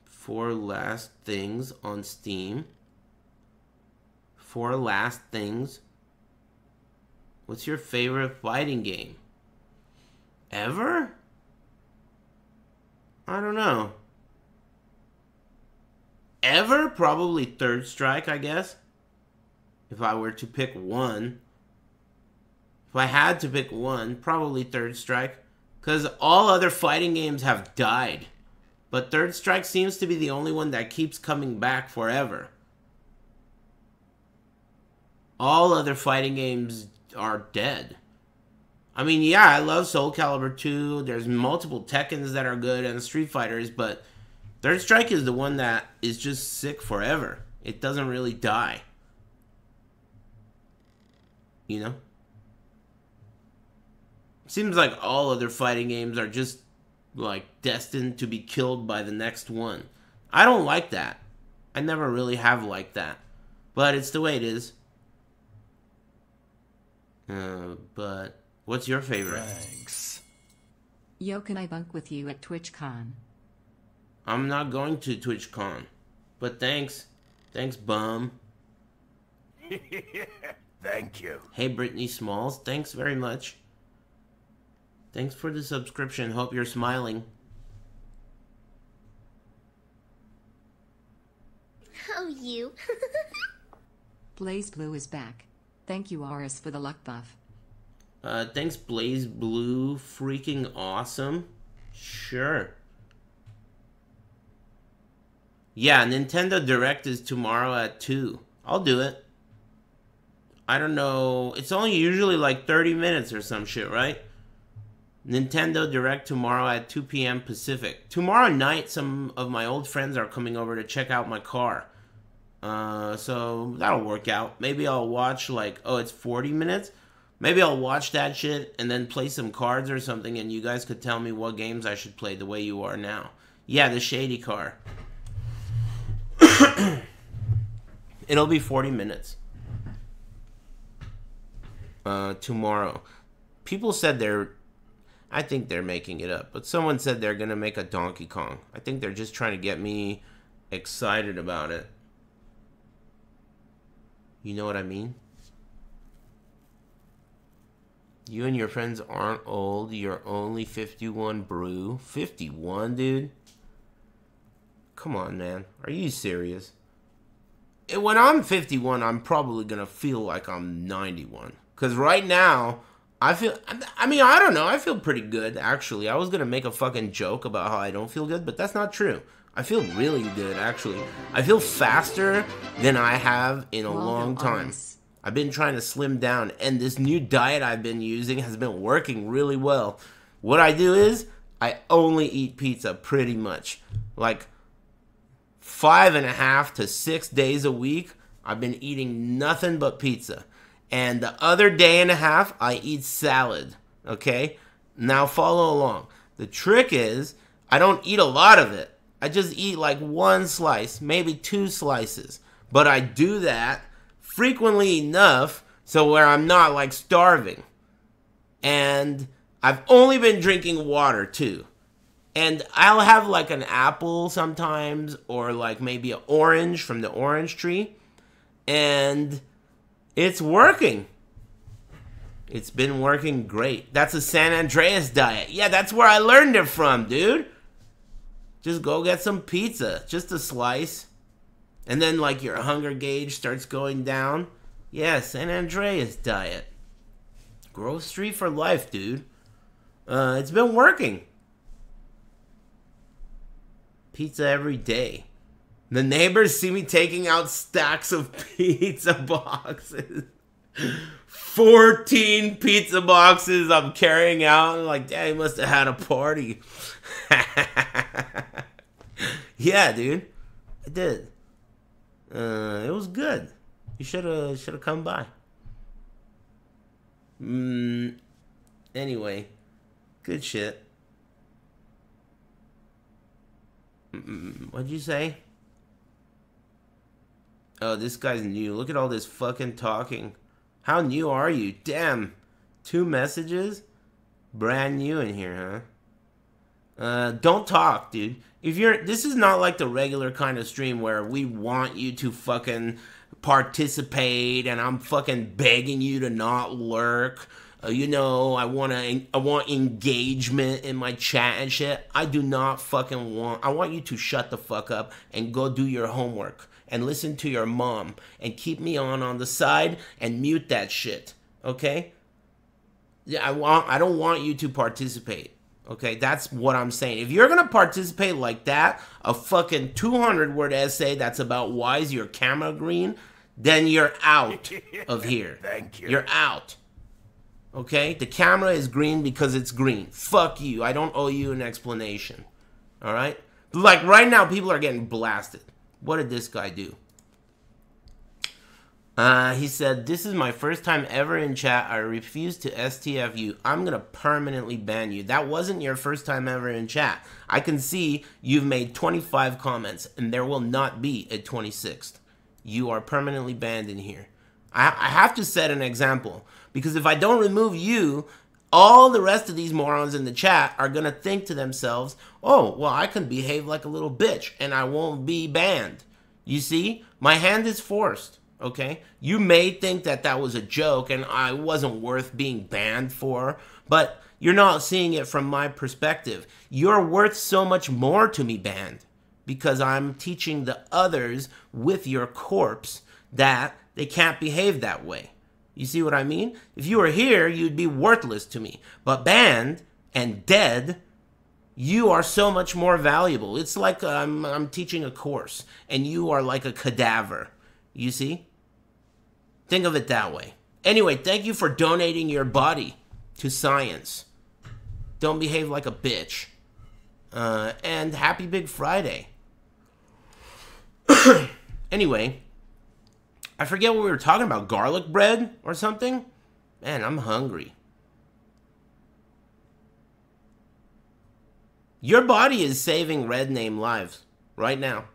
Four last things on Steam. Four last things. What's your favorite fighting game? Ever? I don't know. Ever? Probably Third Strike, I guess. If I were to pick one. If I had to pick one, probably Third Strike. Because all other fighting games have died. But Third Strike seems to be the only one that keeps coming back forever. All other fighting games are dead. I mean, yeah, I love Soul Calibur 2. There's multiple Tekkens that are good and Street Fighters, but Third Strike is the one that is just sick forever. It doesn't really die. You know? Seems like all other fighting games are just like destined to be killed by the next one. I don't like that. I never really have liked that. But it's the way it is. Uh, but what's your favorite? Thanks. Yo, can I bunk with you at TwitchCon? I'm not going to TwitchCon. But thanks. Thanks, bum. Thank you. Hey, Brittany Smalls. Thanks very much. Thanks for the subscription. Hope you're smiling. Oh, you. Blaze Blue is back. Thank you, Aris, for the luck buff. Uh, thanks, Blaze Blue. Freaking awesome. Sure. Yeah, Nintendo Direct is tomorrow at 2. I'll do it. I don't know. It's only usually like 30 minutes or some shit, right? Nintendo Direct tomorrow at 2 p.m. Pacific. Tomorrow night, some of my old friends are coming over to check out my car. Uh, so that'll work out. Maybe I'll watch like, oh, it's 40 minutes. Maybe I'll watch that shit and then play some cards or something, and you guys could tell me what games I should play the way you are now. Yeah, the shady car. It'll be 40 minutes. Uh, tomorrow. People said they're. I think they're making it up, but someone said they're gonna make a Donkey Kong. I think they're just trying to get me excited about it. You know what I mean? You and your friends aren't old. You're only 51 brew. 51, dude? Come on, man. Are you serious? And When I'm 51, I'm probably going to feel like I'm 91. Because right now, I feel. I mean, I don't know. I feel pretty good, actually. I was going to make a fucking joke about how I don't feel good, but that's not true. I feel really good, actually. I feel faster than I have in a Welcome, long time. Arms. I've been trying to slim down, and this new diet I've been using has been working really well. What I do is I only eat pizza pretty much. Like five and a half to six days a week, I've been eating nothing but pizza. And the other day and a half, I eat salad. Okay? Now follow along. The trick is, I don't eat a lot of it. I just eat like one slice, maybe two slices. But I do that frequently enough so where I'm not like starving. And I've only been drinking water too. And I'll have like an apple sometimes or like maybe an orange from the orange tree. And it's working. It's been working great. That's a San Andreas diet. Yeah, that's where I learned it from, dude. Just go get some pizza, just a slice. And then like your hunger gauge starts going down. Yeah, San Andreas diet. Street for life, dude. Uh, it's been working. Pizza every day. The neighbors see me taking out stacks of pizza boxes. 14 pizza boxes I'm carrying out. Like, damn, he must have had a party. yeah, dude. I did. Uh, it was good. You should have should have come by. Mm, anyway, good shit. Mm, what'd you say? Oh, this guy's new. Look at all this fucking talking. How new are you? Damn. Two messages? Brand new in here, huh? Uh, don't talk, dude. If you're, this is not like the regular kind of stream where we want you to fucking participate and I'm fucking begging you to not lurk. Uh, you know, I want to, I want engagement in my chat and shit. I do not fucking want, I want you to shut the fuck up and go do your homework and listen to your mom and keep me on on the side and mute that shit. Okay? Yeah, I want, I don't want you to participate. Okay, that's what I'm saying. If you're gonna participate like that, a fucking 200 word essay that's about why is your camera green, then you're out of here. Thank you. You're out. Okay, the camera is green because it's green. Fuck you. I don't owe you an explanation. All right. Like right now, people are getting blasted. What did this guy do? Uh, he said, This is my first time ever in chat. I refuse to STF you. I'm going to permanently ban you. That wasn't your first time ever in chat. I can see you've made 25 comments, and there will not be a 26th. You are permanently banned in here. I, I have to set an example because if I don't remove you, all the rest of these morons in the chat are going to think to themselves, oh, well, I can behave like a little bitch and I won't be banned. You see, my hand is forced. Okay, you may think that that was a joke and I wasn't worth being banned for, but you're not seeing it from my perspective. You're worth so much more to me banned because I'm teaching the others with your corpse that they can't behave that way. You see what I mean? If you were here, you'd be worthless to me. But banned and dead, you are so much more valuable. It's like I'm, I'm teaching a course and you are like a cadaver. You see? Think of it that way. Anyway, thank you for donating your body to science. Don't behave like a bitch. Uh, and happy Big Friday. anyway, I forget what we were talking about. Garlic bread or something? Man, I'm hungry. Your body is saving Red Name lives right now.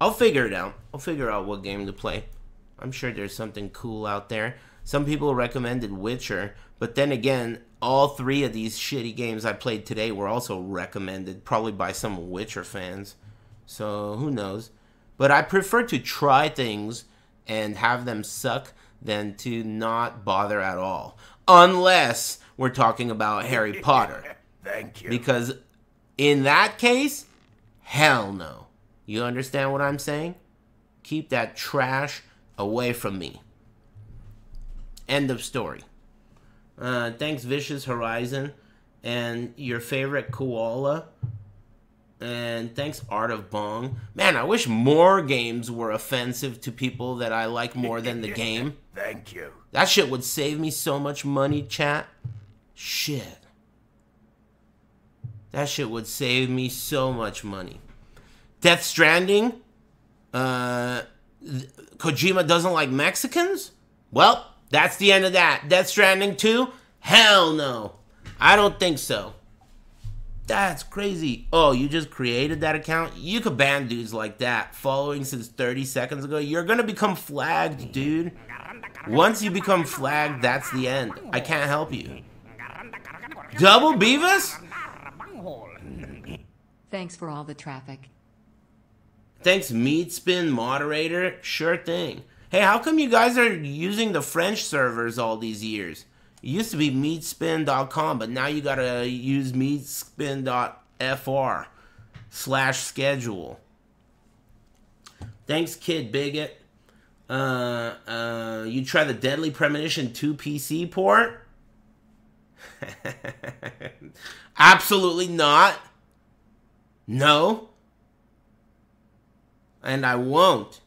I'll figure it out. I'll figure out what game to play. I'm sure there's something cool out there. Some people recommended Witcher, but then again, all three of these shitty games I played today were also recommended, probably by some Witcher fans. So who knows? But I prefer to try things and have them suck than to not bother at all. Unless we're talking about Harry Potter. Thank you. Because in that case, hell no. You understand what I'm saying? Keep that trash away from me. End of story. Uh, thanks, Vicious Horizon, and your favorite koala. And thanks, Art of Bong. Man, I wish more games were offensive to people that I like more than the game. Thank you. That shit would save me so much money, chat. Shit. That shit would save me so much money. Death Stranding? Uh, Kojima doesn't like Mexicans? Well, that's the end of that. Death Stranding 2? Hell no. I don't think so. That's crazy. Oh, you just created that account? You could ban dudes like that following since 30 seconds ago. You're gonna become flagged, dude. Once you become flagged, that's the end. I can't help you. Double Beavis? Thanks for all the traffic. Thanks, Meat Spin moderator. Sure thing. Hey, how come you guys are using the French servers all these years? It used to be meatspin.com, but now you gotta use meatspin.fr slash schedule. Thanks, Kid Bigot. Uh, uh, you try the Deadly Premonition 2 PC port? Absolutely not. No. And I won't.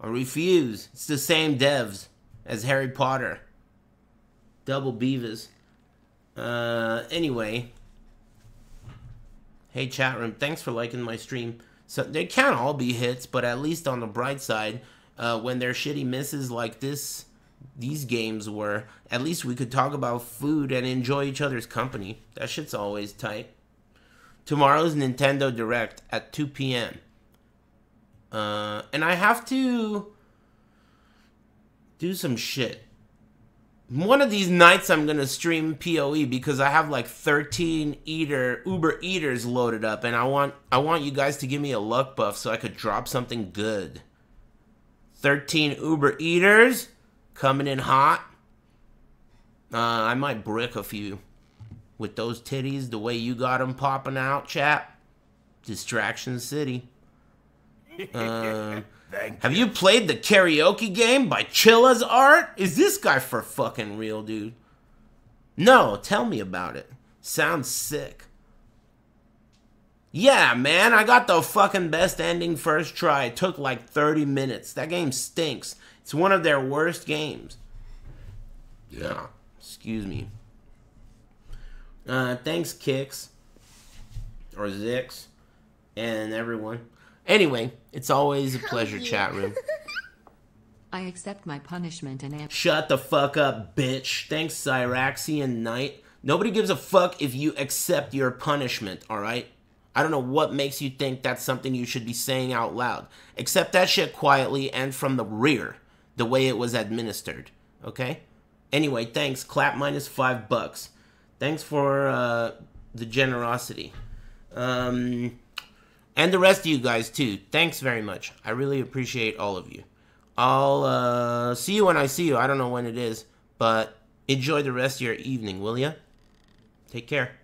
I refuse. It's the same devs as Harry Potter. Double Beavis. Uh, anyway. Hey, chat room. Thanks for liking my stream. So they can't all be hits, but at least on the bright side, uh, when they're shitty misses like this, these games were, at least we could talk about food and enjoy each other's company. That shit's always tight. Tomorrow's Nintendo Direct at 2 p.m. Uh, and I have to do some shit. One of these nights I'm gonna stream PoE because I have like 13 eater Uber eaters loaded up, and I want I want you guys to give me a luck buff so I could drop something good. 13 Uber eaters coming in hot. Uh, I might brick a few with those titties the way you got them popping out, chap. Distraction City. Um, have you played the karaoke game by Chilla's Art? Is this guy for fucking real, dude? No, tell me about it. Sounds sick. Yeah, man, I got the fucking best ending first try. It took like 30 minutes. That game stinks. It's one of their worst games. Yeah. Excuse me. Uh, thanks, Kicks. Or Zix. And everyone. Anyway, it's always a pleasure, chat room. I accept my punishment and am. Shut the fuck up, bitch. Thanks, Cyraxian Knight. Nobody gives a fuck if you accept your punishment, alright? I don't know what makes you think that's something you should be saying out loud. Accept that shit quietly and from the rear, the way it was administered, okay? Anyway, thanks. Clap minus five bucks. Thanks for uh, the generosity. Um, and the rest of you guys, too. Thanks very much. I really appreciate all of you. I'll uh, see you when I see you. I don't know when it is, but enjoy the rest of your evening, will ya? Take care.